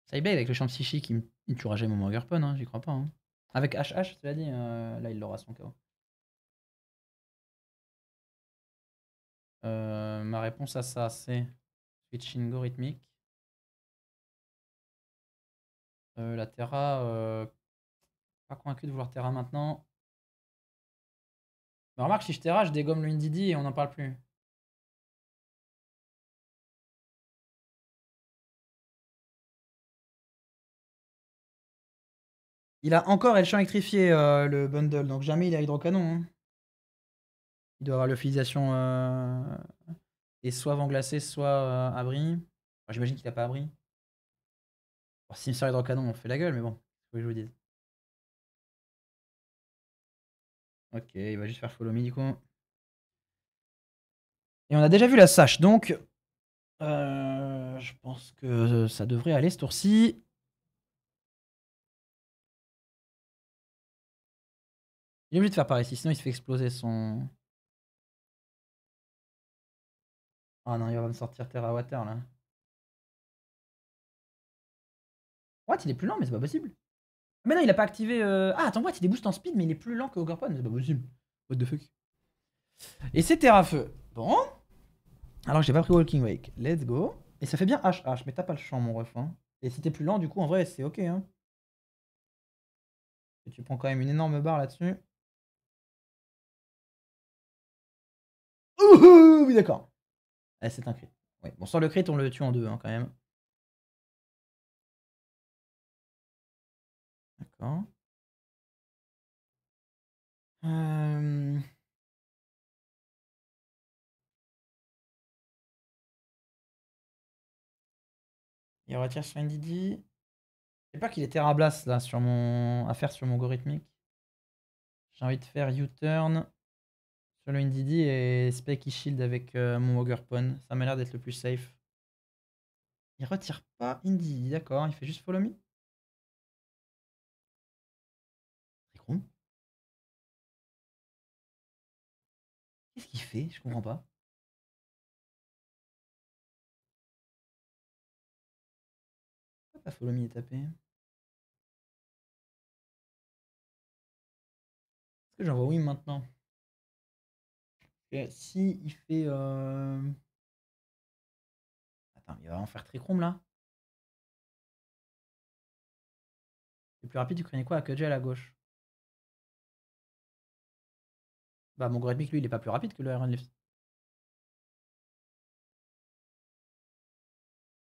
Cyblade avec le champ psychique, il me tuera jamais mon Morgarpon, hein, j'y crois pas. hein. Avec HH, cela dit, euh, là il l'aura son KO. Euh, ma réponse à ça, c'est switching rythmique. Euh, la Terra, euh, Pas convaincu de vouloir Terra maintenant. Remarque, si je Terra, je dégomme le Indidi et on n'en parle plus. Il a encore El champ électrifié, euh, le bundle, donc jamais il a hydrocanon. Il doit avoir l'utilisation euh, et soit vent glacé, soit euh, abri. J'imagine qu'il a pas abri. si me sort hydrocanon, on fait la gueule, mais bon, que je vous dise. Ok, il va juste faire follow me du coup. Et on a déjà vu la sache, donc je pense que ça devrait aller ce tour-ci. Il est obligé de faire par ici, sinon il se fait exploser son... Ah non, il va me sortir Terra Water là. What Il est plus lent, mais c'est pas possible. Mais non, il a pas activé... Euh, ah, attends, what Il est boost en speed, mais il est plus lent que Ogarpon, c'est pas possible. What the fuck Et c'est Terra Feu. Bon. Alors j'ai pas pris Walking Wake. Let's go. Et ça fait bien HH, mais t'as pas le champ, mon ref. Hein. Et si t'es plus lent, du coup, en vrai, c'est ok. Hein. Et tu prends quand même une énorme barre là-dessus. oui, d'accord. Ah, c'est un crit. Bon, sans le crit, on le tue en deux, hein, quand même. D'accord. Il retire sur. Je sais pas qu'il est Terrablast là sur mon. à faire sur mon algorithmique. J'ai envie de faire U-turn le Indidi et Specky Shield avec euh, mon Pon. Ça m'a l'air d'être le plus safe. Il retire pas Indidi, d'accord. Il fait juste follow me. Qu'est-ce qu'il fait? Je comprends pas. Pourquoi pas follow me est tapé? Est-ce que j'envoie Wim maintenant? Si il fait. Euh... Attends, il va en faire Trichrome là C'est plus rapide, tu craignais quoi à à la gauche? Bah, mon Great lui, il est pas plus rapide que le Iron.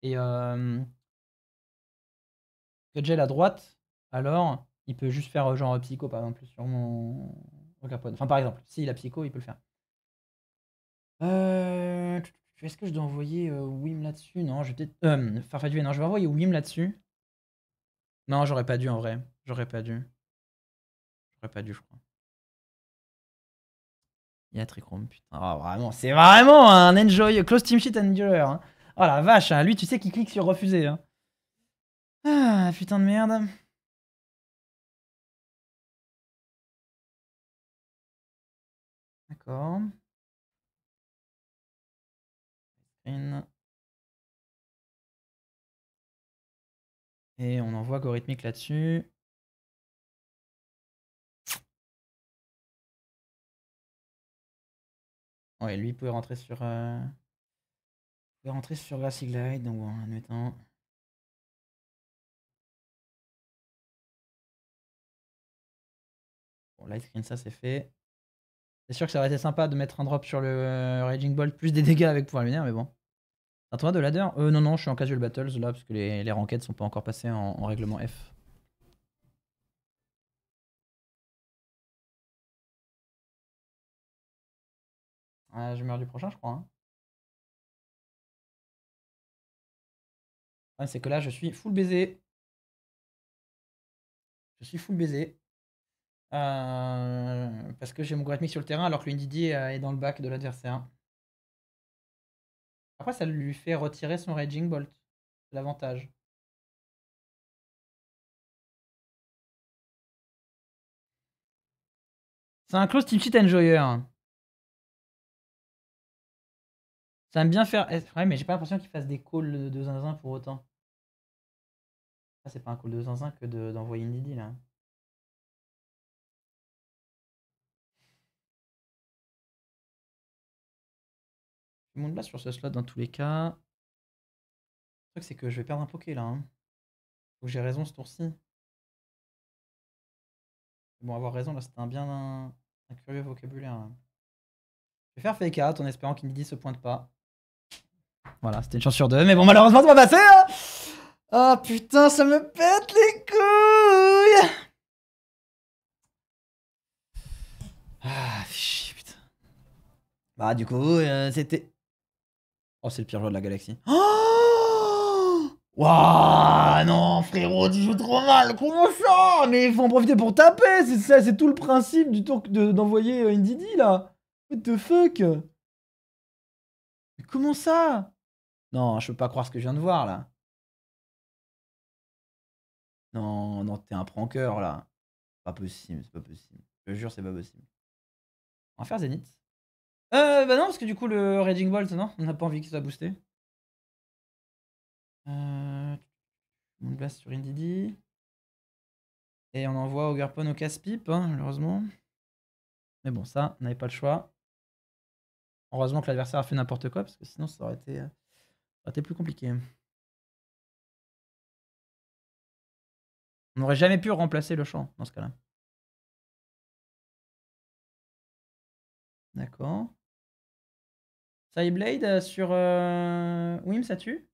Et euh... à droite, alors, il peut juste faire genre Psycho par exemple sur mon. Enfin, par exemple, s'il a Psycho, il peut le faire. Euh, est-ce que je dois envoyer euh, Wim là-dessus? Non, je vais peut-être. Euh, non, je vais envoyer Wim là-dessus. Non, j'aurais pas dû en vrai. J'aurais pas dû. J'aurais pas dû, je crois. Il y a Trichrome, putain. Oh, vraiment, c'est vraiment un enjoy. Close team sheet endurer. Hein. Oh la vache, hein. lui, tu sais qu'il clique sur refuser. Hein. Ah, putain de merde. D'accord. Et on envoie algorithmique là-dessus. Ouais, lui pouvait rentrer sur. Euh... rentrer sur Grassy Glide, donc bon, admettons. Bon, light screen, ça c'est fait. C'est sûr que ça aurait été sympa de mettre un drop sur le Raging Bolt plus des dégâts avec pouvoir lunaire, mais bon. Un tournoi de ladder? Euh, Non, non, je suis en casual battles là, parce que les, les rankeds sont pas encore passés en, règlement F. Ah, je meurs du prochain, je crois. Hein. c'est que là, je suis full baiser. Je suis full baiser. Euh, parce que j'ai mon Great sur le terrain alors que l'Indidi est dans le bac de l'adversaire. Après, ça lui fait retirer son Raging Bolt. L'avantage. C'est un close team sheet enjoyer. Ça aime bien faire. Eh, ouais, mais j'ai pas l'impression qu'il fasse des calls de zinzin pour autant. C'est pas un call de zinzin que d'envoyer une Didi là. Je monte là sur ce slot dans tous les cas. Le truc, c'est que je vais perdre un poké là. Hein. Faut que j'ai raison ce tour-ci. Bon, avoir raison, là, c'était un bien un, curieux vocabulaire. là. Je vais faire fake out en espérant qu'Indy se pointe pas. Voilà, c'était une chance sur deux, mais bon, malheureusement, ça va passer, hein Oh putain, ça me pète les couilles Ah, putain. Bah, du coup, euh, c'était... Oh, c'est le pire joueur de la galaxie. Oh Waouh Non, frérot, tu joues trop mal. Comment ça? Mais il faut en profiter pour taper. C'est ça, c'est tout le principe du tour de- d'envoyer euh, Ndidi là. What the fuck? Mais comment ça? Non, je peux pas croire ce que je viens de voir là. Non, non, t'es un pranker là. Pas possible, c'est pas possible. Je jure, c'est pas possible. On va faire Zenith. Euh, bah non, parce que du coup, le Raging Bolt, non, on n'a pas envie qu'il soit boosté. Euh... Moonblast sur Indidi. Et on envoie Ogerpon au casse-pipe, hein, malheureusement. Mais bon, ça, on n'avait pas le choix. Heureusement que l'adversaire a fait n'importe quoi, parce que sinon, ça aurait été, euh, ça aurait été plus compliqué. On n'aurait jamais pu remplacer le champ dans ce cas-là. D'accord. Sideblade euh, sur euh... Wim, ça tue?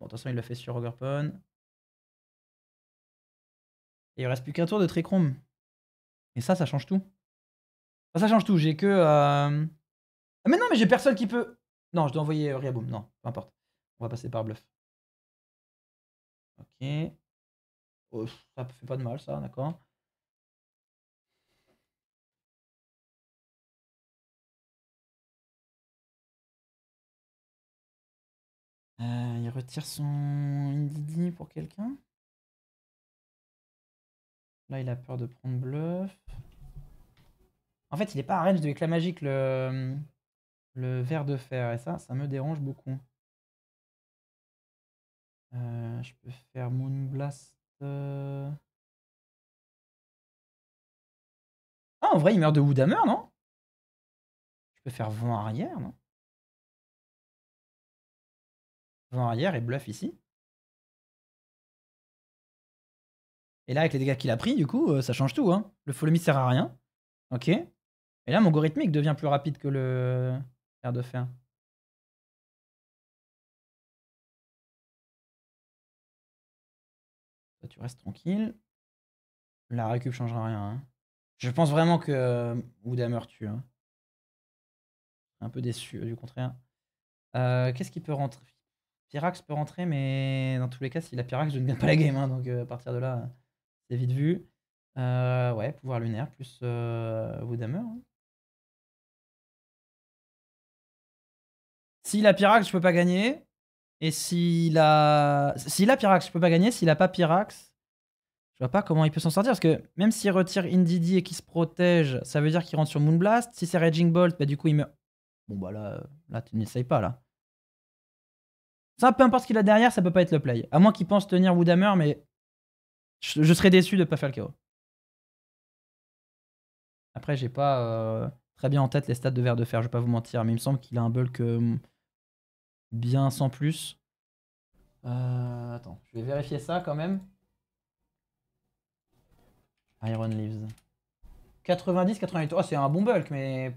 Bon, de toute façon, il l'a fait sur Ogerpon. Et il reste plus qu'un tour de Trichrome. Et ça, ça change tout. Ça, change tout. J'ai que. euh, Ah, mais non, mais j'ai personne qui peut. Non, je dois envoyer euh, Riaboom. Non, peu importe. On va passer par bluff. Ok. Oh, ça fait pas de mal, ça, d'accord. Euh, il retire son Indidi pour quelqu'un. Là, il a peur de prendre bluff. En fait, il est pas à range de éclat magique, le, le ver de fer. Et ça, ça me dérange beaucoup. Euh, je peux faire Moonblast. euh. Ah, en vrai, il meurt de Woodhammer, non? Je peux faire vent arrière, non? Vent arrière et bluff ici. Et là, avec les dégâts qu'il a pris, du coup, euh, ça change tout. Hein. Le follow me sert à rien. Ok. Et là, mon algorithmique devient plus rapide que le fer de fer. Tu restes tranquille. La récup changera rien. hein. Je pense vraiment que euh, Woodhammer tue. hein. Un peu déçu, euh, du contraire. Euh, Qu'est-ce qui peut rentrer? Pyrax peut rentrer, mais dans tous les cas, s'il a Pyrax, je ne gagne pas la game. hein, donc euh, à partir de là, c'est vite vu. Euh, ouais, pouvoir lunaire plus euh, Woodhammer. hein. S'il a Pyrax, je peux pas gagner. Et s'il a. S'il a Pyrax, je peux pas gagner. S'il a pas Pyrax, je vois pas comment il peut s'en sortir. Parce que même s'il retire Indidi et qu'il se protège, ça veut dire qu'il rentre sur Moonblast. Si c'est Raging Bolt, bah du coup il meurt. Bon bah là, là tu n'essayes pas là. Ça, peu importe ce qu'il a derrière, ça peut pas être le play. À moins qu'il pense tenir Woodhammer, mais je, serais déçu de pas faire le KO. Après, j'ai pas euh, très bien en tête les stats de verre de fer, je vais pas vous mentir, mais il me semble qu'il a un bulk euh, bien sans plus. Euh, attends, je vais vérifier ça quand même. Iron Leaves. 90, 88. Oh, c'est un bon bulk, mais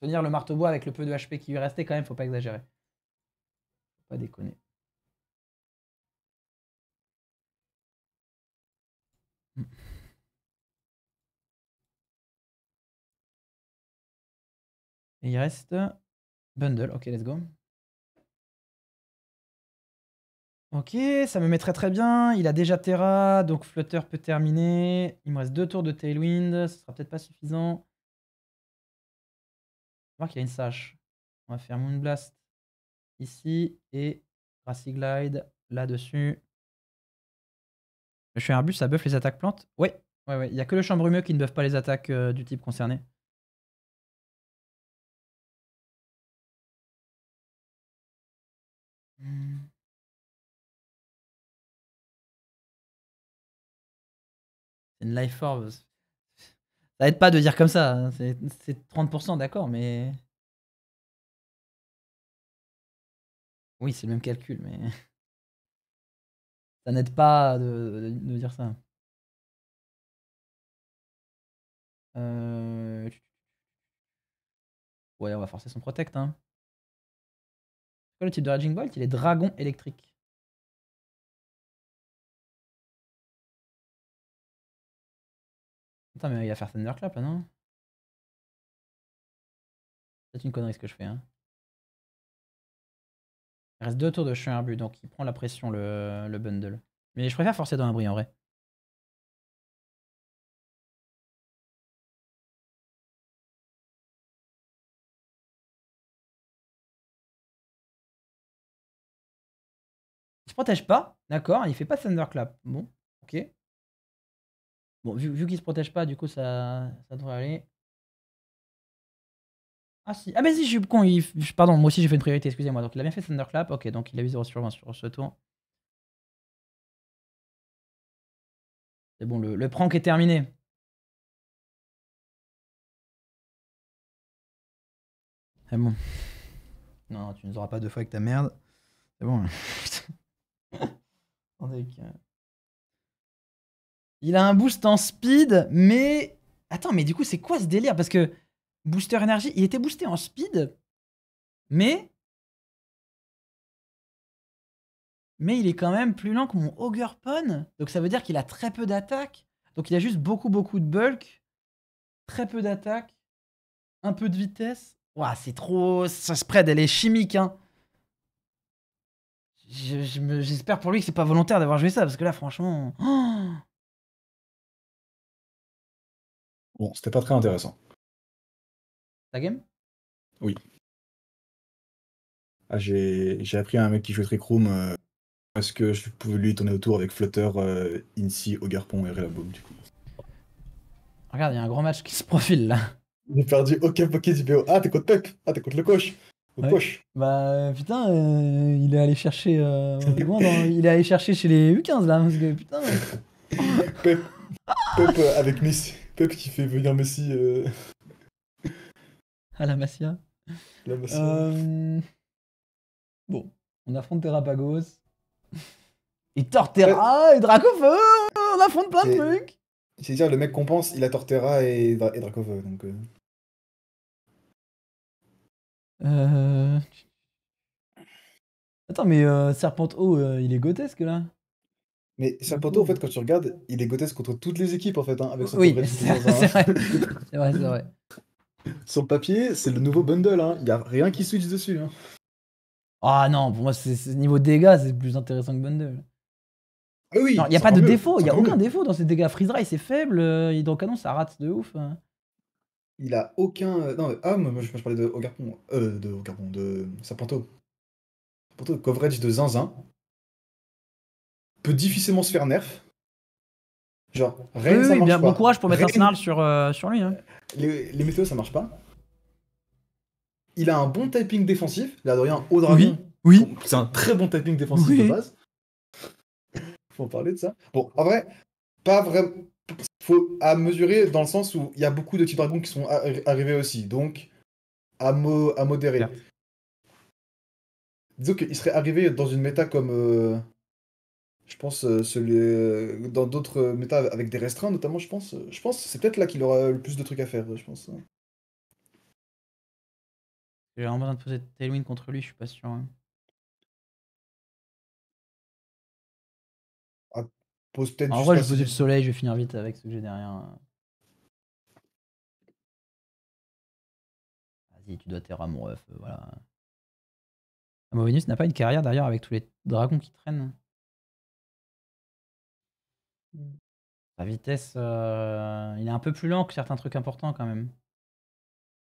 tenir le marteau bois avec le peu de HP qui lui restait, quand même, faut pas exagérer. Pas déconner. Hmm. Et il reste bundle. Ok, let's go. Ok, ça me met très bien. Il a déjà Terra, donc Flutter peut terminer. Il me reste deux tours de Tailwind, ce sera peut-être pas suffisant. On va voir qu'il a une sache. On va faire Moonblast ici et Grassy Glide là-dessus. Fais un bus, ça buff les attaques plantes? Ouais, ouais, ouais. Il n'y a que le champ brumeux qui ne buff pas les attaques euh, du type concerné. C'est une life orb. Ça aide pas de dire comme ça. hein. C'est 30%, d'accord, mais. Oui, c'est le même calcul, mais. Ça n'aide pas de, dire ça. Euh... Ouais, on va forcer son protect. Hein. Quoi le type de Raging Bolt? Il est dragon électrique. Attends, mais il va faire Thunderclap là, non? C'est une connerie ce que je fais. Hein. Il reste deux tours de chien but, donc il prend la pression le, le bundle. Mais je préfère forcer dans un bruit en vrai. Il se protège pas, d'accord, il fait pas Thunderclap. Bon, ok. Bon, vu, vu qu'il se protège pas, du coup, ça, ça devrait aller. Ah si, ah mais si, je suis con, il... pardon, moi aussi j'ai fait une priorité, excusez-moi. Donc il a bien fait Thunderclap, ok, donc il a eu 0 sur 20 sur ce tour. C'est bon, le, le prank est terminé. C'est bon. Non, tu ne nous auras pas deux fois avec ta merde. C'est bon. Il a un boost en speed, mais... Attends, mais du coup, c'est quoi ce délire? Parce que Booster énergie, il était boosté en speed, mais... Mais il est quand même plus lent que mon Pon. Donc ça veut dire qu'il a très peu d'attaque. Donc il a juste beaucoup, beaucoup de bulk. Très peu d'attaque. Un peu de vitesse. Ouah, c'est trop... Ça spread, elle est chimique, hein. J'espère pour lui que c'est pas volontaire d'avoir joué ça, parce que là, franchement. bon, c'était pas très intéressant. Ta game? Oui. Ah, j'ai appris à un mec qui joue Trick Room euh, parce que je pouvais lui tourner autour avec Flutter, euh, Incy, Ogarpon et Relaboom, du coup. Regarde, il y a un grand match qui se profile là. J'ai perdu aucun paquet du BO. Ah, t'es contre Pep Ah, t'es contre le coach bah putain, euh, il est allé chercher euh, il est allé chercher chez les U15 là parce que putain. Pep, Pep euh, avec Messi, Pep qui fait venir Messi. À la Masia. La Masia. Bon, on affronte Terrapagos. Et Torterra et Dracofeu On affronte plein de trucs C'est dire le mec qu'on pense, il a Torterra et, et Dracofeu donc. Euh... Attends, mais euh, Serpento, euh, il est grotesque là Mais Serpento, en fait, quand tu regardes, il est grotesque contre toutes les équipes en fait, hein, avec son Oui, c'est vrai. c'est vrai, c'est vrai. Sur le papier, c'est le nouveau bundle, hein. il n'y a rien qui switch dessus. Hein. Ah non, pour moi, c'est niveau dégâts, c'est plus intéressant que bundle. Ah oui, il n'y a pas de défaut, il n'y a aucun défaut dans ces dégâts. Freeze Ray, c'est faible, euh, Hydrocanon, ça rate de ouf. Hein. Il a aucun. Euh, non, ah, moi, je, parlais de Ogarpon. Euh, de Ogarpon, de Serpento. Serpento, coverage de zinzin. Peut difficilement se faire nerf. Genre, Rain, ça marche bien, Bon courage pour mettre un snarl sur, euh, sur lui. Hein. Les, les, météos, ça marche pas. Il a un bon typing défensif. Il a de rien, au dragon. Oui. C'est un très bon typing défensif de base. Faut en parler de ça. Bon, en vrai, pas vraiment faut à mesurer dans le sens où il y a beaucoup de types dragons qui sont arrivés aussi, donc à, à modérer. Disons qu'il serait arrivé dans une méta comme, euh, je pense, euh, celui, euh, dans d'autres méta avec des restreints notamment, je pense. Je pense c'est peut-être là qu'il aura le plus de trucs à faire, je pense. J'ai vraiment besoin de poser Tailwind contre lui, je suis pas sûr. Hein. En vrai, je vais poser le soleil, je vais finir vite avec ce que j'ai derrière. Vas-y, tu dois terre mon ref, voilà. Amovenus n'a pas une carrière d'ailleurs avec tous les dragons qui traînent. Sa vitesse, euh, il est un peu plus lent que certains trucs importants quand même.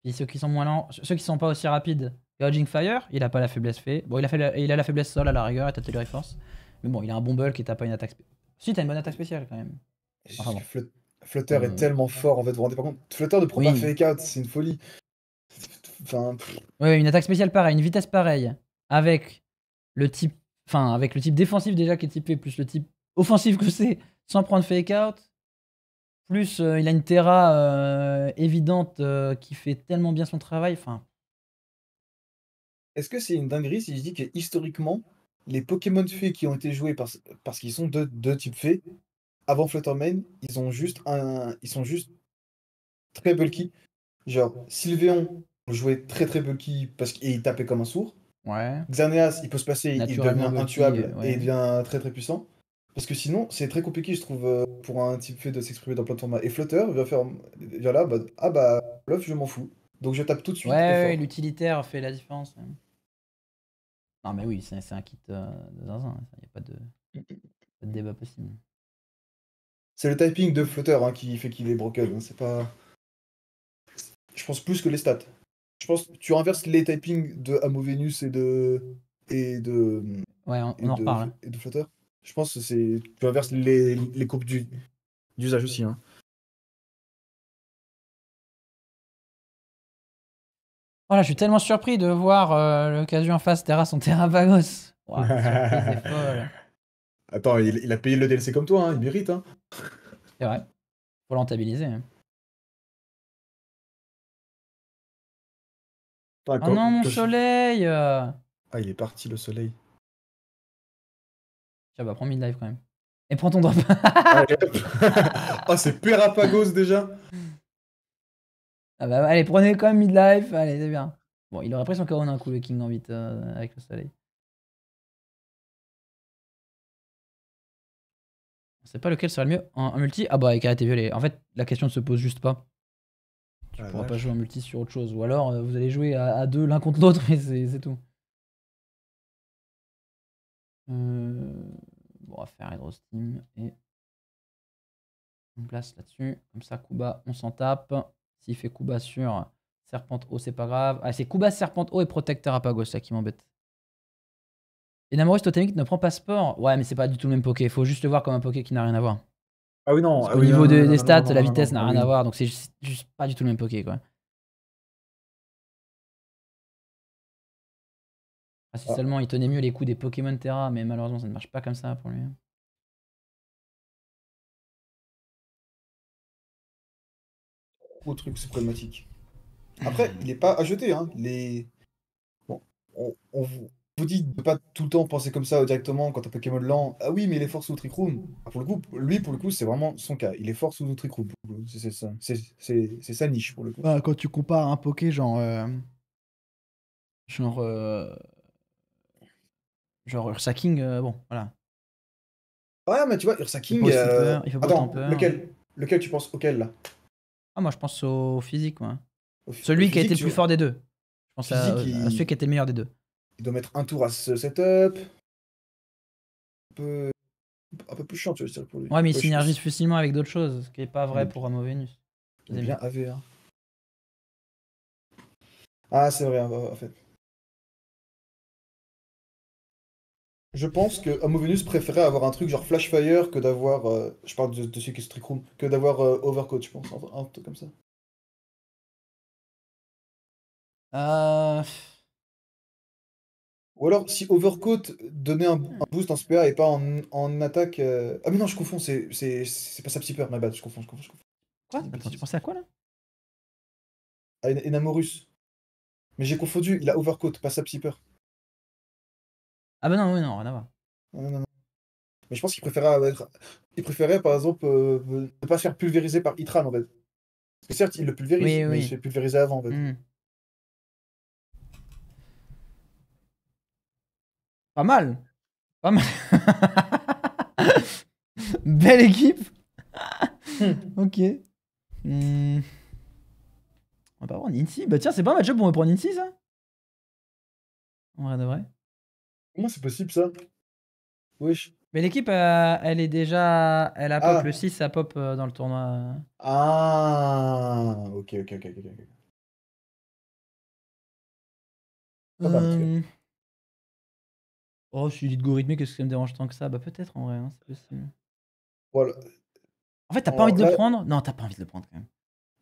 Puis ceux qui sont moins lents, ceux qui sont pas aussi rapides, Dodging Fire, il a pas la faiblesse fait. Bon, il a, fait il a la faiblesse sol à la rigueur et t'as Force. Mais bon, il a un bon bulk et t'as pas une attaque. Si, t'as une bonne attaque spéciale quand même. Flutter est euh, tellement fort en fait, vous vous rendez pas compte Flutter de prend oui. fake out, c'est une folie. Enfin. Oui, une attaque spéciale pareille, une vitesse pareille, avec le type, enfin avec le type défensif déjà qui est typé, plus le type offensif que c'est, sans prendre fake out. Plus euh, il a une Terra euh, évidente qui fait tellement bien son travail. Enfin. Est-ce que c'est une dinguerie si je dis que historiquement, les Pokémon fées qui ont été joués parce, parce qu'ils sont de, de type fée, avant Fluttermane, ils ont juste un. Ils sont juste très bulky. Genre, Sylvéon jouait très très bulky parce qu'il tapait comme un sourd. Ouais. Xerneas, il peut se passer, il devient intuable euh, ouais. et il devient très très puissant. Parce que sinon, c'est très compliqué, je trouve, euh, pour un type fait de s'exprimer dans plein de formats. Et Flutter vient faire, vient là, bah, ah bah, bluff, je m'en fous. Donc je tape tout de suite. Ouais, l'utilitaire fait la différence. Non, mais oui, c'est un kit euh, de zinzin. Il n'y a pas de, pas de débat possible. C'est le typing de Flutter hein, qui fait qu'il est broken. hein, C'est pas. Je pense plus que les stats. Je pense que tu inverses les typings de Amo Venus et de. et de. Ouais, on, et on en de, reparle. hein. et de Flutter. Je pense que c'est. Tu inverses les, les coupes du- d'usage aussi. Hein. Voilà, je suis tellement surpris de voir euh, l'occasion en face Terra son surprise est folle. Attends, il, il a payé le DLC comme toi, hein, il mérite. Hein. C'est vrai. Faut l'entabiliser. hein. Attends, Oh non, mon soleil euh. Ah, il est parti le soleil. Tiens, bah prends mid-life quand même. Et prends ton drop. Oh, c'est Perapagos déjà. Ah bah, allez, prenez quand même mid-life. Allez, c'est bien. Bon, il aurait pris son KO d'un coup, le King Gambit euh, avec le soleil. On sait pas lequel serait le mieux en, en multi. Ah bah, avec arrêté violet. En fait, la question ne se pose juste pas. Tu Ah, pourras pas jouer en multi sur autre chose. Ou alors, euh, vous allez jouer à, à deux l'un contre l'autre, mais c'est tout. Euh, Bon, on va faire Hydro Steam et on place là-dessus. Comme ça, Kuba, on s'en tape. S'il fait Kuba sur Serpente haut, c'est pas grave. Ah, c'est Kuba, Serpente haut et Protecteur Apagos, ça qui m'embête. Et Namorus Totemic ne prend pas sport. Ouais, mais c'est pas du tout le même poké. Faut juste le voir comme un poké qui n'a rien à voir. Ah oui, non. Ah oui, niveau non, de- non, des stats, non, la vitesse n'a rien à voir. Donc c'est juste, juste pas du tout le même poké, quoi. Ah, si Ah. seulement il tenait mieux les coups des Pokémon Terra, mais malheureusement ça ne marche pas comme ça pour lui. Gros truc, c'est problématique. Après, il n'est pas à jeter. Hein. Les... Bon, on, on vous, vous dit de pas tout le temps penser comme ça directement quand un Pokémon lent. Ah oui, mais il est fort sous Trick Room. Ah, Pour le coup, lui, pour le coup, c'est vraiment son cas. Il est fort sous Trick Room. ça. C'est c'est sa niche pour le coup. quand tu compares un poké genre. euh, genre. euh, genre Ursa King, euh, bon, voilà. Ouais, mais tu vois, Ursa King. pas aussi euh, peur, il fait pas Attends, autant peur. lequel Lequel tu penses auquel là? Ah, moi je pense au physique, moi. Au Celui au qui a été le plus fort des deux. Je pense à, Physique, à celui qui était le meilleur des deux. Il doit mettre un tour à ce setup. Un peu, un peu plus chiant, tu vois, pour lui. Ouais, mais il synergise facilement avec d'autres choses, ce qui est pas vrai Mais- pour Amo Venus. Il est bien AV. hein. Ah, c'est vrai, en fait. Je pense que Homo Venus préférait avoir un truc genre Flash Fire que d'avoir. euh, je parle de, de celui qui est Strict Room, que d'avoir euh, Overcoat, je pense. Un, un truc comme ça. Euh... Ou alors, si Overcoat donnait un, un boost en SPA et pas en, en attaque. euh, Ah, mais non, je confonds, c'est c'est- c'est pas Sapsiper, my bad, je confonds, je confonds. Je confonds. Quoi? Attends, tu pensais à quoi là? Ah, En- Enamorus. Mais j'ai confondu, il a Overcoat, pas Sapsiper. Ah bah non, oui, non, rien à voir. Non, non, non. Mais je pense qu'il préférait être... Il préférait, par exemple, euh, ne pas se faire pulvériser par Itran, en fait. Parce que certes, il le pulvérise, Oui, mais oui. il se fait pulvériser avant, en fait. Hmm. Pas mal. Pas mal. Belle équipe. ok. Hmm. On va pas prendre Incy. Bah tiens, c'est pas un match-up pour me prendre Incy, ça? En vrai de vrai. Comment c'est possible, ça? Wesh. Mais l'équipe, euh, elle est déjà. Elle a pop Ah. le 6, ça pop euh, dans le tournoi. Ah Ok, ok, ok, ok. ok. Pas mal, en tout cas. Euh, Oh, si lead go rythmique, est-ce que ça me dérange tant que ça? Bah peut-être en vrai, hein, c'est possible. Voilà. En fait, t'as pas envie de le prendre? Non, t'as pas envie de le prendre quand même.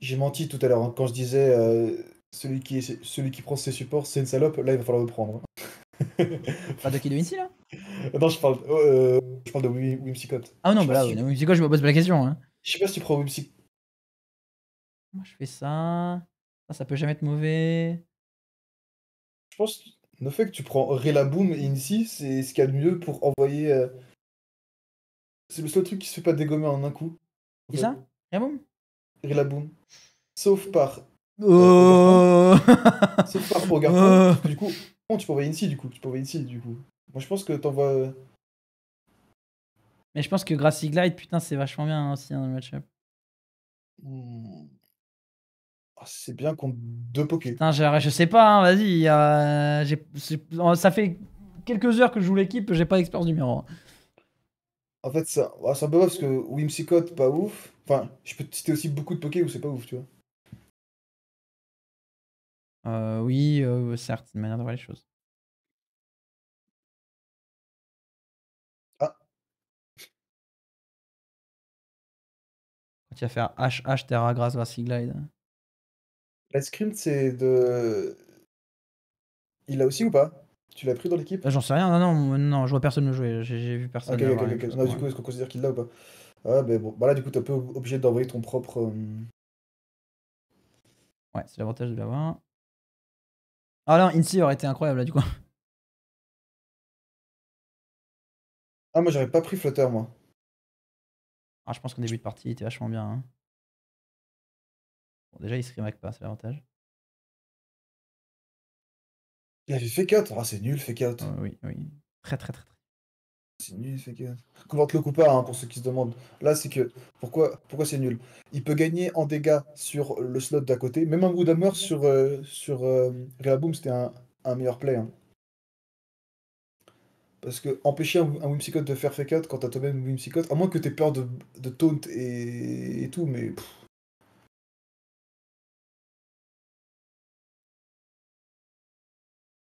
J'ai menti tout à l'heure hein, quand je disais euh, celui, qui est... celui qui prend ses supports, c'est une salope. Là, il va falloir le prendre. Pas de qui de Incy là non, je parle, euh, je parle de Whimsicott. Ah non, Je bah là, si- oui, c'est quoi, je me pose pas la question. Hein. Je sais pas si tu prends Whimsicott. Moi, je fais ça. Ça, ça peut jamais être mauvais. Je pense que le fait que tu prends Relaboom et Incy, c'est ce qu'il y a de mieux pour envoyer. euh, C'est le seul truc qui se fait pas dégommer en un coup. fait. ça bon Relaboom. sauf par Oh sauf par au garçon. Oh. Du coup, bon, tu peux envoyer ici du coup, tu peux envoyer ici du coup. Moi je pense que t'envoies. Mais je pense que Grassy Glide, putain, c'est vachement bien aussi hein, dans le match-up. Hmm. Ah, c'est bien contre deux pokés. Putain, je, je sais pas, hein, vas-y. euh, ça fait quelques heures que je joue l'équipe, j'ai pas d'expérience numéro 1. En fait, ça, ah, c'est un peu ouf parce que Whimsicott, pas ouf. Enfin, je peux te citer aussi beaucoup de pokés où c'est pas ouf, tu vois. Euh, oui, euh, certes, c'est une manière de voir les choses. Ah. Quand il va faire HH Terra Grass Grassy Glide. La scrim, c'est de. Il l'a aussi ou pas? Tu l'as pris dans l'équipe? Ah, J'en sais rien, non, non, non, je vois personne le jouer, j'ai j'ai vu personne. Ok, ok, ok. Non, du coup, est-ce qu'on considère qu'il l'a ou pas? Ah, ben bon. Bah là, du coup, t'es un peu obligé d'envoyer ton propre. euh, Ouais, c'est l'avantage de l'avoir. Ah non, Incy aurait été incroyable là du coup. Ah, moi, j'aurais pas pris Flutter, moi. Ah, je pense qu'en début de partie, il était vachement bien. hein. Bon, déjà, il se remake pas, c'est l'avantage. Il avait fait 4. Ah, c'est nul, fait 4. Euh, oui, oui. Très, très, très, très. C'est nul, fait 4. Convente le pas, hein, pour ceux qui se demandent. Là, c'est que. Pourquoi, pourquoi c'est nul? Il peut gagner en dégâts sur le slot d'à côté. Même un Woodhammer sur, euh, sur euh, c'était un, meilleur play. hein. Parce que empêcher un, un Whimsicott de faire fait 4 quand t'as toi-même Whimsicott, à moins que t'aies peur de, de taunt et, et tout, mais.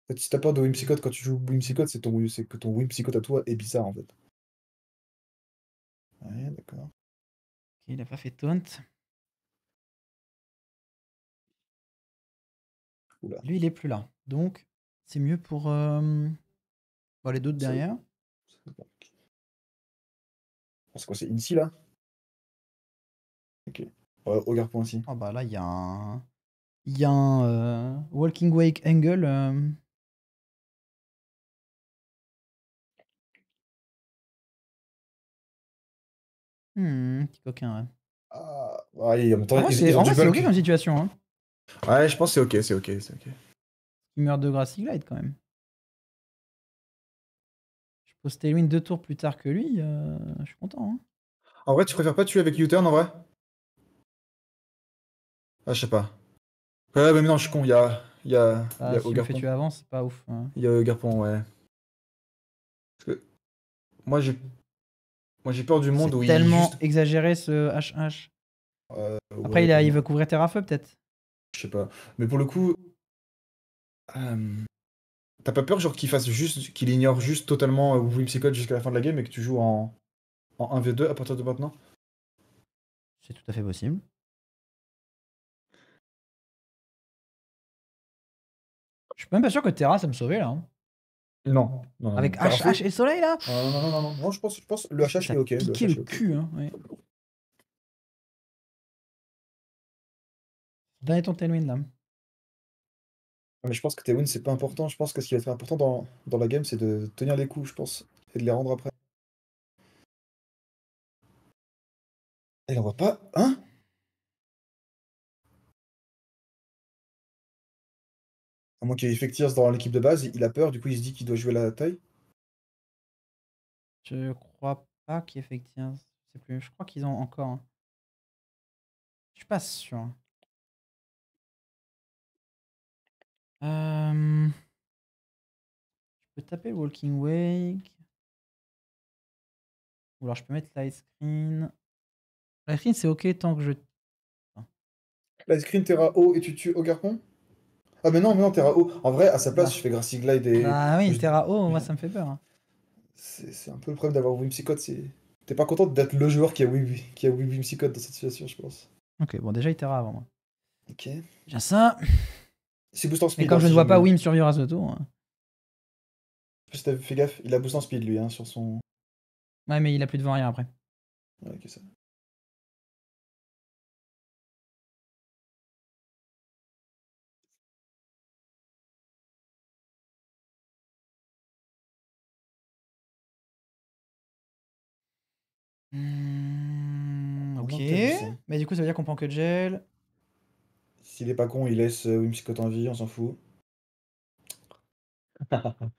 En fait, si t'as peur de Whimsicott quand tu joues Whimsicott, c'est ton, c'est que ton Whimsicott à toi est bizarre en fait. Ouais, d'accord. Il a pas fait taunt. Oula. Lui, il est plus là. Donc, c'est mieux pour euh, bon, les C'est- derrière. C'est quoi, c'est Incy là? Ok. Hogar point ici. Ah bah là, il y a un. Il y a un euh, Walking Wake Angle. Hmm, petit coquin, ouais. Ah, ouais, en même temps, En vrai, ils- c'est ils ont en du vrai, c'est bulk. ok comme situation. Hein. Ouais, je pense que c'est ok, c'est ok, c'est ok. Il meurt de Grassy Glide quand même. Je pose Tailwind deux tours plus tard que lui, euh, je suis content. Hein. En vrai, tu préfères pas tuer avec U-turn en vrai? Ah, je sais pas. Ouais, mais non, je suis con, il y a, il y a, il Ah, y a si tu le fais tuer avant, c'est pas ouf. hein. Il y a Garpon, ouais. Parce que moi j'ai moi j'ai peur du monde où C'est il tellement juste- exagéré ce HH. Euh, Après, ouais, il, a, il veut couvrir Terrafeu peut-être. Je sais pas. Mais pour le coup, euh, t'as pas peur genre qu'il fasse juste qu'il ignore juste totalement euh, Whimsicott jusqu'à la fin de la game et que tu joues en en 1v2 à partir de maintenant? C'est tout à fait possible. Je suis même pas sûr que Terra, ça me sauver là. hein. Non. non, non, Avec non. Terrafeu- HH et Soleil là Non, non, non, non, non, je pense, je pense le HH est ok. Le HH est le cul. Hein, ouais. Donne ton Tailwind là. Mais je pense que tes wins c'est pas important. Je pense que ce qui va être important dans, dans la game c'est de tenir les coups, je pense, et de les rendre après. Il en voit pas, hein? À moins qu'il y ait dans l'équipe de base, il a peur, du coup il se dit qu'il doit jouer la taille. Je crois pas qu'il y ait. Je plus. Je crois qu'ils ont encore. hein. Je suis pas sûr. Euh, Je peux taper Walking Wake. Ou alors je peux mettre Light Screen. Light Screen c'est ok tant que je. La screen Terra haut et tu tues Ogarpon Ah mais non, mais non, Terra haut. En vrai, à sa place, je fais Grassy Glide et... Ah oui, je- Terra haut, moi ça me fait peur. hein. C'est un peu le problème d'avoir Whimsicott, c'est... T'es pas content d'être le joueur qui a, Wim- qui a Whimsicott dans cette situation, je pense. Ok, bon déjà il Terra avant moi. Ok. Déjà ça. C'est boost en speed. Mais comme hein, je si ne vois pas Wim survivre à ce tour. hein. Je sais pas si t'as fait gaffe, il a boost en speed lui, hein, sur son... Ouais, mais il a plus de vent rien après. Ouais, ok, ça. Hmm, ok. Mais du coup, ça veut dire qu'on prend que de gel. S'il est pas con, il laisse euh, Whimsicott en vie, on s'en fout.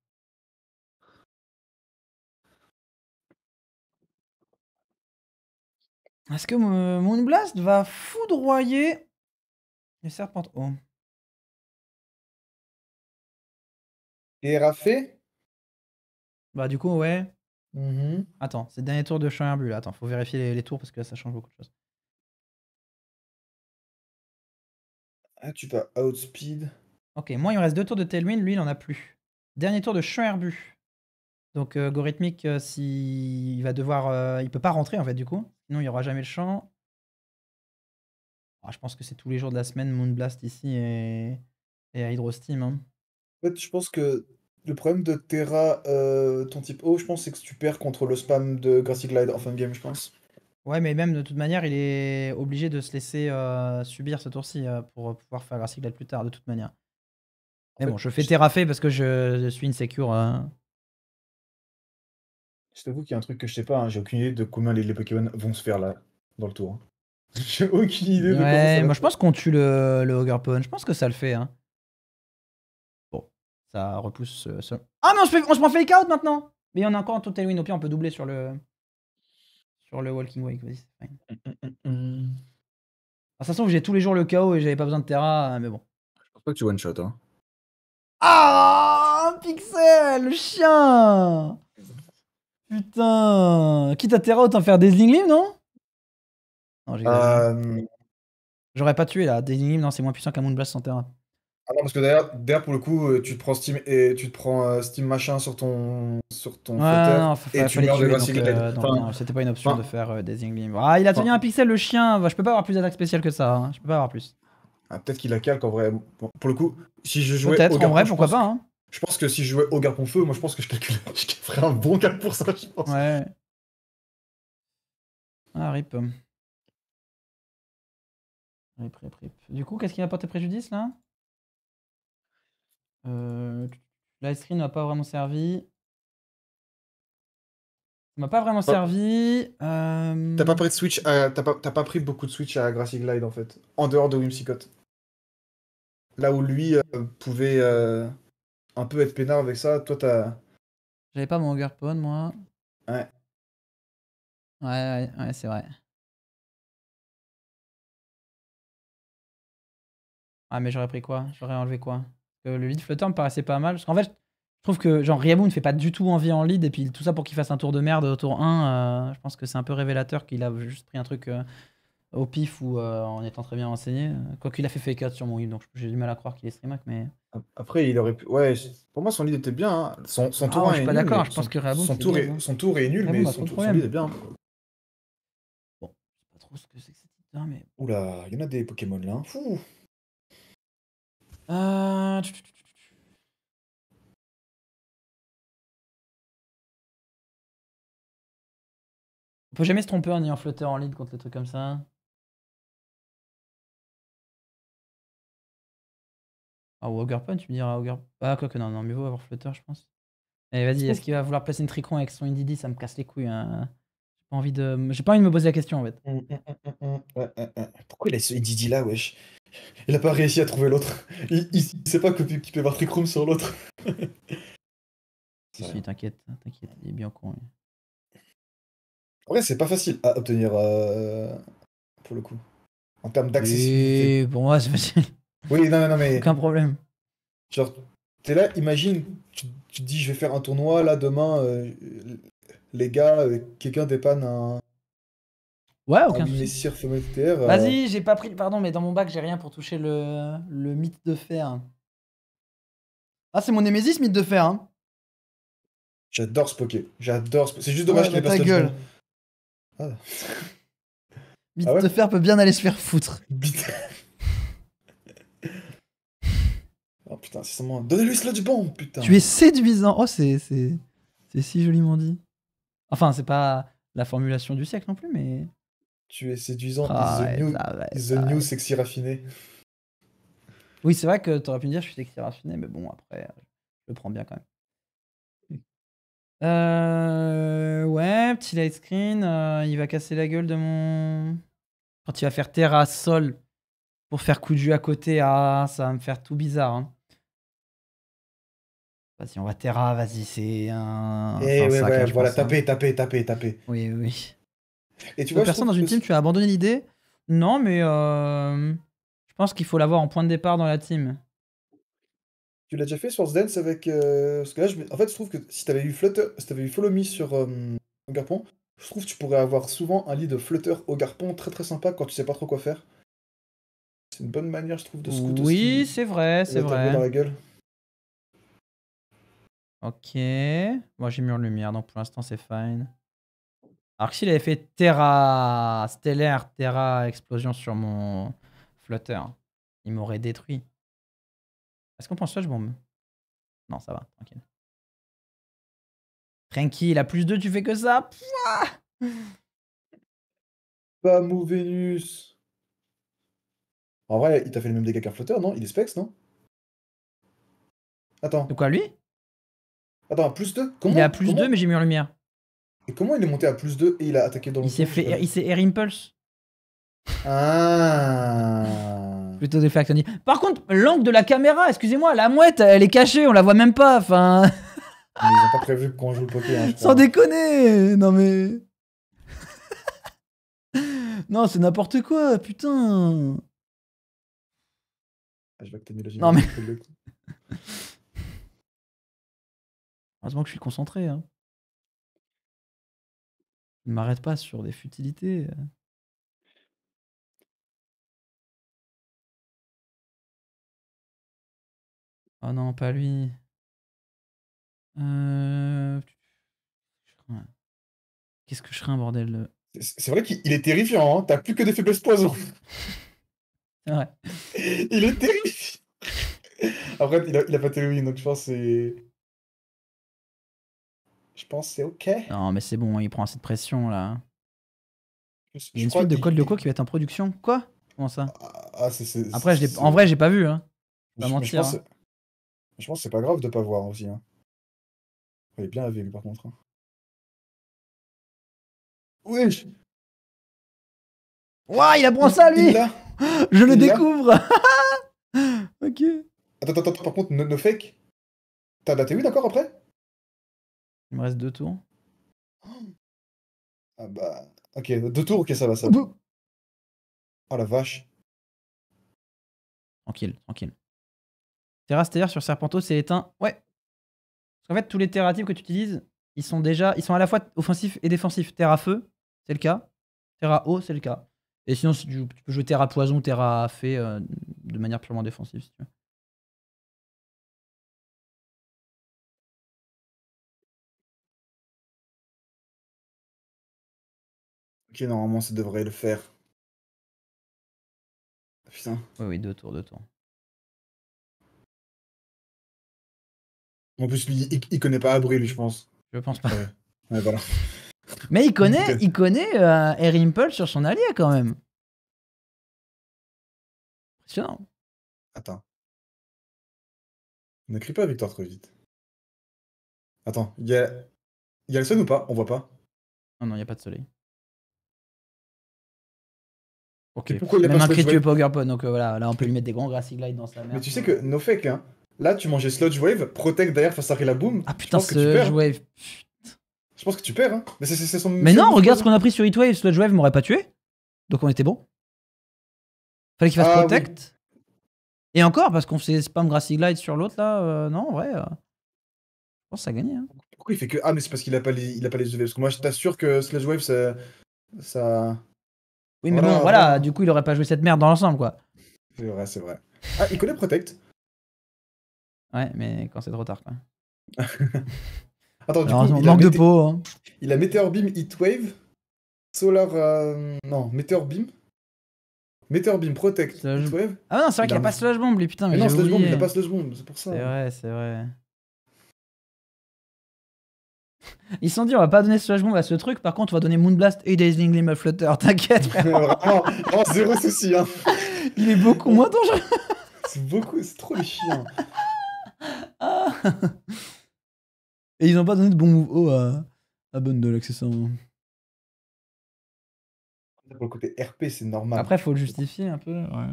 Est-ce que euh, Moonblast va foudroyer les serpentes? Oh. Et Raffé? Bah du coup, ouais. Mhm. Attends, c'est le dernier tour de champ herbu là. Attends, faut vérifier les, les tours parce que là, ça change beaucoup de choses. Ah, tu peux outspeed. Ok, moi il me reste deux tours de Tailwind, lui il en a plus. Dernier tour de champ herbu. Donc euh, Gorithmic, euh, si... il va devoir... euh, il peut pas rentrer en fait du coup. Sinon il n'y aura jamais le champ. Ah, je pense que c'est tous les jours de la semaine Moonblast ici et, et Hydro Steam. hein. En fait, je pense que le problème de Terra, euh, ton type O, je pense, c'est que tu perds contre le spam de Grassy Glide en fin de game, je pense. Ouais, mais même de toute manière, il est obligé de se laisser euh, subir ce tour-ci euh, pour pouvoir faire la cyclade plus tard, de toute manière. En Mais fait, bon, je fais je- terrafé parce que je, je suis insecure. euh. Je t'avoue qu'il y a un truc que je sais pas, hein, j'ai aucune idée de combien les, les Pokémon vont se faire là, dans le tour. hein. J'ai aucune idée de comment ça Ouais, moi je pense qu'on tue le, le Ogre Je pense que ça le fait. Hein. Ça repousse. euh, ça- Ah, mais on se, fait, on se prend fake out maintenant Mais il y en a encore un total win. Au pire, on peut doubler sur le. Sur le Walking Wake. Vas-y, c'est fine. faire. Hum, Ah, ça se trouve, j'ai tous les jours le KO et j'avais pas besoin de Terra, euh, mais bon. Je pense pas que tu one shot. Hein. Ah un Pixel Le chien Putain Quitte à Terra, autant faire des Lim, non? Non. Euh, J'aurais pas tué là. Des Lim, non, c'est moins puissant qu'un Moonblast sans Terra. Ah non, parce que d'ailleurs, d'ailleurs, pour le coup, euh, tu te prends Steam et tu te prends euh, Steam machin sur ton sur ton non, fa- et fa- tu meurs de euh, Enfin, non, c'était pas une option enfin- de faire euh, des Lim. Ah, il a tenu un pixel, le chien. Bah, je peux pas avoir plus d'attaque spéciale que ça. hein. Je peux pas avoir plus. ah, peut-être qu'il a calque en vrai. Bon, pour le coup, si je jouais Peut-être, au en Garpon, vrai, je pourquoi pas. Hein. Je pense que si je jouais au Garpon Feu, moi je pense que je calculais, je ferais un bon calque pour ça, je pense. Ouais. Ah, rip. Rip, rip, rip. Du coup, qu'est-ce qui m'a porté préjudice là? Euh... L'ice screen m'a pas vraiment servi. Ça m'a pas vraiment Pas- servi. Euh... T'as pas pris de switch, à- t'as pas, pas pris beaucoup de switch à Grassy Glide en fait, en dehors de Whimsicott. Là où lui euh, pouvait euh, un peu être peinard avec ça, toi t'as. J'avais pas mon Ogre moi. Ouais. Ouais, ouais, ouais, c'est vrai. Ah, mais j'aurais pris quoi? J'aurais enlevé quoi? Le lead flutter me paraissait pas mal. Parce qu'en fait, je trouve que genre Riabu ne fait pas du tout envie en lead. Et puis tout ça pour qu'il fasse un tour de merde au tour 1. euh, je pense que c'est un peu révélateur qu'il a juste pris un truc euh, au pif ou euh, en étant très bien renseigné. Quoiqu'il a fait fake sur mon whip, donc j'ai du mal à croire qu'il est streamac. Mais Après, il aurait pu. Ouais, pour moi, son lead était bien. hein. Son, son tour Ah, 1 je suis est pas d'accord, je pense que Raboum, son, tour est, son tour est nul, mais son, tour- son lead est bien. bon, je sais pas trop ce que c'est que cette mais. Oula, il y en a des Pokémon là. hein. Fou. Euh... On peut jamais se tromper en ayant flotté en lead contre les trucs comme ça. Ah, ou Ogre Punch, tu me diras Ogre. Ah, quoi que non, non, mieux vaut avoir flotteur, je pense. Allez, vas-y, est-ce qu'il va vouloir placer une tricron avec son Indidi Ça me casse les couilles. hein. J'ai pas envie de. J'ai pas envie de me poser la question en fait. Hum, hum, hum. Pourquoi il a ce Didi là, wesh? Il a pas réussi à trouver l'autre. Il, il, il sait pas que- qu'il peut y avoir Trick Room sur l'autre. Si, si, t'inquiète, t'inquiète, il est bien con. lui. En vrai, c'est pas facile à obtenir euh, pour le coup. En termes d'accessibilité. Et pour moi, c'est facile. Oui, non, non, non, mais Aucun problème. genre, t'es là, imagine, tu, tu te dis, je vais faire un tournoi là demain, euh, les gars, euh, quelqu'un dépanne un, Ouais, un aucun euh, Vas-y, j'ai pas pris. Pardon, mais dans mon bac, j'ai rien pour toucher le, le mythe de fer. Ah, c'est mon Némésis, mythe de fer. Hein. J'adore ce poké. J'adore ce C'est juste dommage Ouais, qu'il ait pas ta gueule. Mythe Ah ouais de fer peut bien aller se faire foutre. Oh putain, c'est seulement. Donnez-lui Sludge Bomb, putain. Tu es séduisant. Oh, c'est c'est c'est si joliment dit. Enfin, c'est pas la formulation du siècle non plus, mais. Tu es séduisant. Ah, is the ouais, new, is the new sexy raffiné. Oui, c'est vrai que t'aurais pu me dire je suis sexy raffiné, mais bon, après, euh, je le prends bien quand même. Euh, ouais, petit light screen. euh, il va casser la gueule de mon. Quand il va faire terre à sol. pour faire coup de jus à côté, ah, ça va me faire tout bizarre. hein. Vas-y, on va Terra, vas-y, c'est un. Eh un ouais, ouais, hein, je voilà, pense, hein. taper, taper, taper, taper. Oui, oui. Et tu vois, personne dans une team, tu as abandonné l'idée? Non, mais euh, je pense qu'il faut l'avoir en point de départ dans la team. Tu l'as déjà fait sur Dance avec. euh, Parce que là, je... en fait, je trouve que si t'avais eu Flutter, si t'avais eu Follow Me sur euh, Garpon, je trouve que tu pourrais avoir souvent un lead Flutter au Garpon très très sympa quand tu sais pas trop quoi faire. C'est une bonne manière, je trouve, de scout Oui, c'est vrai, de c'est vrai. dans la gueule. Ok. Moi, j'ai mur lumière, donc pour l'instant, c'est fine. Alors que s'il avait fait Terra stellaire, Terra explosion sur mon Flutter, il m'aurait détruit. Est-ce qu'on pense Flash Bomb Non, ça va, tranquille. Tranquille, à plus 2, tu fais que ça? Pouah! Pas mou Vénus. En vrai, il t'a fait le même dégâts qu'un Flutter, non? Il est Specs, non? Attends, De quoi, lui? Attends, plus 2 Comment Il est à plus comment- 2, mais j'ai mur lumière. Et comment il est monté à plus 2 et il a attaqué dans le Il s'est fait, pas il s'est air impulse. Ah Plutôt des Factony. Par contre, l'angle de la caméra, excusez-moi, la mouette, elle est cachée, on la voit même pas. Enfin, ils ont pas prévu qu'on joue le poker. Hein, sans déconner. Non mais. non, c'est n'importe quoi, putain. Ah, je vois que Non, mais-. Heureusement que je suis concentré. Hein. Ne m'arrête pas sur des futilités. Oh non, pas lui. Euh... Qu'est-ce que je serais un bordel C'est c'est vrai qu'il il est terrifiant, hein. T'as plus que des faiblesses poison. Vrai. il est terrifiant. Après, il a, il a pas théorie, donc je pense que c'est. Je pense que c'est ok. Non, mais c'est bon, il prend assez de pression là. Il y a une suite de code de quoi qui va être en production? Quoi? Comment ça? Ah, ah, Après, je en vrai, j'ai pas vu. Hein. je- pas je mentir, pense hein. que- Je pense que c'est pas grave de pas voir aussi. Hein. Il est bien lui par contre. hein. Oui, Ouah, il apprend ça lui. Je le il découvre Ok. Attends, attends, attends, par contre, no, no fake? T'as la TOI d'accord après? Il me reste deux tours. Ah bah. Ok, deux tours, ok, ça va, ça va. Oh la vache. Tranquille, tranquille. Terra Stellaire sur Serpento, c'est éteint. Ouais. Parce qu'en fait, tous les terra types que tu utilises, ils sont déjà. Ils sont à la fois offensifs et défensifs. Terra Feu, c'est le cas. Terra Eau, c'est le cas. Et sinon, si tu, tu peux jouer Terra Poison, Terra Fée euh, de manière purement défensive, si tu veux. Ok, normalement, ça devrait le faire. Putain. Oui, oui, deux tours, deux tours. En plus, lui, il, il connaît pas Abri, lui, je pense. Je pense pas. Ouais, ouais voilà. Mais il connaît, il connaît euh, Air Impulse sur son allié quand même. Impressionnant. Attends. Ne crie pas victoire trop vite. Attends, il y a... il y a le sun ou pas? On voit pas. Non, non, il n'y a pas de soleil. Ok. Et pourquoi Même pas un Sludge crit tué Wave Power Pod, donc euh, voilà, là on peut lui mettre des grands grassy glide dans sa merde. Mais tu sais que, no fake, hein. Là, tu mangeais Sludge Wave, Protect derrière face à Rillaboom. Ah je putain, pense que tu ce perds. wave. Je pense que tu perds, hein. Mais son. Mais non, regarde ce qu'on a pris sur Heatwave, Sludge Wave m'aurait pas tué. Donc on était bon. Fallait qu'il fasse Ah, oui. protect. Et encore, parce qu'on faisait spam grassy glide sur l'autre là, euh, non, en vrai. euh, je pense que ça a gagné. Hein. Pourquoi il fait que. Ah, mais c'est parce qu'il a pas les, il a pas les EV. Parce que moi, je t'assure que Sludge Wave, ça. Ça. Oui, mais Voilà, bon, voilà, voilà. du coup il aurait pas joué cette merde dans l'ensemble quoi. C'est vrai, c'est vrai. Ah, il connaît Protect? Ouais, mais quand c'est trop tard quoi. Attends, du Alors, coup, il a, manque de Mété- peau. Hein. il a Meteor Beam, Heatwave, Solar. euh, Non, Meteor Beam. Meteor Beam, Protect, Sludge- Heatwave. Ah non, c'est vrai Il qu'il a a pas Sludge Bomb lui, putain, mais, Mais non, Sludge Bomb, il a pas Sludge Bomb, c'est pour ça. C'est vrai, c'est vrai. Ils se sont dit, on va pas donner Sludge Bomb à ce truc, par contre, on va donner Moonblast et Dazzling Gleam of Flutter. T'inquiète, vraiment, vraiment, zéro souci, hein. Il est beaucoup moins dangereux. C'est beaucoup, c'est trop les chiens. Ah. Et ils ont pas donné de bon move haut à, à Bundle, accessoirement. Pour le côté RP, c'est normal. Après, faut le justifier un peu. Ouais.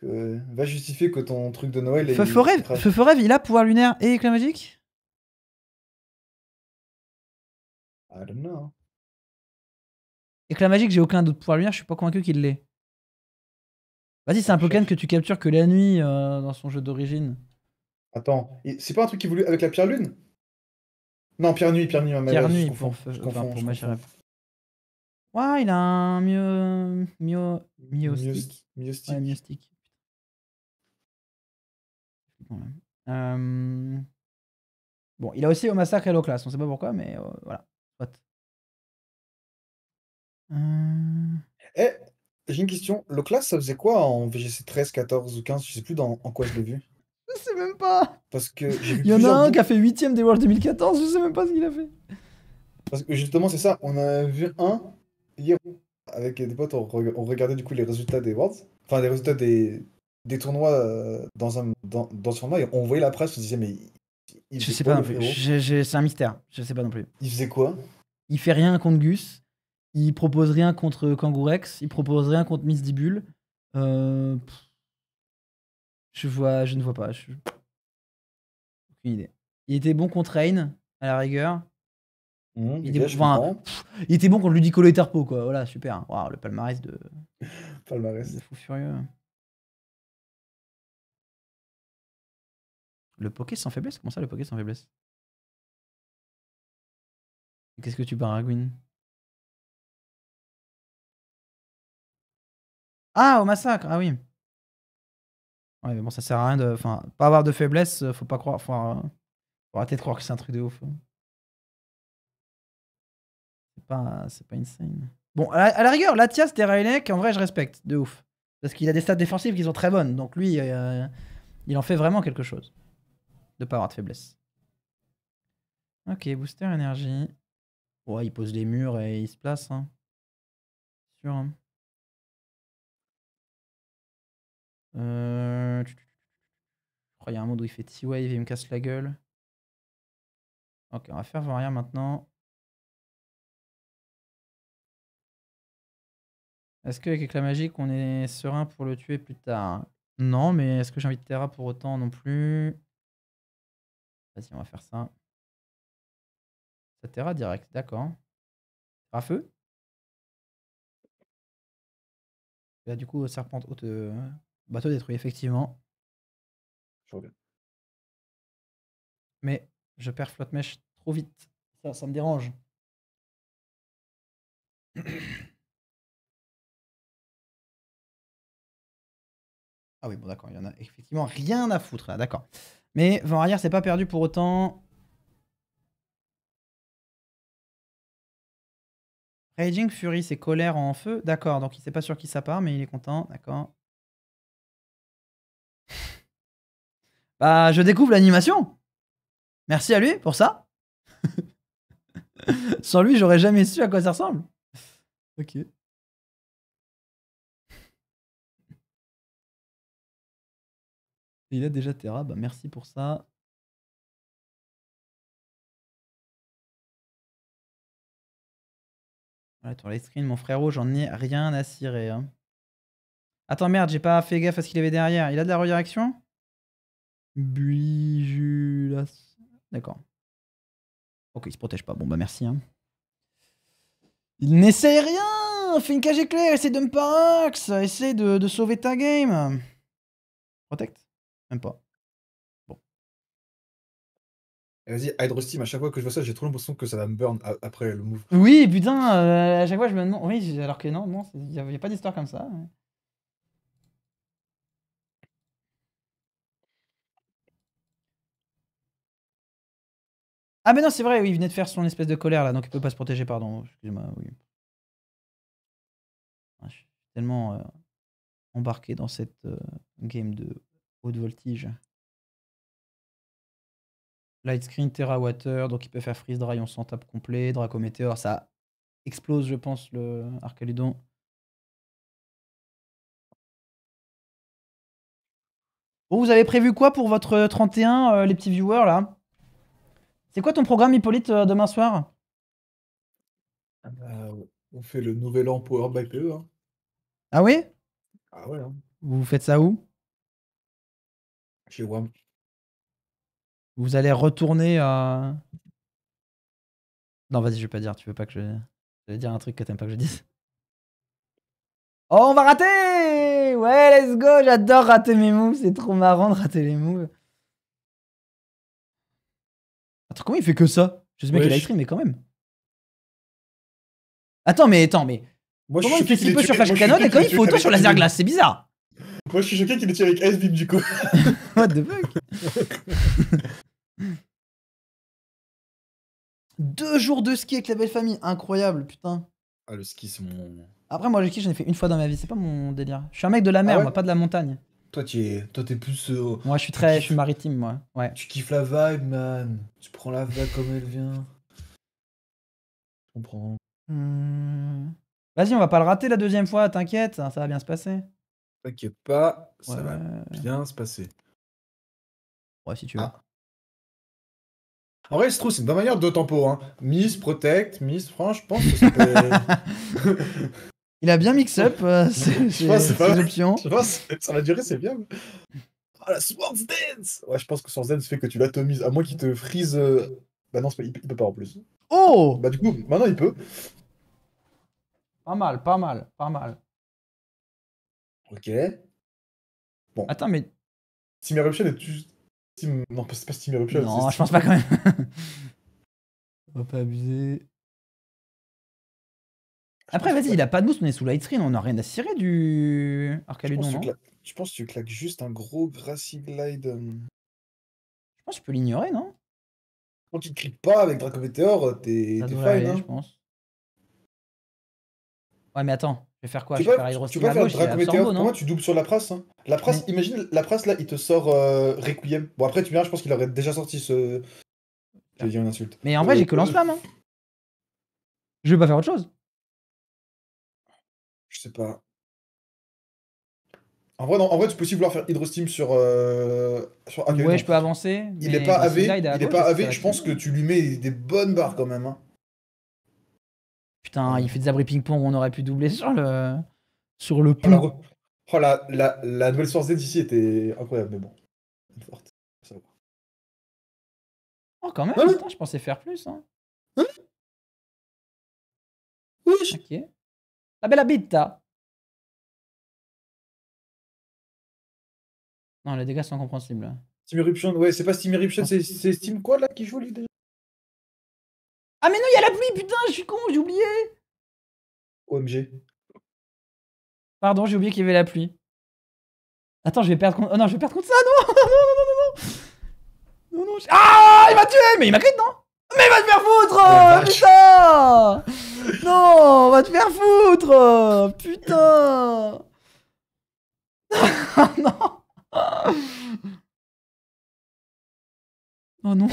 que- Va justifier que ton truc de Noël est. Feu rêve, il a pouvoir lunaire et éclat magique? I don't know. Éclat magique, j'ai aucun doute. Pouvoir lunaire, je suis pas convaincu qu'il l'ait. Vas-y, c'est un Je Pokémon que tu captures que la nuit euh, dans son jeu d'origine. Attends, et c'est pas un truc qui voulait avec la pierre lune? Non, pierre nuit, pierre nuit. ma Pierre nuit pour, enfin, pour confonds. Rêve. Ouais, il a un mieux. Myost- Myostic. Ouais, Miostic. Bon, ouais. Euh, Bon, il a aussi au massacre et low class, on sait pas pourquoi, mais euh, voilà. Soit. Euh, Eh, j'ai une question. Le class, ça faisait quoi en VGC 13, 14 ou 15 Je sais plus dans, en quoi je l'ai vu. Je sais même pas. Parce que Il y en a un bouts- qui a fait 8ème des Worlds 2014, je sais même pas ce qu'il a fait. Parce que justement, c'est ça. On a vu un hier avec des potes. On, on regardait du coup les résultats des Worlds. Enfin, les résultats des, des tournois euh, dans, un, dans, dans ce format. Et on voyait la presse. On se disait, mais il, Je sais quoi, pas non plus. C'est un mystère. Je sais pas non plus. Il faisait quoi? Il fait rien contre Gus. Il propose rien contre Kangourex. Il propose rien contre Miss Dibule. Euh. Je vois, je ne vois pas. Je... Aucune idée. Il était bon contre Rain, à la rigueur. Hum, Il était, je enfin, pff, il était bon contre Ludicolo et Tarpo, quoi. Voilà, super. Waouh, le palmarès de, Palmarès. de fou furieux. Le poké sans faiblesse? Comment ça, le poké sans faiblesse? Qu'est-ce que tu baragouines Ah, au massacre Ah oui. Ouais, mais bon, ça sert à rien de. Enfin, pas avoir de faiblesse, euh, faut pas croire. Faut, euh, faut arrêter de croire que c'est un truc de ouf. hein. C'est pas, c'est pas insane. Bon, à la, rigueur, Latias Derailek, en vrai, je respecte, de ouf. Parce qu'il a des stats défensives qui sont très bonnes. Donc lui, euh, il en fait vraiment quelque chose. De pas avoir de faiblesse. Ok, booster énergie. Ouais, il pose les murs et il se place. Hein. Sûr. hein. Euh... Je crois qu'il y a un mode où il fait T-Wave et il me casse la gueule. Ok, on va faire Varia maintenant. Est-ce qu'avec éclat magique, on est serein pour le tuer plus tard Non, mais est-ce que de Terra pour autant non plus Vas-y, on va faire ça. Ça Terra direct, d'accord. À feu? Là, du coup, serpent haute, euh, bateau détruit, effectivement. Je reviens. Mais je perds flotte mèche trop vite. Ça, ça me dérange. Ah oui, bon d'accord, il y en a effectivement rien à foutre là, d'accord. Mais vent arrière, c'est pas perdu pour autant. Raging Fury, c'est colère en feu. D'accord, donc il sait pas sur qui ça part, mais il est content, d'accord. Bah, je découvre l'animation. Merci à lui pour ça. Sans lui, j'aurais jamais su à quoi ça ressemble. Ok. Il a déjà Terra, bah merci pour ça. Ouais, ton light screen, mon frérot, j'en ai rien à cirer. hein. Attends, merde, j'ai pas fait gaffe à ce qu'il avait derrière. Il a de la redirection? Buijulas. D'accord. Ok, il se protège pas. Bon, bah merci. hein. Il n'essaye rien Fais une cage éclair, essaye de me parax Essaye de, de sauver ta game Protect Même pas. Et Vas-y, Hydro Steam, à chaque fois que je vois ça, j'ai trop l'impression que ça va me burn a- après le move. Oui, putain, euh, à chaque fois je me demande. Oui, alors que non, non, il n'y a, y a pas d'histoire comme ça. Ah, mais non, c'est vrai, oui, il venait de faire son espèce de colère là, donc il peut pas se protéger, pardon. Excusez-moi, oui. Ah, je suis tellement euh, embarqué dans cette euh, game de haute voltige. Light screen, Terra Water, donc il peut faire freeze dry, on s'en tape complet. Draco Meteor, ça explose, je pense, le Arcaludon. Bon, vous avez prévu quoi pour votre 31, euh, les petits viewers là? C'est quoi ton programme, Hippolyte, euh, demain soir? Euh, on fait le nouvel an Power by PE. Hein. Ah oui? Ah ouais. hein. Vous faites ça où? Chez WAM. Vous allez retourner à. Non, vas-y, je vais pas dire. Tu veux pas que je. Je vais dire un truc que t'aimes pas que je dise? Oh, on va rater Ouais, let's go J'adore rater mes moves. C'est trop marrant de rater les moves. Attends, comment il fait que ça? Je sais bien qu'il a stream, mais quand même. Attends, mais attends, mais. Moi, je Comment suis il fait si peu sur Flash je Cannon et quand il ait fait autant sur laser glace? C'est bizarre. Moi, je suis choqué qu'il ait tiré avec Ice Beam du coup. What the fuck? Deux jours de ski avec la belle famille, incroyable, putain. Ah, le ski, c'est mon. Après, moi, le ski, j'en ai fait une fois dans ma vie, c'est pas mon délire. Je suis un mec de la mer, Ah ouais moi, pas de la montagne. Toi, tu es... Toi, t'es plus. euh, Moi, je suis très. Je suis maritime, moi. Ouais. Tu kiffes la vibe, man. Tu prends la vague comme elle vient. Je comprends. Hmm. Vas-y, on va pas le rater la deuxième fois, t'inquiète, ça va bien se passer. T'inquiète pas, ça Ouais. va bien se passer. Ouais, si tu veux. Ah. En vrai, je trouve c'est une bonne manière de tempo. Hein. Miss, Protect, Miss, franchement, je pense que c'était. Il a bien mix-up euh, ses, Je pense que c'est ses- pas ses mal. options. Je pense que sur la durée, c'est bien. Ah, la Swords Dance Ouais, je pense que Swords Dance fait que tu l'atomises. À moins qu'il te freeze. euh, Bah non, c'est pas- il, peut- il peut pas en plus. Oh Bah du coup, maintenant il peut. Pas mal, pas mal, pas mal. Ok. Attends, mais. Steam Eruption est tu. Steam... Non, c'est pas Steam Eruption. Non, je pense pas quand même. on va pas abuser. Après, vas-y, il a pas de boost, on est sous light screen, on a rien à cirer du Arcaludon, non cla- je pense que tu claques juste un gros Grassy Glide. euh, Je pense que tu peux l'ignorer, non Quand tu te cliques pas avec Draco Meteor, t'es Ça t'es devrait fine. aller, Hein. je pense. Ouais, mais attends, vais faire quoi Tu Je vais peux, faire tu peux faire Draco pour moi tu doubles sur la prasse. Hein. La prasse, Mais- imagine la prasse là, il te sort euh, Requiem. Bon après tu verras, je pense qu'il aurait déjà sorti ce. Une insulte. Mais en vrai, Euh, j'ai que lance-flamme. Hein. Je vais pas faire autre chose. Je sais pas. En vrai, non, en vrai, tu peux aussi vouloir faire Hydrosteam sur. Euh, sur. Ouais, je peux avancer. Il est pas AV, il est pas AV, je pense que tu lui mets des bonnes barres quand même. Hein. Putain, il fait des abris ping-pong, on aurait pu doubler sur le, sur le Oh, pont. re- oh, la, la, la nouvelle source Z ici était incroyable, mais bon. Forte. Oh, quand même, Ah je pensais faire plus. Hein. Wesh. Ok. La belle habitat. Non, les dégâts sont compréhensibles. Steam Eruption, ouais, c'est pas Steam Eruption, c'est c'est Steam quoi là qui joue lui déjà Ah, mais non, il y a la pluie, putain, je suis con, j'ai oublié. OMG. Pardon, j'ai oublié qu'il y avait la pluie. Attends, je vais perdre contre. Oh non, je vais perdre contre ça, non Non, non, non, non, non Non, non, je- Ah Il m'a tué Mais il m'a non Mais il va te faire foutre Putain Non, va te faire foutre Putain Non Oh non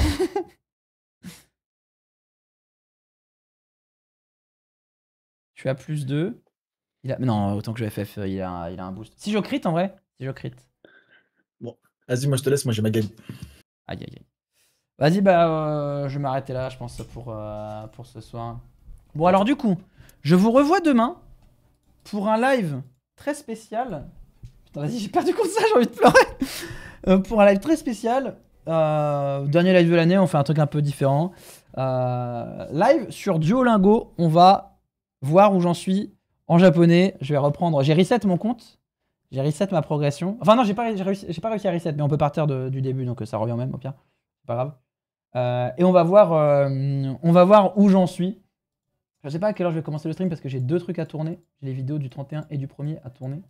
suis à plus 2. Il a... mais Non, autant que je FF, il a, un- il a un boost. Si je crit en vrai Si je crit. Vas-y, moi je te laisse, moi j'ai ma game. Aïe aïe aïe. Vas-y, bah, euh, je vais m'arrêter là, je pense, pour, euh, pour ce soir. Bon, alors, du coup, je vous revois demain pour un live très spécial. Putain, vas-y, j'ai perdu ça, j'ai envie de pleurer. Euh, pour un live très spécial. Euh, dernier live de l'année, on fait un truc un peu différent. Euh, live sur Duolingo, on va voir où j'en suis en japonais. Je vais reprendre. J'ai reset mon compte. J'ai reset ma progression. Enfin, non, j'ai pas, réussi, pas réussi à reset, mais on peut partir du début, donc euh, ça revient même, au pire. Pas grave. Euh, et on va voir, euh, on va voir où j'en suis. Je sais pas à quelle heure je vais commencer le stream parce que j'ai deux trucs à tourner. J'ai les vidéos du 31 et du 1er à tourner.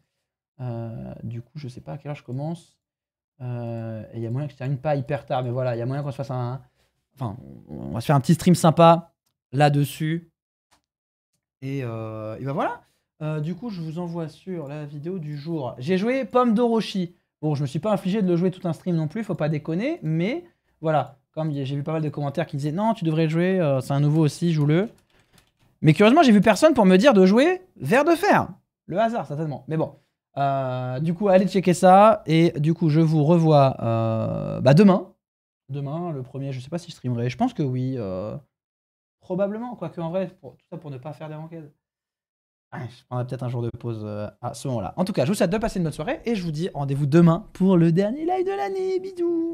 Du coup, je sais pas à quelle heure je commence. Et il y a moyen que je termine pas hyper tard, mais voilà, il y a moyen qu'on se fasse. Enfin, on va se faire un petit stream sympa là-dessus. Et, euh, ben voilà. Euh, du coup, je vous envoie sur la vidéo du jour. J'ai joué Pomme d'Orochi. Bon, je me suis pas infligé de le jouer tout un stream non plus, faut pas déconner, mais voilà. Comme j'ai vu pas mal de commentaires qui disaient non, tu devrais jouer, euh, c'est un nouveau aussi, joue-le. Mais curieusement, j'ai vu personne pour me dire de jouer Vers de fer. Le hasard, certainement. Mais bon. Euh, du coup, allez checker ça. Et du coup, je vous revois bah, demain. Demain, le premier, je sais pas si je streamerai. Je pense que oui. Probablement, quoique en vrai, pour, tout ça pour ne pas faire des enquêtes. Ouais, je peut-être un jour de pause euh, à ce moment-là. En tout cas, je vous souhaite de passer une bonne soirée et je vous dis rendez-vous demain pour le dernier live de l'année. Bisous